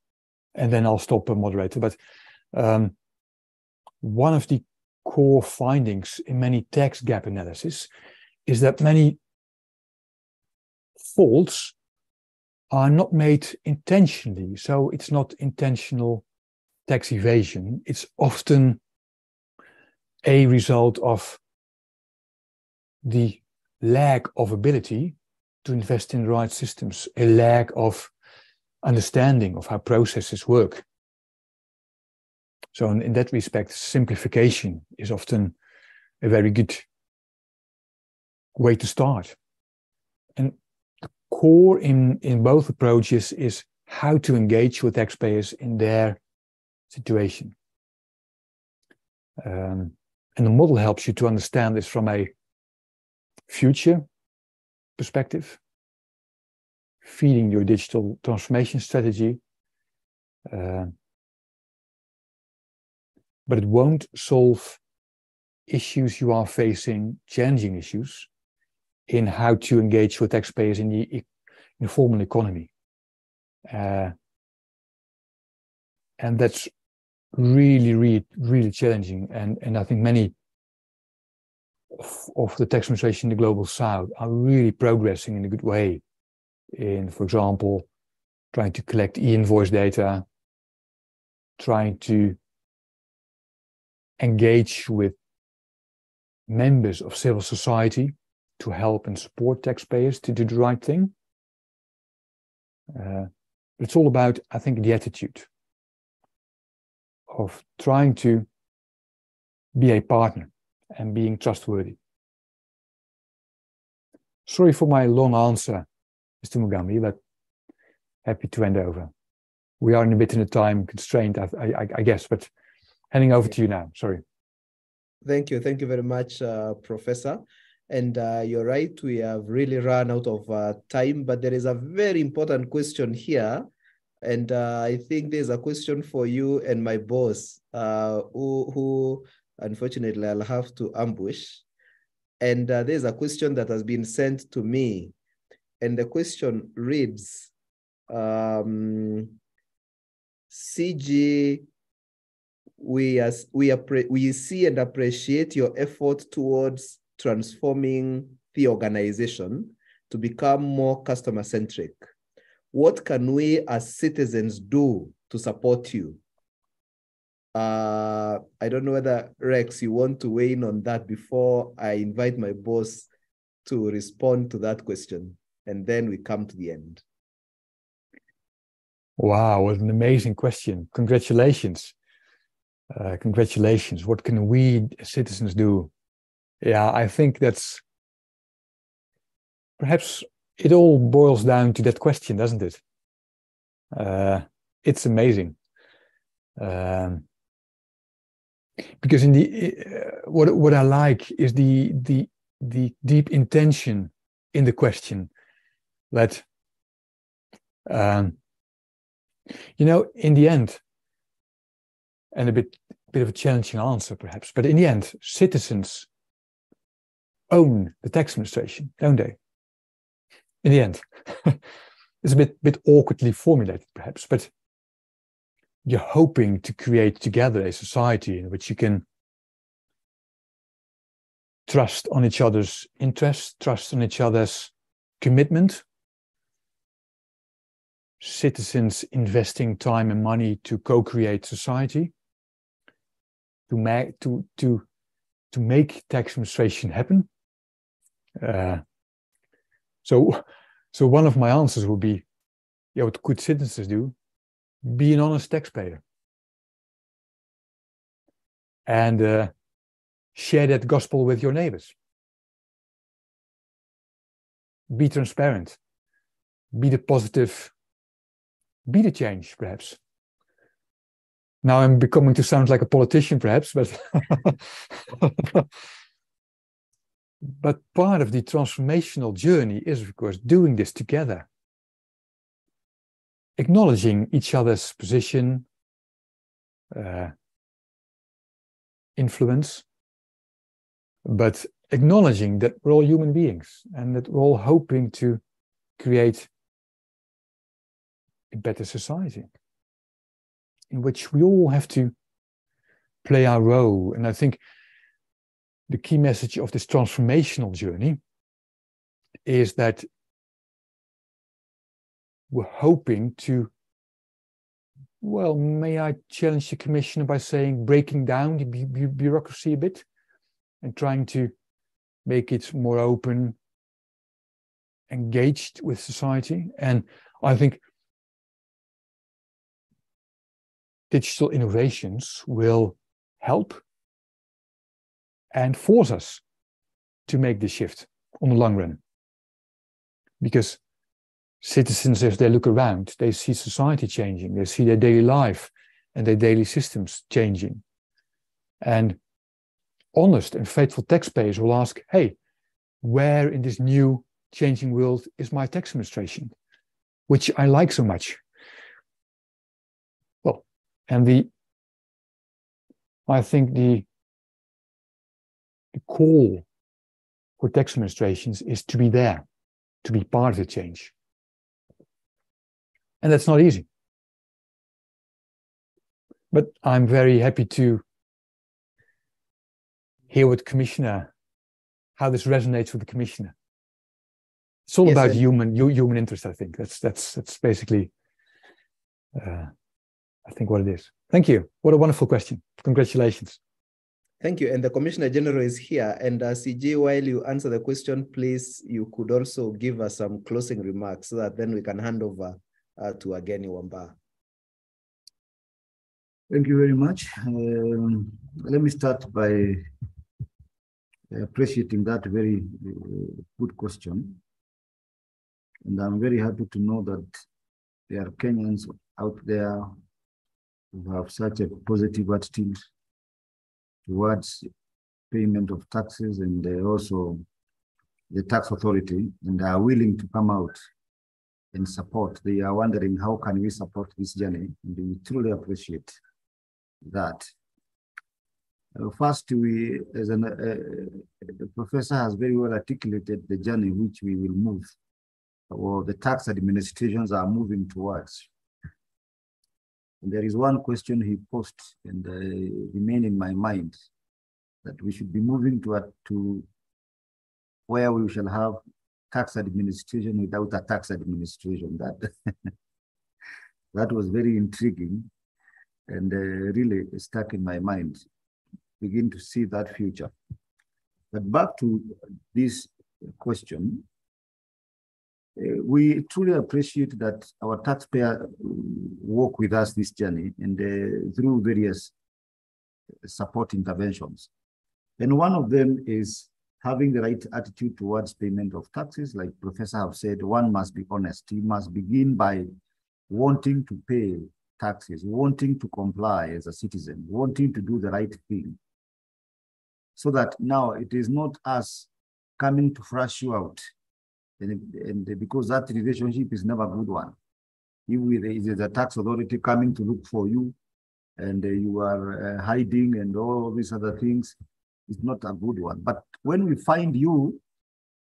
and then I'll stop, a moderator, but um, one of the core findings in many tax gap analysis is that many faults are not made intentionally. So it's not intentional tax evasion. It's often a result of the lack of ability to invest in the right systems, a lack of understanding of how processes work. So, in, in that respect, simplification is often a very good way to start. And the core in, in both approaches is how to engage with taxpayers in their situation. Um, and the model helps you to understand this from a future perspective, feeding your digital transformation strategy. Uh, but it won't solve issues you are facing, challenging issues in how to engage with taxpayers in the informal economy. Uh, and that's really, really, really challenging. And, and I think many of the tax administration in the global south are really progressing in a good way in, for example, trying to collect e-invoice data, trying to engage with members of civil society to help and support taxpayers to do the right thing. Uh, it's all about, I think, the attitude of trying to be a partner and being trustworthy. Sorry for my long answer, Mr. Mugambi, but happy to hand over. We are in a bit in a time constraint, I, I, I guess, but handing over to you now. Sorry. Thank you. Thank you very much, uh, Professor. And uh, you're right, we have really run out of uh, time, but there is a very important question here. And uh, I think there's a question for you and my boss, uh, who, who unfortunately, I'll have to ambush. And uh, there's a question that has been sent to me. And the question reads, um, CG, we, as, we, we see and appreciate your effort towards transforming the organization to become more customer centric. What can we as citizens do to support you? Uh, I don't know whether Rex, you want to weigh in on that before I invite my boss to respond to that question, and then we come to the end. Wow, what an amazing question. Congratulations. Uh, congratulations. What can we citizens do? Yeah, I think that's perhaps it all boils down to that question, doesn't it? Uh, it's amazing. Um, because in the uh, what what I like is the the the deep intention in the question that um, you know in the end and a bit bit of a challenging answer perhaps but in the end citizens own the tax administration don't they in the end (laughs) it's a bit bit awkwardly formulated perhaps but you're hoping to create together a society in which you can trust on each other's interests, trust on each other's commitment, citizens investing time and money to co-create society, to make to to to make tax administration happen. Uh, so, so one of my answers would be, yeah, what could citizens do? be an honest taxpayer and uh, share that gospel with your neighbors. Be transparent. Be the positive. Be the change, perhaps. Now I'm becoming to sound like a politician, perhaps, but (laughs) but part of the transformational journey is, of course, doing this together acknowledging each other's position, uh, influence, but acknowledging that we're all human beings and that we're all hoping to create a better society in which we all have to play our role. And I think the key message of this transformational journey is that we're hoping to, well, may I challenge the commissioner by saying breaking down the bu bureaucracy a bit and trying to make it more open, engaged with society. And I think digital innovations will help and force us to make the shift on the long run. Because citizens, as they look around, they see society changing, they see their daily life and their daily systems changing. And honest and faithful taxpayers will ask, hey, where in this new changing world is my tax administration, which I like so much? Well, and the, I think the, the call for tax administrations is to be there, to be part of the change. And that's not easy. But I'm very happy to hear what Commissioner, how this resonates with the Commissioner. It's all yes, about human human interest, I think. That's that's that's basically uh, I think what it is. Thank you. What a wonderful question. Congratulations. Thank you. And the Commissioner General is here. And uh, CG, while you answer the question, please, you could also give us some closing remarks so that then we can hand over uh, to Ageni Wamba. Thank you very much. Um, let me start by appreciating that very uh, good question. And I'm very happy to know that there are Kenyans out there who have such a positive attitude towards payment of taxes and also the tax authority and are willing to come out and support. They are wondering how can we support this journey? And we truly appreciate that. Uh, first, we, as an, uh, the professor has very well articulated the journey which we will move, or the tax administrations are moving towards. And there is one question he posed and uh, remain in my mind that we should be moving to, a, to where we shall have tax administration without a tax administration. That, (laughs) that was very intriguing and uh, really stuck in my mind. Begin to see that future. But back to this question, we truly appreciate that our taxpayer walk with us this journey and uh, through various support interventions. And one of them is having the right attitude towards payment of taxes. Like Professor have said, one must be honest. You must begin by wanting to pay taxes, wanting to comply as a citizen, wanting to do the right thing. So that now it is not us coming to flush you out. And, and because that relationship is never a good one. If there is a tax authority coming to look for you and uh, you are uh, hiding and all these other things, it's not a good one. But when we find you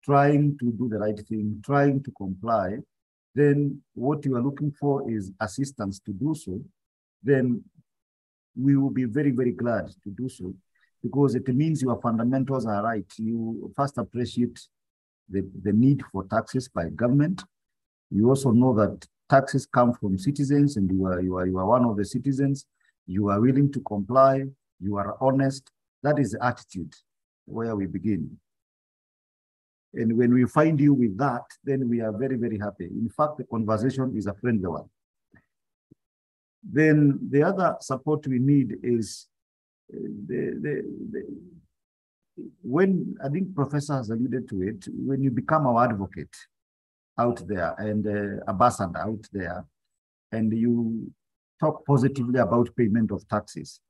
trying to do the right thing, trying to comply, then what you are looking for is assistance to do so, then we will be very, very glad to do so because it means your fundamentals are right. You first appreciate the, the need for taxes by government. You also know that taxes come from citizens and you are, you are, you are one of the citizens. You are willing to comply. You are honest. That is the attitude where we begin. And when we find you with that, then we are very, very happy. In fact, the conversation is a friendly one. Then the other support we need is uh, the, the, the, when I think Professor has alluded to it, when you become our advocate out there and uh, ambassador out there, and you talk positively about payment of taxes,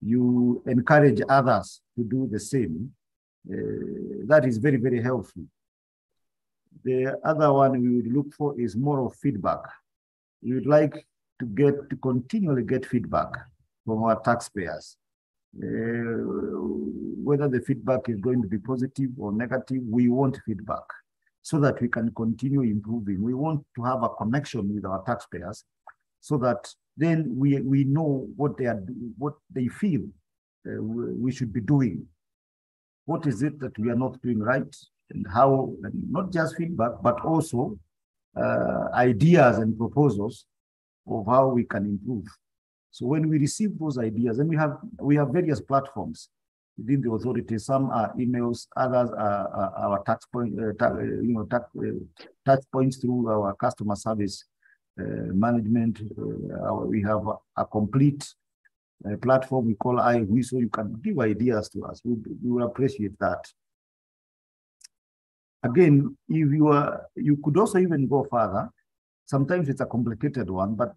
you encourage others to do the same, uh, that is very, very helpful. The other one we would look for is more of feedback. We would like to get to continually get feedback from our taxpayers. Uh, whether the feedback is going to be positive or negative, we want feedback so that we can continue improving. We want to have a connection with our taxpayers so that then we, we know what they are, what they feel uh, we should be doing. What is it that we are not doing right and how, and not just feedback, but also uh, ideas and proposals of how we can improve. So when we receive those ideas, and we have we have various platforms within the authority. Some are emails, others are, are our touch point, uh, ta you know, touch, uh, points through our customer service uh, management. Uh, we have a, a complete uh, platform we call iWhi, so you can give ideas to us. We, we will appreciate that. Again, if you are, you could also even go further. Sometimes it's a complicated one, but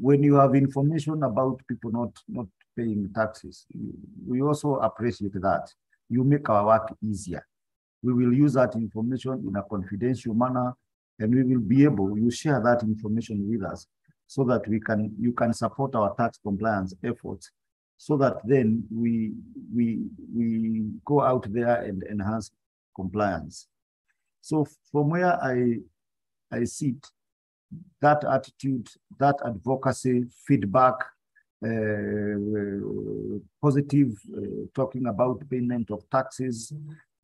when you have information about people not not paying taxes, we also appreciate that. You make our work easier. We will use that information in a confidential manner, and we will be able, you share that information with us so that we can you can support our tax compliance efforts so that then we we we go out there and enhance compliance. So from where I I sit, that attitude, that advocacy, feedback, uh, positive, uh, talking about payment of taxes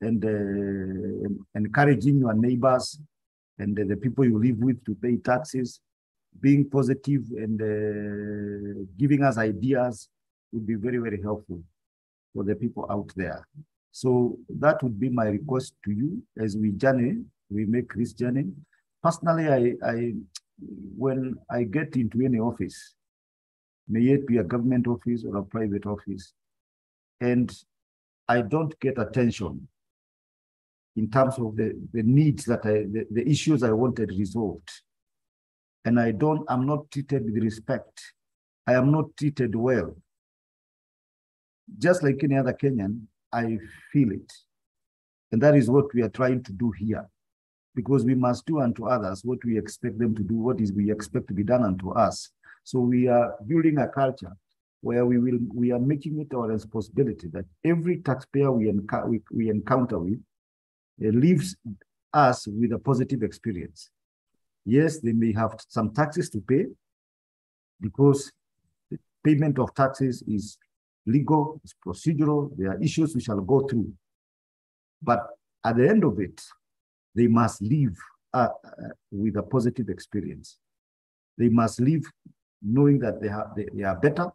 and uh, encouraging your neighbors and the people you live with to pay taxes, being positive and uh, giving us ideas would be very, very helpful for the people out there. So that would be my request to you as we journey, we make this journey. Personally, I, I when I get into any office, may it be a government office or a private office, and I don't get attention in terms of the, the needs that I, the, the issues I wanted resolved. And I don't, I'm not treated with respect. I am not treated well. Just like any other Kenyan, I feel it. And that is what we are trying to do here. Because we must do unto others what we expect them to do, what is we expect to be done unto us. So we are building a culture where we will we are making it our responsibility that every taxpayer we, enc- we, we encounter with uh, leaves us with a positive experience. Yes, they may have some taxes to pay because the payment of taxes is legal, it's procedural, there are issues we shall go through. But at the end of it, they must leave uh, uh, with a positive experience. They must leave knowing that they, have, they, they are better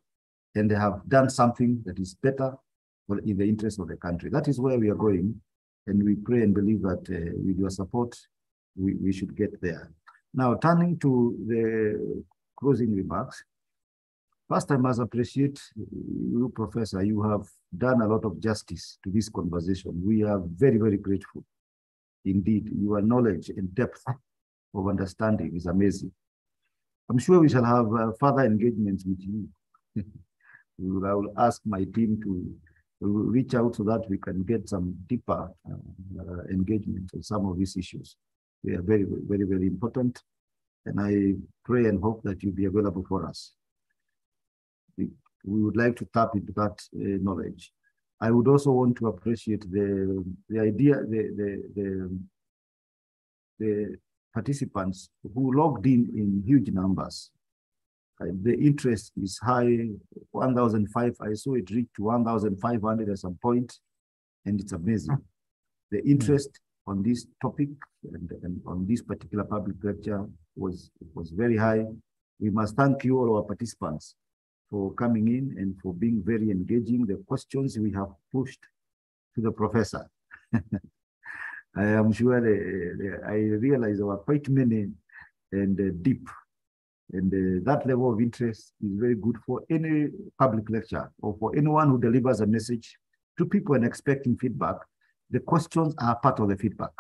and they have done something that is better for, in the interest of the country. That is where we are going. And we pray and believe that uh, with your support, we, we should get there. Now, turning to the closing remarks, first I must appreciate you, Professor. You have done a lot of justice to this conversation. We are very, very grateful. Indeed, your knowledge and depth of understanding is amazing. I'm sure we shall have uh, further engagements with you. (laughs) I will ask my team to reach out so that we can get some deeper uh, engagement on some of these issues. They are very, very, very important. And I pray and hope that you'll be available for us. We, we would like to tap into that uh, knowledge. I would also want to appreciate the, the idea, the, the, the, the participants who logged in in huge numbers. Uh, the interest is high, 1,005, I saw it reach to 1,500 at some point, and it's amazing. The interest on this topic and, and on this particular public lecture was, was very high. We must thank you, all our participants, for coming in and for being very engaging. The questions we have pushed to the professor. (laughs) I am sure the, the, I realize there were quite many and uh, deep. And uh, that level of interest is very good for any public lecture or for anyone who delivers a message to people and expecting feedback. The questions are part of the feedback,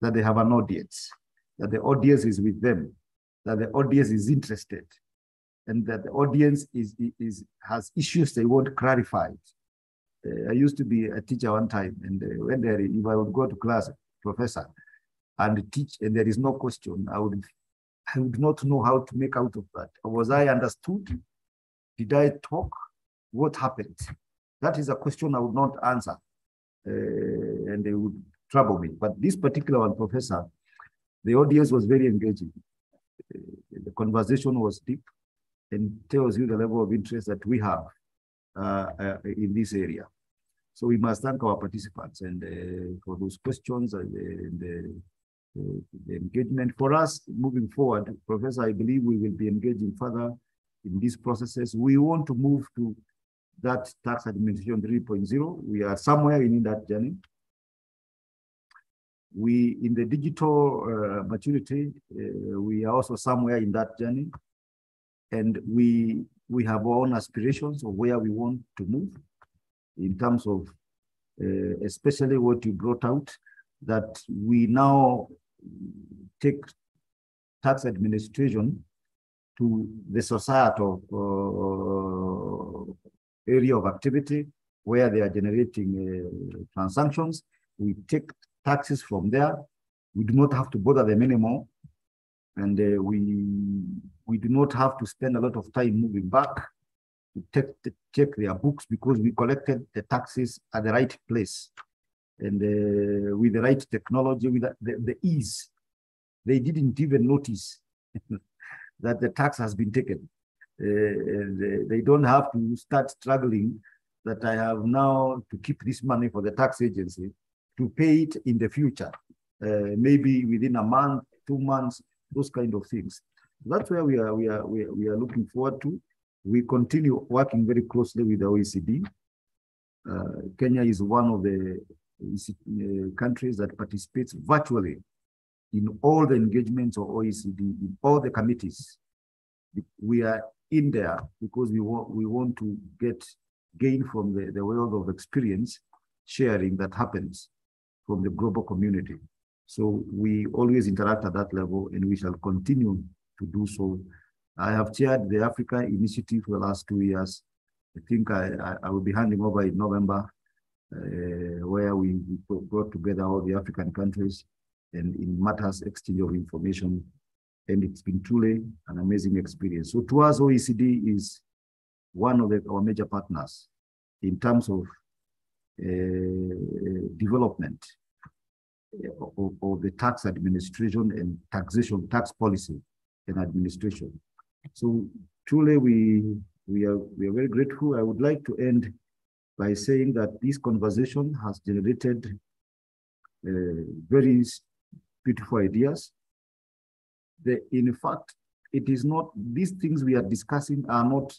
that they have an audience, that the audience is with them, that the audience is interested, and that the audience is, is has issues they want clarified. Uh, I used to be a teacher one time, and uh, when there, if I would go to class, professor, and teach, and there is no question, I would, I would not know how to make out of that. Was I understood? Did I talk? What happened? That is a question I would not answer, uh, and they would trouble me. But this particular one, professor, the audience was very engaging. Uh, the conversation was deep and tells you the level of interest that we have uh, uh, in this area. So we must thank our participants and uh, for those questions and the, the, the, engagement. For us, moving forward, Professor, I believe we will be engaging further in these processes. We want to move to that tax administration 3.0. We are somewhere in that journey. We, in the digital uh, maturity, uh, we are also somewhere in that journey. And we we have our own aspirations of where we want to move in terms of uh, especially what you brought out, that we now take tax administration to the societal uh, area of activity where they are generating uh, transactions. We take taxes from there. We do not have to bother them anymore. And uh, we we do not have to spend a lot of time moving back to take, to check their books because we collected the taxes at the right place and uh, with the right technology, with the, the, the ease. They didn't even notice (laughs) that the tax has been taken. Uh, and they don't have to start struggling that I have now to keep this money for the tax agency to pay it in the future, uh, maybe within a month, two months, those kind of things. That's where we are, we are, we are, we are looking forward to. We continue working very closely with the OECD. Uh, Kenya is one of the uh, countries that participates virtually in all the engagements of OECD, in all the committees. We are in there because we want, we want to get gain from the, the world of experience sharing that happens from the global community. So we always interact at that level and we shall continue to do so. I have chaired the Africa Initiative for the last two years. I think I, I, I will be handing over in November, uh, where we, brought together all the African countries and in matters exchange of information. And it's been truly an amazing experience. So to us, OECD is one of the, our major partners in terms of uh, development of, of, the tax administration and taxation, tax policy and administration. So truly we, we, are, we are very grateful. I would like to end by saying that this conversation has generated uh, very beautiful ideas. The, in fact, it is not, these things we are discussing are not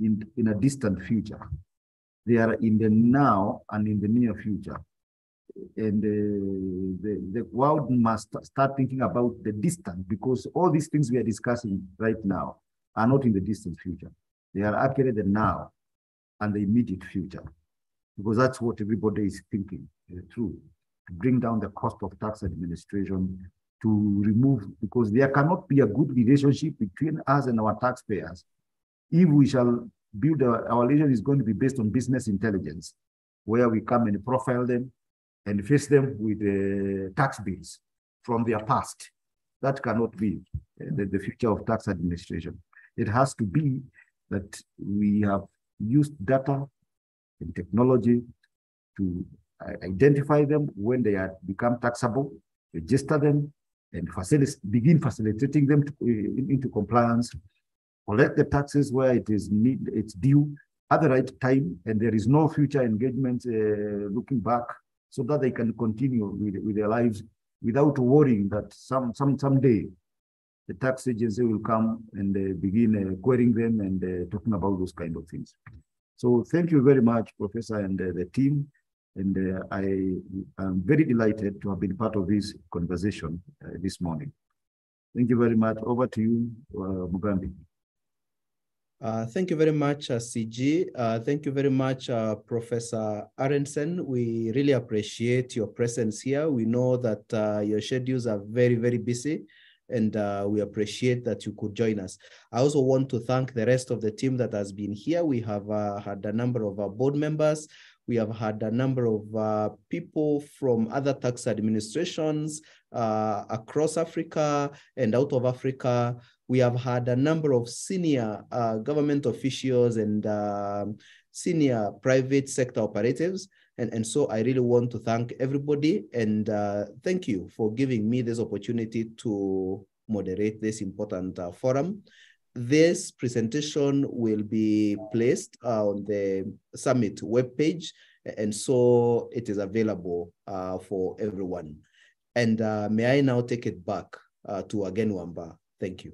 in, in a distant future. They are in the now and in the near future. And uh, the, the world must start thinking about the distance because all these things we are discussing right now are not in the distant future. They are actually the now and the immediate future because that's what everybody is thinking uh, through to bring down the cost of tax administration to remove because there cannot be a good relationship between us and our taxpayers if we shall build our, our is going to be based on business intelligence where we come and profile them and face them with uh, tax bills from their past. That cannot be uh, the, the future of tax administration. It has to be that we have used data and technology to identify them when they are become taxable, register them, and facilitate, begin facilitating them to, uh, into compliance, collect the taxes where it is need, it's due at the right time, and there is no future engagement uh, looking back, so that they can continue with, with their lives without worrying that some some someday the tax agency will come and uh, begin uh, querying them and uh, talking about those kind of things. So thank you very much, Professor and uh, the team. And uh, I am very delighted to have been part of this conversation uh, this morning. Thank you very much. Over to you, Mugambi. Uh, thank you very much, uh, CG. Uh, thank you very much, Professor Arendsen. We really appreciate your presence here. We know that your schedules are very, very busy and uh, we appreciate that you could join us. I also want to thank the rest of the team that has been here. We have uh, had a number of our board members. We have had a number of uh, people from other tax administrations uh, across Africa and out of Africa. We have had a number of senior uh, government officials and um, senior private sector operatives. And, and so I really want to thank everybody and uh, thank you for giving me this opportunity to moderate this important uh, forum. This presentation will be placed uh, on the summit webpage, and so it is available uh, for everyone. And uh, may I now take it back to Agen Wamba. Thank you.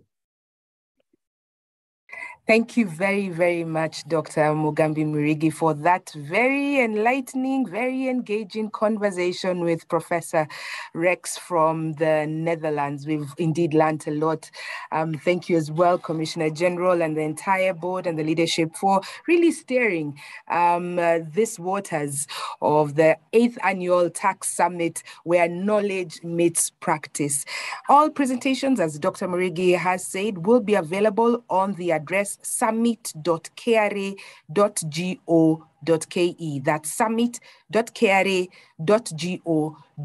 Thank you very, very much, Dr. Mugambi Murigi, for that very enlightening, very engaging conversation with Professor Rex from the Netherlands. We've indeed learned a lot. Um, thank you as well, Commissioner General and the entire board and the leadership for really steering um, uh, this waters of the eighth annual tax summit where knowledge meets practice. All presentations, as Dr. Murigi has said, will be available on the address summit.kra.go.ke. That's summit.kra.go.ke.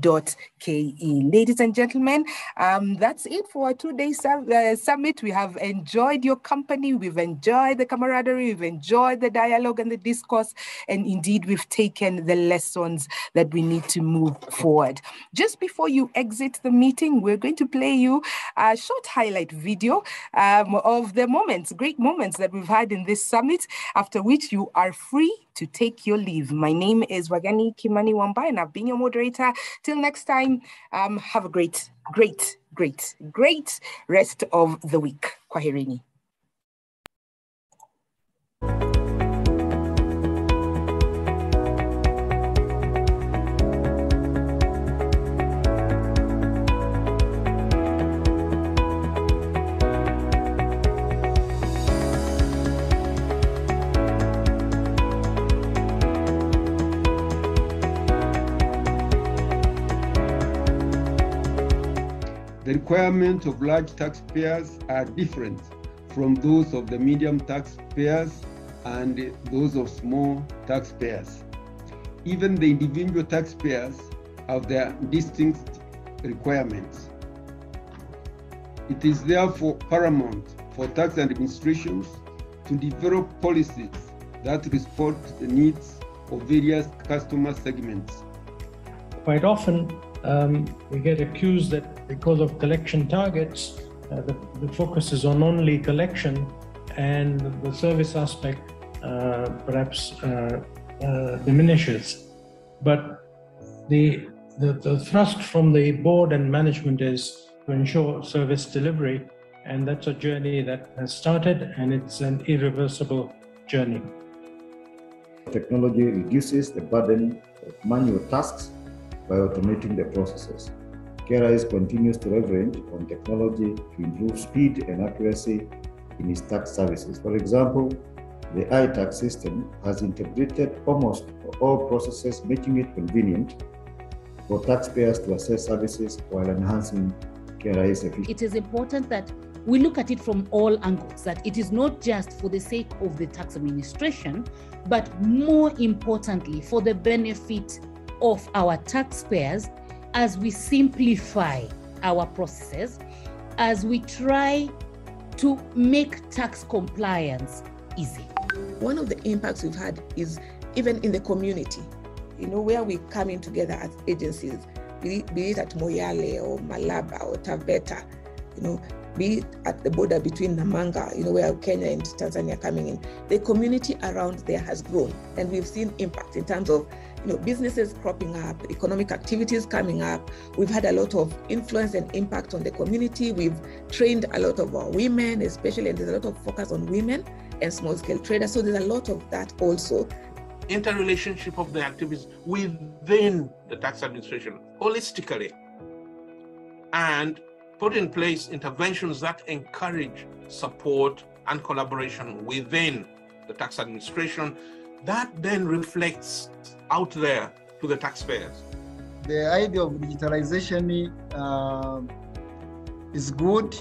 Ladies and gentlemen, um, that's it for our two-day uh, summit. We have enjoyed your company. We've enjoyed the camaraderie. We've enjoyed the dialogue and the discourse. And indeed, we've taken the lessons that we need to move forward. Just before you exit the meeting, we're going to play you a short highlight video um, of the moments, great moments that we've had in this summit, after which you are free to take your leave. My name is Wagani Kimani Wamba, and I've been your moderator. Till next time, um, have a great, great, great, great rest of the week. Kwaherini. The requirements of large taxpayers are different from those of the medium taxpayers and those of small taxpayers. Even the individual taxpayers have their distinct requirements. It is therefore paramount for tax administrations to develop policies that respond to the needs of various customer segments. Quite often, um, we get accused that because of collection targets, uh, the, the, focus is on only collection and the service aspect uh, perhaps uh, uh diminishes. But the, the, the thrust from the board and management is to ensure service delivery, and that's a journey that has started and it's an irreversible journey. Technology reduces the burden of manual tasks by automating the processes. KRIS continues to leverage on technology to improve speed and accuracy in its tax services. For example, the iTax system has integrated almost all processes, making it convenient for taxpayers to access services while enhancing KRA's efficiency. It is important that we look at it from all angles, that it is not just for the sake of the tax administration, but more importantly, for the benefit of our taxpayers as we simplify our processes, as we try to make tax compliance easy. One of the impacts we've had is even in the community, you know, where we come in together as agencies, be, it at Moyale or Malaba or Taveta, you know, be it at the border between Namanga, you know, where Kenya and Tanzania are coming in, the community around there has grown. And we've seen impact in terms of you know, businesses cropping up, economic activities coming up. We've had a lot of influence and impact on the community. We've trained a lot of our women, especially, and there's a lot of focus on women and small scale traders. So there's a lot of that also. Interrelationship of the activities within the tax administration holistically and put in place interventions that encourage support and collaboration within the tax administration that then reflects out there to the taxpayers. The idea of digitalization uh, is good,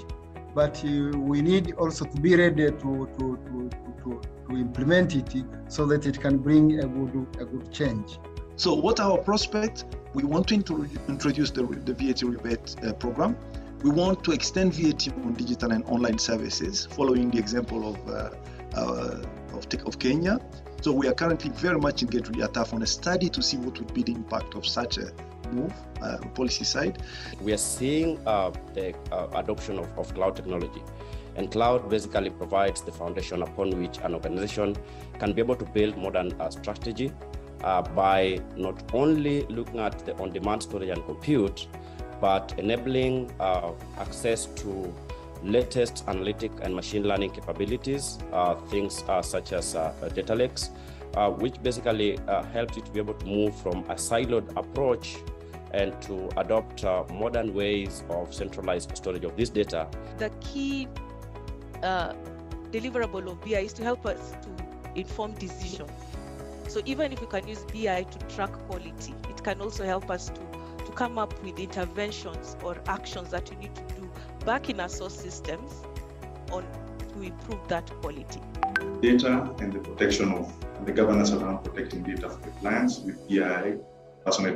but uh, we need also to be ready to, to, to, to, to implement it so that it can bring a good, a good change. So what are our prospects? We want to introduce the, the VAT rebate uh, program. We want to extend VAT on digital and online services, following the example of, uh, uh, of, of Kenya. So we are currently very much engaged with ATAF on a study to see what would be the impact of such a move uh, policy side. We are seeing uh, the uh, adoption of, of cloud technology. And cloud basically provides the foundation upon which an organization can be able to build modern uh, strategy uh, by not only looking at the on-demand storage and compute, but enabling uh, access to latest analytic and machine learning capabilities, uh, things uh, such as uh, data lakes, which basically helps you to be able to move from a siloed approach and to adopt modern ways of centralized storage of this data. The key deliverable of BI is to help us to inform decisions. So even if we can use BI to track quality, it can also help us to, to come up with interventions or actions that we need to back in our source systems on to improve that quality. Data and the protection of the governance around protecting data for the clients with PII, personal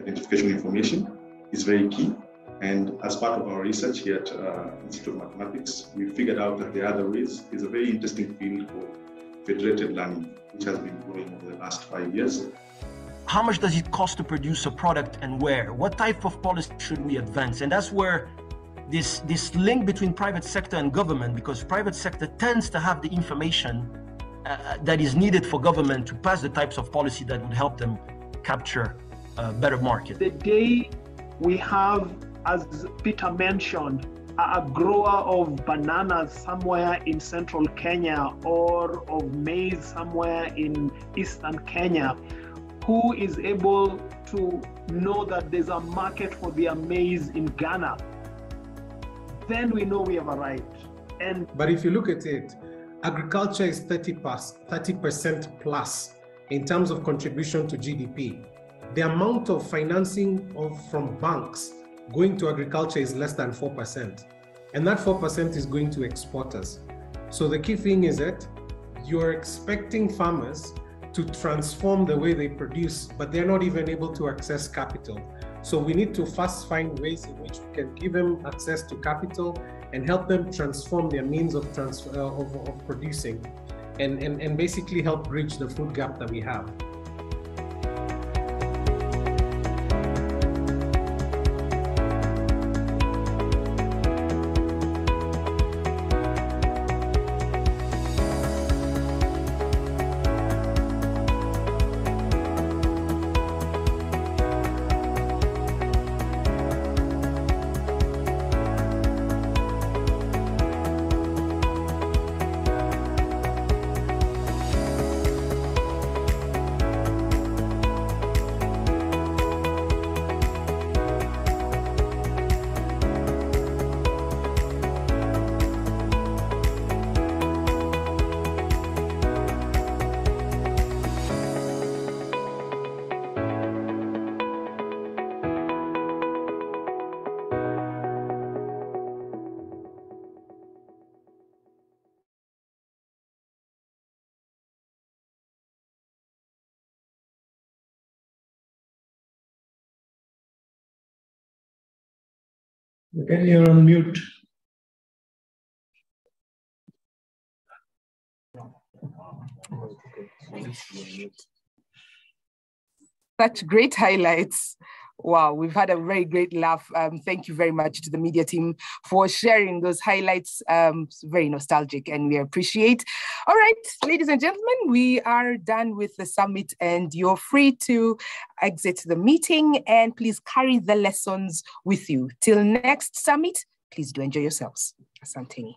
identification information, is very key. And as part of our research here at uh, Institute of Mathematics, we figured out that the other ways is a very interesting field called federated learning, which has been growing over the last five years how much does it cost to produce a product and where? What type of policy should we advance? And that's where this, this link between private sector and government, because private sector tends to have the information uh, that is needed for government to pass the types of policy that would help them capture a better market. The day we have, as Peter mentioned, a grower of bananas somewhere in central Kenya or of maize somewhere in eastern Kenya, who is able to know that there's a market for their maize in Ghana, then we know we have arrived. And but if you look at it, agriculture is 30 plus, 30% plus in terms of contribution to GDP. The amount of financing of, from banks going to agriculture is less than 4%. And that 4% is going to exporters. So the key thing is that you're expecting farmers to transform the way they produce, but they're not even able to access capital. So we need to first find ways in which we can give them access to capital and help them transform their means of, uh, of, of producing and, and, and basically help bridge the food gap that we have. Okay, you're on mute. Such great highlights. Wow, we've had a very great laugh. Um, thank you very much to the media team for sharing those highlights. Um, very nostalgic, and we appreciate. All right, ladies and gentlemen, we are done with the summit, and you're free to exit the meeting. And please carry the lessons with you. Till next summit, please do enjoy yourselves. Asanteni.